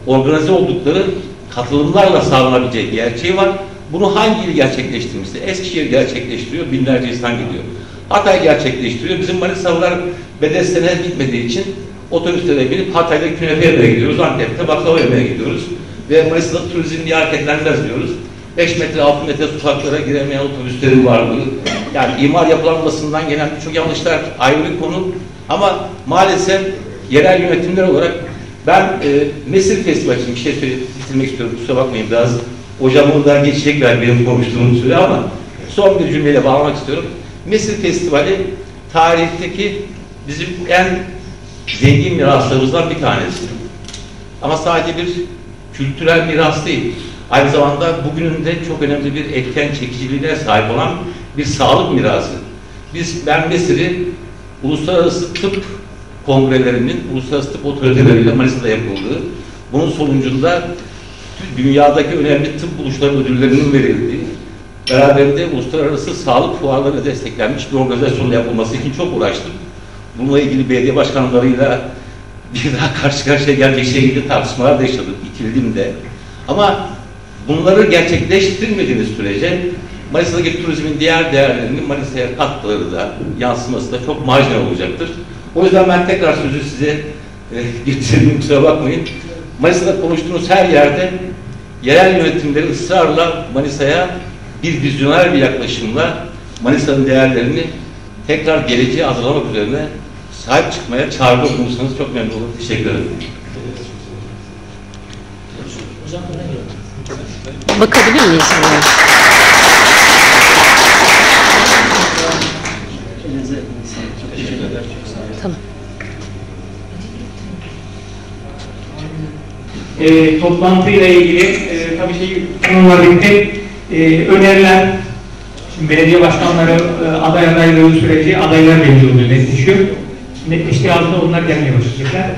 H: organize oldukları katılımlarla sağlanabileceği gerçeği var. Bunu hangi il gerçekleştirmişse? Eskişehir gerçekleştiriyor, binlerce insan gidiyor. Hatay gerçekleştiriyor. Bizim Manisalılar Bedesten'e gitmediği için otobüslere binip Hatay'da künefe yemeye gidiyoruz, Antep'te baklava yemeye gidiyoruz. Ve Manisa'da turizm niye hareketlenmez diyoruz. 5 metre, 6 metre sokaklara giremeyen otobüslerin varlığı, yani imar yapılanmasından gelen birçok yanlışlar ayrı bir konu. Ama maalesef yerel yönetimler olarak ben e, Mesir Festivali için bir şey bitirmek istiyorum. Kusura bakmayın biraz hocam da geçecek benim konuştuğum süre ama son bir cümleyle bağlamak istiyorum. Mesir Festivali tarihteki bizim en zengin miraslarımızdan bir tanesi. Ama sadece bir kültürel miras değil. Aynı zamanda bugünün de çok önemli bir etken çekiciliğine sahip olan bir sağlık mirası. Biz ben Mesir'i uluslararası tıp kongrelerinin uluslararası tıp otoriteleriyle Manisa'da yapıldığı, bunun sonucunda dünyadaki önemli tıp buluşları ödüllerinin verildiği, beraberinde uluslararası sağlık fuarlarına desteklenmiş bir organizasyonla yapılması için çok uğraştım. Bununla ilgili belediye başkanlarıyla bir daha karşı karşıya gelecek şekilde tartışmalar da yaşadık, itildim Ama bunları gerçekleştirmediğiniz sürece Manisa'daki turizmin diğer değerlerinin Manisa'ya katkıları da yansıması da çok marjinal olacaktır. O yüzden ben tekrar sözü size e, getirdim, kusura bakmayın. Manisa'da konuştuğunuz her yerde yerel yönetimleri ısrarla Manisa'ya bir vizyoner bir yaklaşımla Manisa'nın değerlerini tekrar geleceğe hazırlamak üzerine sahip çıkmaya çağrıda bulunursanız çok memnun olurum. Teşekkür ederim.
A: Bakabilir miyiz?
I: Elinize sağlık. Çok teşekkür ederim. Çok sağ olun.
A: Tamam.
C: E, toplantıyla ilgili e, tabii şey bununla birlikte e, öneriler şimdi belediye başkanları e, aday adaylığı süreci adaylar belli oluyor, netleşiyor. Netleştiği anda onlar gelmeye başlayacaklar.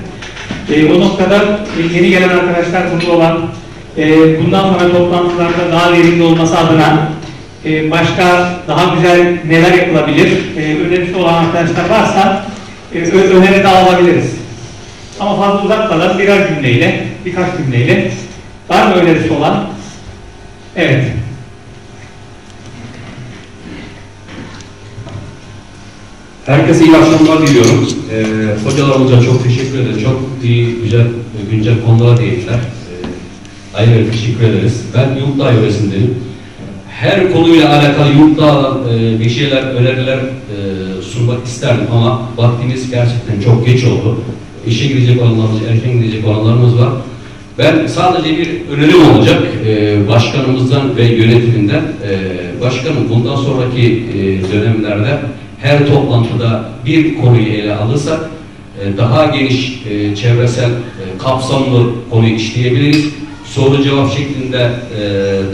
C: E, o noktada e, yeni gelen arkadaşlar burada olan e, bundan sonra toplantılarda daha verimli olması adına e, başka daha güzel neler yapılabilir e, önerisi olan arkadaşlar varsa e, öneri de alabiliriz. Ama fazla uzatmadan birer cümleyle, birkaç cümleyle var mı önerisi olan? Evet.
K: Herkese iyi akşamlar diliyorum. Ee, hocalarımıza çok teşekkür ederim. Çok iyi, güzel, güncel konulara değindiler. Ee, ayrıca teşekkür ederiz. Ben Yurtdağ yöresindeyim. Her konuyla alakalı Yurtdağ'la e, bir şeyler, öneriler e, sunmak isterdim ama vaktimiz gerçekten çok geç oldu.
L: işe gidecek olanlarımız, erken gidecek olanlarımız var. Ben sadece bir önerim olacak e, başkanımızdan ve yönetiminden. E, başkanım bundan sonraki e, dönemlerde her toplantıda bir konuyu ele alırsak e, daha geniş e, çevresel e, kapsamlı konu işleyebiliriz. Soru cevap şeklinde e,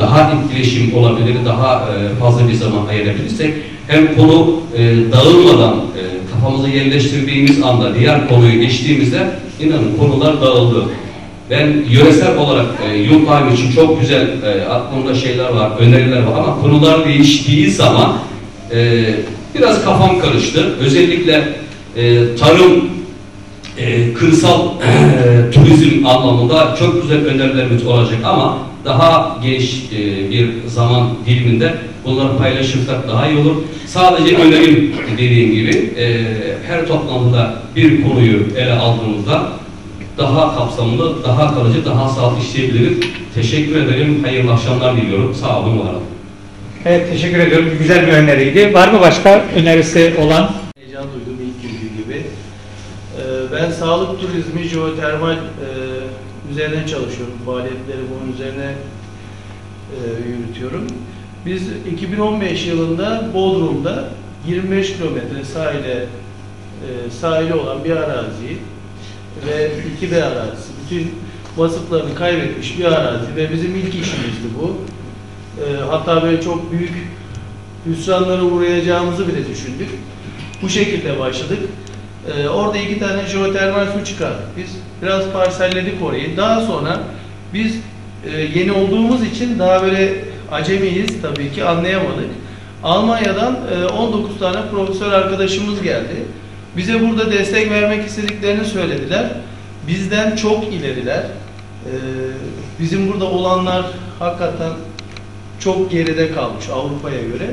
L: daha etkileşim olabilir, daha e, fazla bir zaman ayırabilirsek hem konu e, dağılmadan e, kafamıza yerleştirdiğimiz anda diğer konuyu geçtiğimizde inanın konular dağıldı. Ben yöresel olarak e, time için çok güzel e, aklımda şeyler var, öneriler var ama konular değiştiği zaman e, biraz kafam karıştı. Özellikle e, tarım, e, kırsal e, turizm anlamında çok güzel önerilerimiz olacak ama daha geniş e, bir zaman diliminde bunları paylaşırsak daha iyi olur. Sadece önerim dediğim gibi e, her toplantıda bir konuyu ele aldığımızda daha kapsamlı, daha kalıcı, daha sağlıklı işleyebiliriz. Teşekkür ederim. Hayırlı akşamlar diliyorum. Sağ olun, var olun.
C: Evet teşekkür ediyorum. Güzel bir öneriydi. Var mı başka önerisi olan?
M: Heyecan duydum ilk günkü gibi. Ee, ben sağlık turizmi, jeotermal e, üzerine çalışıyorum. Faaliyetleri bunun üzerine e, yürütüyorum. Biz 2015 yılında Bodrum'da 25 kilometre sahile e, sahili olan bir araziyi ve iki de arazisi, bütün vasıflarını kaybetmiş bir arazi ve bizim ilk işimizdi bu. E, hatta böyle çok büyük hüsranlara uğrayacağımızı bile düşündük. Bu şekilde başladık. E, orada iki tane jeotermal su çıkardık biz. Biraz parselledik orayı. Daha sonra biz e, yeni olduğumuz için daha böyle acemiyiz tabii ki anlayamadık. Almanya'dan e, 19 tane profesör arkadaşımız geldi. Bize burada destek vermek istediklerini söylediler. Bizden çok ileriler. Ee, bizim burada olanlar hakikaten çok geride kalmış Avrupa'ya göre.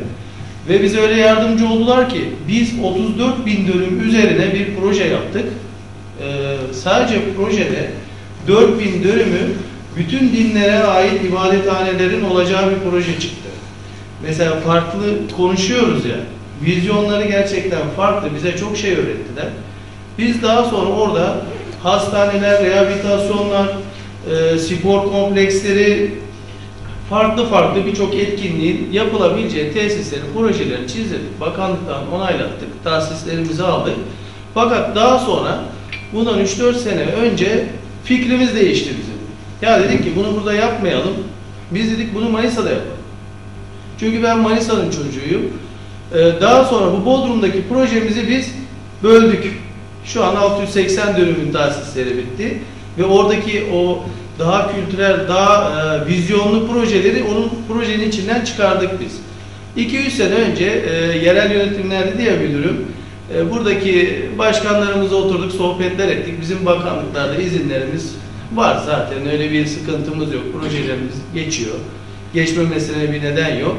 M: Ve bize öyle yardımcı oldular ki biz 34 bin dönüm üzerine bir proje yaptık. Ee, sadece projede 4 bin dönümü bütün dinlere ait ibadethanelerin olacağı bir proje çıktı. Mesela farklı konuşuyoruz ya, vizyonları gerçekten farklı, bize çok şey öğrettiler. Biz daha sonra orada hastaneler, rehabilitasyonlar, e, spor kompleksleri, farklı farklı birçok etkinliğin yapılabileceği tesislerin projelerini çizdik. Bakanlıktan onaylattık, tahsislerimizi aldık. Fakat daha sonra bundan 3-4 sene önce fikrimiz değişti bizim. Ya dedik ki bunu burada yapmayalım. Biz dedik bunu Manisa'da yapalım. Çünkü ben Manisa'nın çocuğuyum. Ee, daha sonra bu Bodrum'daki projemizi biz böldük. Şu an 680 dönümün tahsisleri bitti. Ve oradaki o daha kültürel, daha e, vizyonlu projeleri onun projenin içinden çıkardık biz. 2-3 sene önce e, yerel yönetimlerde diye müdürüm, e, buradaki başkanlarımızla oturduk, sohbetler ettik. Bizim bakanlıklarda izinlerimiz var zaten, öyle bir sıkıntımız yok. Projelerimiz geçiyor. Geçmemesine bir neden yok.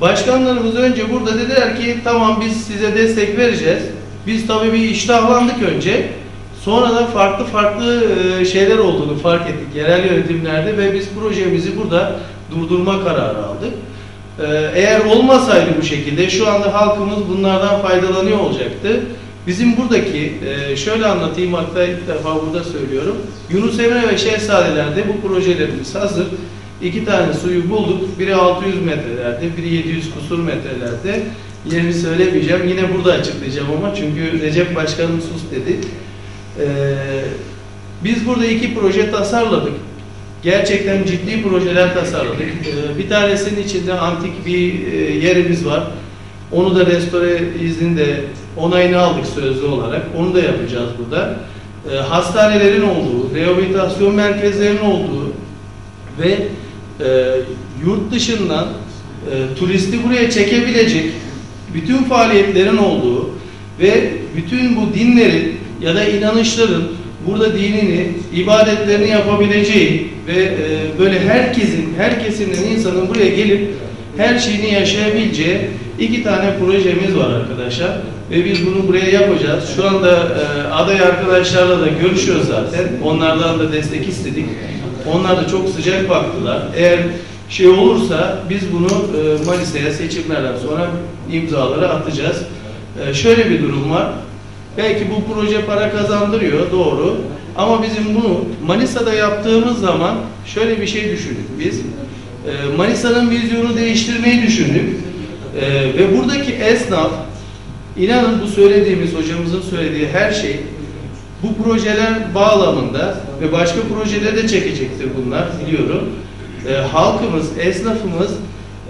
M: Başkanlarımız önce burada dediler ki tamam biz size destek vereceğiz. Biz tabii bir iştahlandık önce. Sonra da farklı farklı şeyler olduğunu fark ettik yerel yönetimlerde ve biz projemizi burada durdurma kararı aldık. Eğer olmasaydı bu şekilde şu anda halkımız bunlardan faydalanıyor olacaktı. Bizim buradaki, şöyle anlatayım hatta ilk defa burada söylüyorum. Yunus Emre ve Şehzadeler'de bu projelerimiz hazır. İki tane suyu bulduk. Biri 600 metrelerde, biri 700 kusur metrelerde. Yerini söylemeyeceğim. Yine burada açıklayacağım ama çünkü Recep Başkanım sus dedi. Ee, biz burada iki proje tasarladık. Gerçekten ciddi projeler tasarladık. Ee, bir tanesinin içinde antik bir e, yerimiz var. Onu da restore izninde onayını aldık sözlü olarak. Onu da yapacağız burada. Ee, hastanelerin olduğu, rehabilitasyon merkezlerinin olduğu ve e, yurt dışından e, turisti buraya çekebilecek bütün faaliyetlerin olduğu ve bütün bu dinlerin ya da inanışların burada dinini, ibadetlerini yapabileceği ve e, böyle herkesin, her kesimden insanın buraya gelip her şeyini yaşayabileceği iki tane projemiz var arkadaşlar. Ve biz bunu buraya yapacağız. Şu anda e, aday arkadaşlarla da görüşüyoruz zaten. Onlardan da destek istedik. Onlar da çok sıcak baktılar. Eğer şey olursa biz bunu e, Manisa'ya seçimlerden sonra imzaları atacağız. E, şöyle bir durum var. Belki bu proje para kazandırıyor, doğru. Ama bizim bunu Manisa'da yaptığımız zaman şöyle bir şey düşündük biz. Ee, Manisa'nın vizyonu değiştirmeyi düşündük. Ee, ve buradaki esnaf, inanın bu söylediğimiz, hocamızın söylediği her şey bu projeler bağlamında ve başka projeleri de çekecektir bunlar biliyorum. Ee, halkımız, esnafımız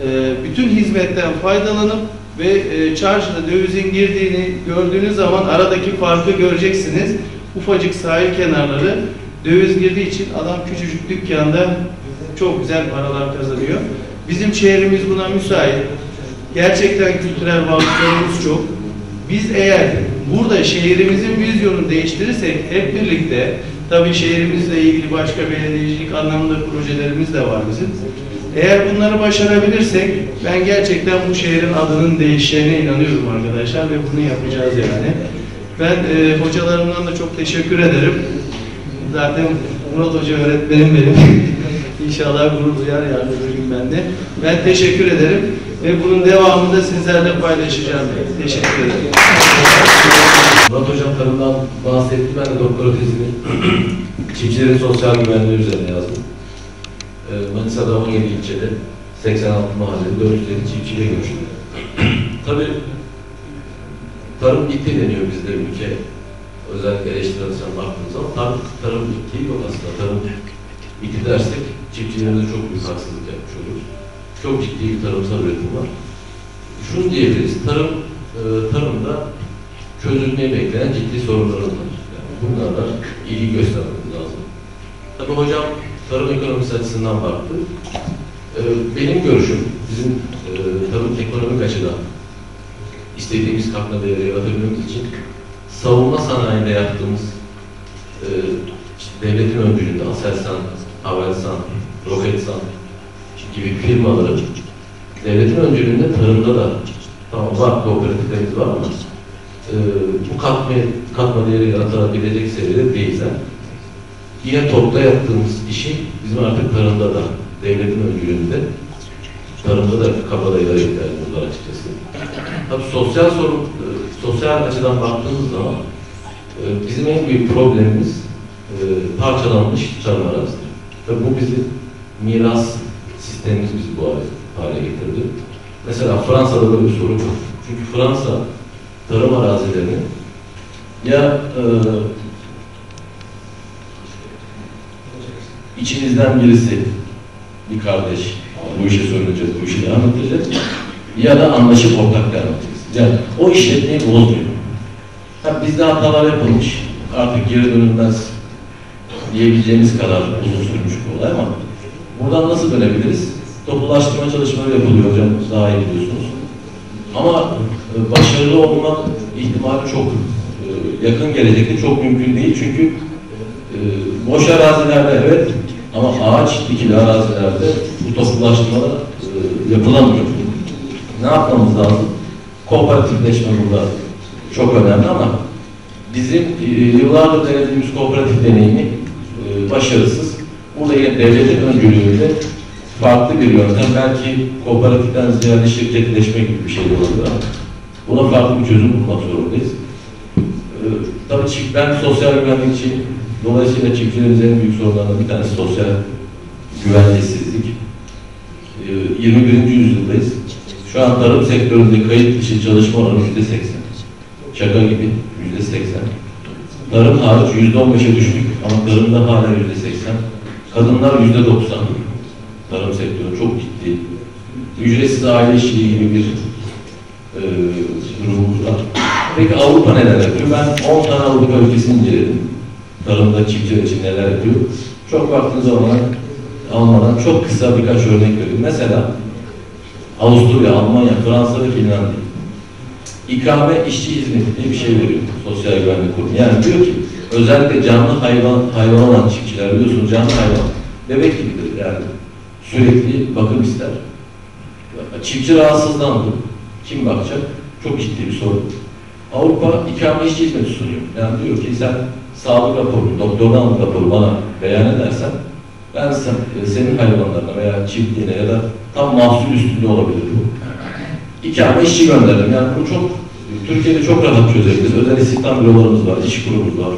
M: e, bütün hizmetten faydalanıp ve e, çarşıda dövizin girdiğini gördüğünüz zaman aradaki farkı göreceksiniz. Ufacık sahil kenarları döviz girdiği için adam küçücük dükkanda çok güzel paralar kazanıyor. Bizim şehrimiz buna müsait. Gerçekten kültürel varlıklarımız çok. Biz eğer burada şehrimizin vizyonunu değiştirirsek hep birlikte tabii şehrimizle ilgili başka belediyecilik anlamında projelerimiz de var bizim. Eğer bunları başarabilirsek ben gerçekten bu şehrin adının değişeceğine inanıyorum arkadaşlar ve bunu yapacağız yani. Ben e, hocalarımdan da çok teşekkür ederim. Zaten Murat Hoca öğretmenim benim. [laughs] İnşallah gurur duyar gün ben de. Ben teşekkür ederim ve bunun devamını da sizlerle paylaşacağım. Teşekkür ederim.
K: Murat Hocam tarımdan bahsetti. Ben de doktora tezimi [clears throat] çiftçilerin sosyal güvenliği üzerine yazdım. Ee, Manisa'da 17 ilçede 86 mahallede 450 çiftçiyle görüştüm. [clears throat] Tabii tarım bitti deniyor bizde ülke. Özellikle eleştirel baktığınız zaman tarım, tarım bitti yok aslında. Tarım bitti dersek çiftçilerimize çok büyük haksızlık yapmış oluruz. Çok ciddi bir tarımsal üretim var. Şunu diyebiliriz, tarım, e, tarımda çözülmeyi bekleyen ciddi sorunlarımız var. Yani bunlarla ilgi göstermemiz lazım. Tabii hocam tarım ekonomisi açısından baktı. Ee, benim görüşüm, bizim e, tarım ekonomik açıdan istediğimiz katma değeri yaratabilmemiz için savunma sanayinde yaptığımız e, işte devletin öncülüğünde Aselsan, Havelsan, Roketsan gibi firmaların devletin öncülüğünde tarımda da tamam var kooperatiflerimiz var ama e, bu katma, katma değeri yaratabilecek seviyede değilse yine topla yaptığımız işi bizim artık tarımda da devletin öncülüğünde tarımda da kabadayılara ihtiyacımız var açıkçası. Tabii sosyal sorun, e, sosyal açıdan baktığımız zaman e, bizim en büyük problemimiz e, parçalanmış tarım arazidir. Ve bu bizim miras sistemimiz bizi bu hale, getirdi. Mesela Fransa'da böyle bir sorun yok. Çünkü Fransa tarım arazilerini ya e, içinizden birisi bir kardeş bu işe söyleyeceğiz, bu işi devam edeceğiz ya da anlaşıp ortak devam edeceğiz. Yani o işletmeyi bozmuyor. Ha, bizde hatalar yapılmış. Artık geri dönülmez diyebileceğimiz kadar uzun sürmüş bir olay ama buradan nasıl dönebiliriz? Toplulaştırma çalışmaları yapılıyor hocam, daha iyi biliyorsunuz. Ama e, başarılı olma ihtimali çok e, yakın gelecekte çok mümkün değil çünkü e, boş arazilerde evet ama ağaç dikili arazilerde bu toplulaştırmalar e, yapılamıyor. Ne yapmamız lazım? Kooperatifleşme burada çok önemli ama bizim yıllardır denediğimiz kooperatif deneyimi başarısız. Burada yine devletin öncülüğünde farklı bir yöntem, belki kooperatiften ziyade şirketleşme gibi bir şey olabilir ama buna farklı bir çözüm bulmak zorundayız. Ee, tabii ben sosyal güvenlikçi, dolayısıyla çiftçilerin en büyük sorunlarından bir tanesi sosyal güvencesizlik. Ee, 21. yüzyıldayız. Şu an tarım sektöründe kayıt dışı çalışma oranı yüzde seksen. Şaka gibi yüzde seksen. Tarım hariç yüzde on beşe düştük ama tarımda hala yüzde seksen. Kadınlar yüzde doksan. Tarım sektörü çok ciddi. Ücretsiz aile işçiliği gibi bir e, durumumuz var. Peki Avrupa neler yapıyor? Ben 10 tane Avrupa ülkesini inceledim. Tarımda çiftçiler için neler yapıyor? Çok baktığınız zaman almadan çok kısa birkaç örnek vereyim. Mesela Avusturya, Almanya, Fransa ve Finlandiya. İkame işçi hizmeti diye bir şey veriyor Sosyal Güvenlik Kurumu. Yani diyor ki özellikle canlı hayvan hayvan olan çiftçiler biliyorsunuz canlı hayvan bebek gibidir yani sürekli bakım ister. Çiftçi rahatsızlandı. Kim bakacak? Çok ciddi bir sorun. Avrupa ikame işçi hizmeti sunuyor. Yani diyor ki sen sağlık raporu, doktordan raporu bana beyan edersen ben sen, senin hayvanlarına veya çiftliğine ya da tam mahsul üstünde olabilir bu. İkame işçi gönderdim. Yani bu çok Türkiye'de çok rahat çözebiliriz. Özel istihdam bürolarımız var, iş kurumumuz var.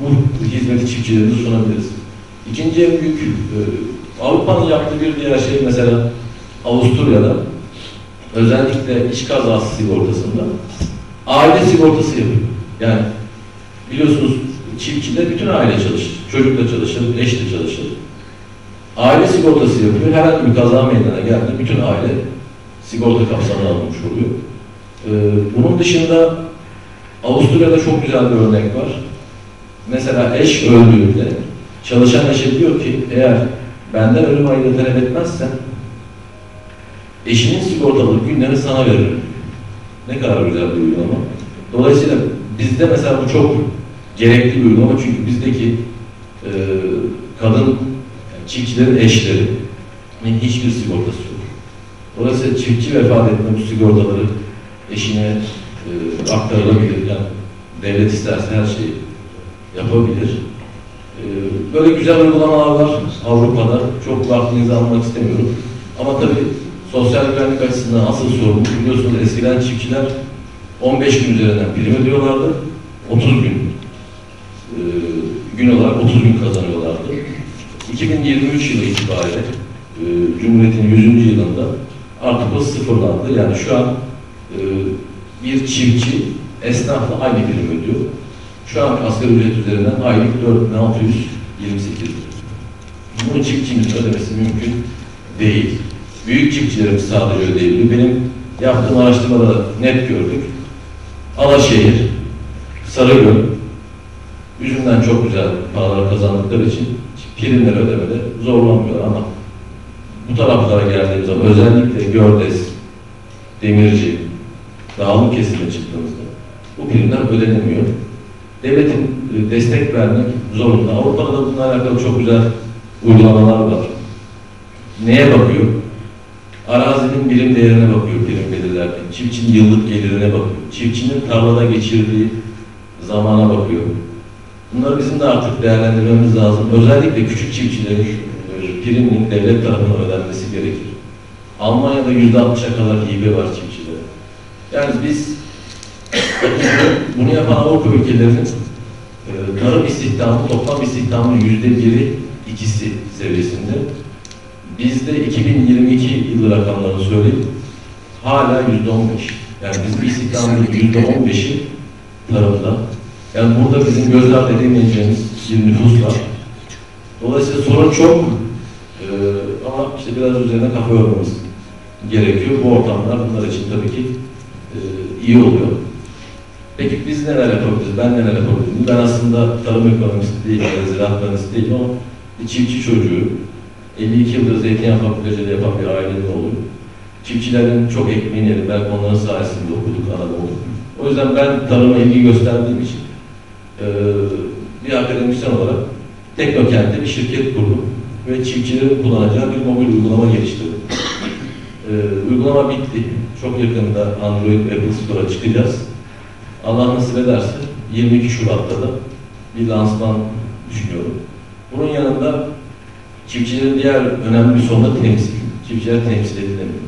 K: Bu hizmeti çiftçilerimize sunabiliriz. İkinci en büyük, e, Avrupa'nın yaptığı bir diğer şey mesela Avusturya'da özellikle iş kazası sigortasında aile sigortası yapıyor. Yani biliyorsunuz çiftçide bütün aile çalışır. Çocuk çalışır, eş de çalışır. Aile sigortası yapıyor. Herhangi bir kaza meydana geldi. Bütün aile sigorta kapsamına alınmış oluyor. Ee, bunun dışında Avusturya'da çok güzel bir örnek var. Mesela eş öldüğünde çalışan eşe diyor ki eğer benden ölüm ayını talep etmezsen eşinin sigortalı günlerini sana veririm. Ne kadar güzel bir uygulama. Dolayısıyla bizde mesela bu çok gerekli bir uygulama çünkü bizdeki e, kadın yani çiftçilerin eşleri hiçbir sigortası yok. Dolayısıyla çiftçi vefat etme bu sigortaları eşine e, aktarılabilir. Yani devlet isterse her şeyi yapabilir. E, böyle güzel uygulamalar var Avrupa'da. Çok vaktinizi almak istemiyorum. Ama tabii sosyal güvenlik açısından asıl sorun biliyorsunuz eskiden çiftçiler 15 gün üzerinden prim ödüyorlardı. 30 gün e, gün olarak 30 gün kazanıyorlardı. 2023 yılı itibariyle e, Cumhuriyet'in 100. yılında artık o sıfırlandı. Yani şu an e, bir çiftçi esnafla aynı prim ödüyor. Şu an asgari ücret üzerinden aylık 4628 lira. Bunu çiftçimizin ödemesi mümkün değil. Büyük çiftçilerimiz sadece ödeyebiliyor. Benim yaptığım araştırmada net gördük. Alaşehir, Sarıgöl, yüzünden çok güzel paralar kazandıkları için primleri ödemede zorlanmıyor ama bu taraflara geldiğimiz zaman özellikle Gördes, Demirci, dağlık kesime çıktığımızda bu primler ödenemiyor. Devletin e, destek vermek zorunda. Avrupa'da da bununla alakalı çok güzel uygulamalar var. Neye bakıyor? Arazinin birim değerine bakıyor prim belirlerken. Çiftçinin yıllık gelirine bakıyor. Çiftçinin tarlada geçirdiği zamana bakıyor. Bunları bizim de artık değerlendirmemiz lazım. Özellikle küçük çiftçilerin e, priminin devlet tarafından ödenmesi gerekir. Almanya'da yüzde altmışa kadar hibe var çiftçilere. Yani biz bunu yapan Avrupa ülkelerinin e, tarım istihdamı, toplam istihdamının yüzde biri, ikisi seviyesinde. Bizde 2022 yılı rakamlarını söyleyeyim. Hala yüzde on beş. Yani bizim istihdamımızın yüzde on beşi tarımda. Yani burada bizim göz ardı edemeyeceğimiz bir nüfus var. Dolayısıyla sorun çok ee, ama işte biraz üzerine kafa yormamız gerekiyor. Bu ortamlar bunlar için tabii ki e, iyi oluyor. Peki biz neler yapabiliriz? Ben neler yapabilirim? Ben aslında tarım ekonomisti değilim, ziraat mühendisi değilim ama bir çiftçi çocuğu, 52 yıldır zeytinyağı fakülteciliği yapan bir ailenin oğlu. Çiftçilerin çok ekmeğini yedim. Belki onların sayesinde okuduk Anadolu. O yüzden ben tarıma ilgi gösterdiğim için e, bir akademisyen olarak Teknokent'te bir şirket kurdum ve çiftçilerin kullanacağı bir mobil uygulama geliştirdim. E, uygulama bitti. Çok yakında Android Apple Store'a çıkacağız. Allah nasip ederse 22 Şubat'ta da bir lansman düşünüyorum. Bunun yanında çiftçilerin diğer önemli bir sorunu temsil. Çiftçiler temsil edilemiyor.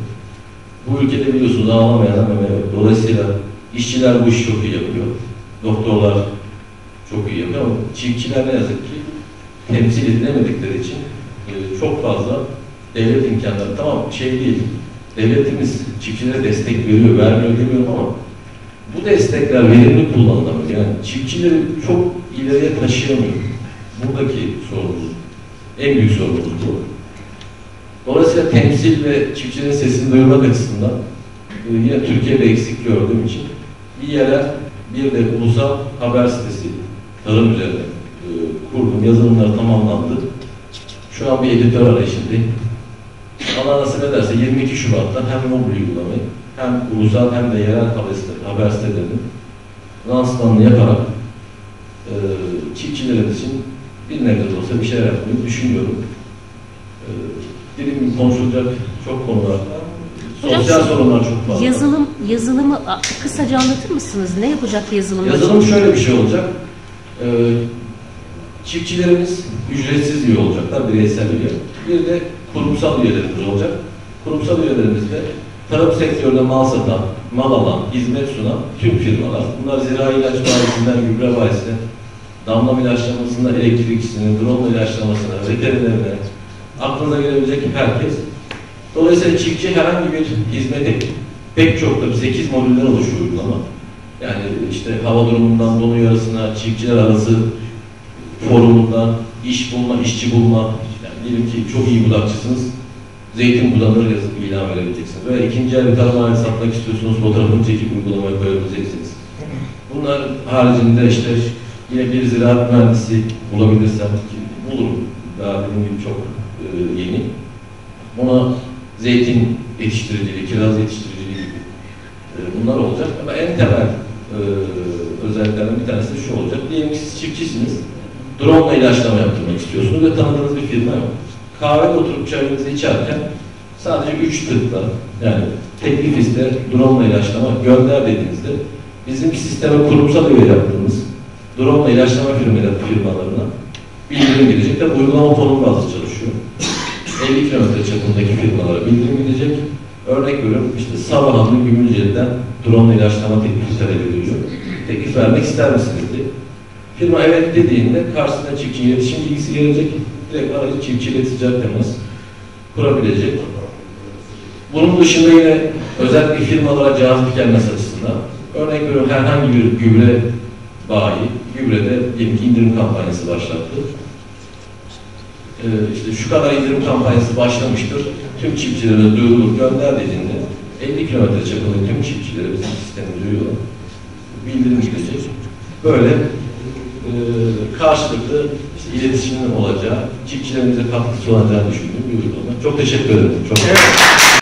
K: Bu ülkede biliyorsunuz ağlamayan meme. Dolayısıyla işçiler bu işi çok iyi yapıyor. Doktorlar çok iyi yapıyor ama çiftçiler ne yazık ki temsil edilemedikleri için e, çok fazla devlet imkanları tamam şey değil. Devletimiz çiftçilere destek veriyor, vermiyor demiyorum ama bu destekler verimli kullanılamıyor. Yani çiftçileri çok ileriye taşıyamıyor. Buradaki sorunumuz. En büyük sorunumuz bu. Dolayısıyla temsil ve çiftçinin sesini duyurmak açısından e, yine Türkiye'de eksik gördüğüm için bir yere bir de ulusal haber sitesi tarım üzerine e, kurdum. Yazılımları tamamlandı. Şu an bir editör arayışındayım. Allah nasip ederse 22 Şubat'ta hem mobil uygulamayı hem ulusal hem de yerel haber sitelerinin lansmanını yaparak e, çiftçilerimiz için bir nebze olsa bir şeyler yapmayı düşünüyorum. E, dediğim gibi konuşulacak çok konular var. Sosyal sorunlar çok fazla.
A: Yazılım, yazılımı kısaca anlatır mısınız? Ne yapacak yazılımda?
K: Yazılım şöyle bir şey olacak. Ee, çiftçilerimiz ücretsiz üye olacaklar, bireysel üye. Bir de kurumsal üyelerimiz olacak. Kurumsal üyelerimizde tarım sektöründe mal satan, mal alan, hizmet sunan tüm firmalar. Bunlar zirai ilaç bayisinden gübre bayisine, damlama ilaçlamasından elektrikçisine, drone ilaçlamasına, veterinerine, aklınıza gelebilecek herkes. Dolayısıyla çiftçi herhangi bir hizmeti pek çok tabii 8 modülden oluşuyor uygulama. Yani işte hava durumundan donu yarısına, çiftçiler arası forumundan, iş bulma, işçi bulma. Yani diyelim ki çok iyi budakçısınız, zeytin budanır yazıp ilan verebileceksiniz. Veya ikinci el bir aleti satmak istiyorsunuz, fotoğrafını çekip uygulamaya koyabileceksiniz. Bunlar haricinde işte yine bir ziraat mühendisi bulabilirsem bulurum. Daha dediğim gibi çok e, yeni. Ona zeytin yetiştiriciliği, kiraz yetiştiriciliği gibi e, bunlar olacak. Ama en temel e, özelliklerden bir tanesi de şu olacak. Diyelim ki siz çiftçisiniz. Drone ile ilaçlama yaptırmak istiyorsunuz ve tanıdığınız bir firma yok. Kahvede oturup çayınızı içerken sadece 3 tıkla yani teklif iste, drone ile ilaçlama gönder dediğinizde bizim sisteme kurumsal üye yaptığımız drone ile ilaçlama firmaları, firmalarına bildirim gidecek. Tabi uygulama fonun bazı çalışıyor. 50 kilometre çapındaki firmalara bildirim gidecek. Örnek veriyorum işte Sabahanlı Gümülce'den drone ile ilaçlama teklifi talep. Teklif vermek ister misiniz diye. Firma evet dediğinde karşısına çiftçi iletişim bilgisi gelecek. Direkt aracı çiftçiyle ticari temas kurabilecek. Bunun dışında yine özellikle firmalara cazip gelmesi açısından örnek veriyorum herhangi bir gübre bayi, gübrede diyelim ki indirim kampanyası başlattı. Ee, işte şu kadar indirim kampanyası başlamıştır. Tüm çiftçilere duyurulur, gönder dediğinde 50 kilometre çapında tüm çiftçilere bizim sistemimiz duyuyorlar. Bildirim gidecek. Böyle e, karşılıklı işte iletişimin olacağı, çiftçilerimize katkısı olacağını düşündüğüm bir uygulama. Çok teşekkür ederim. Çok
N: Evet.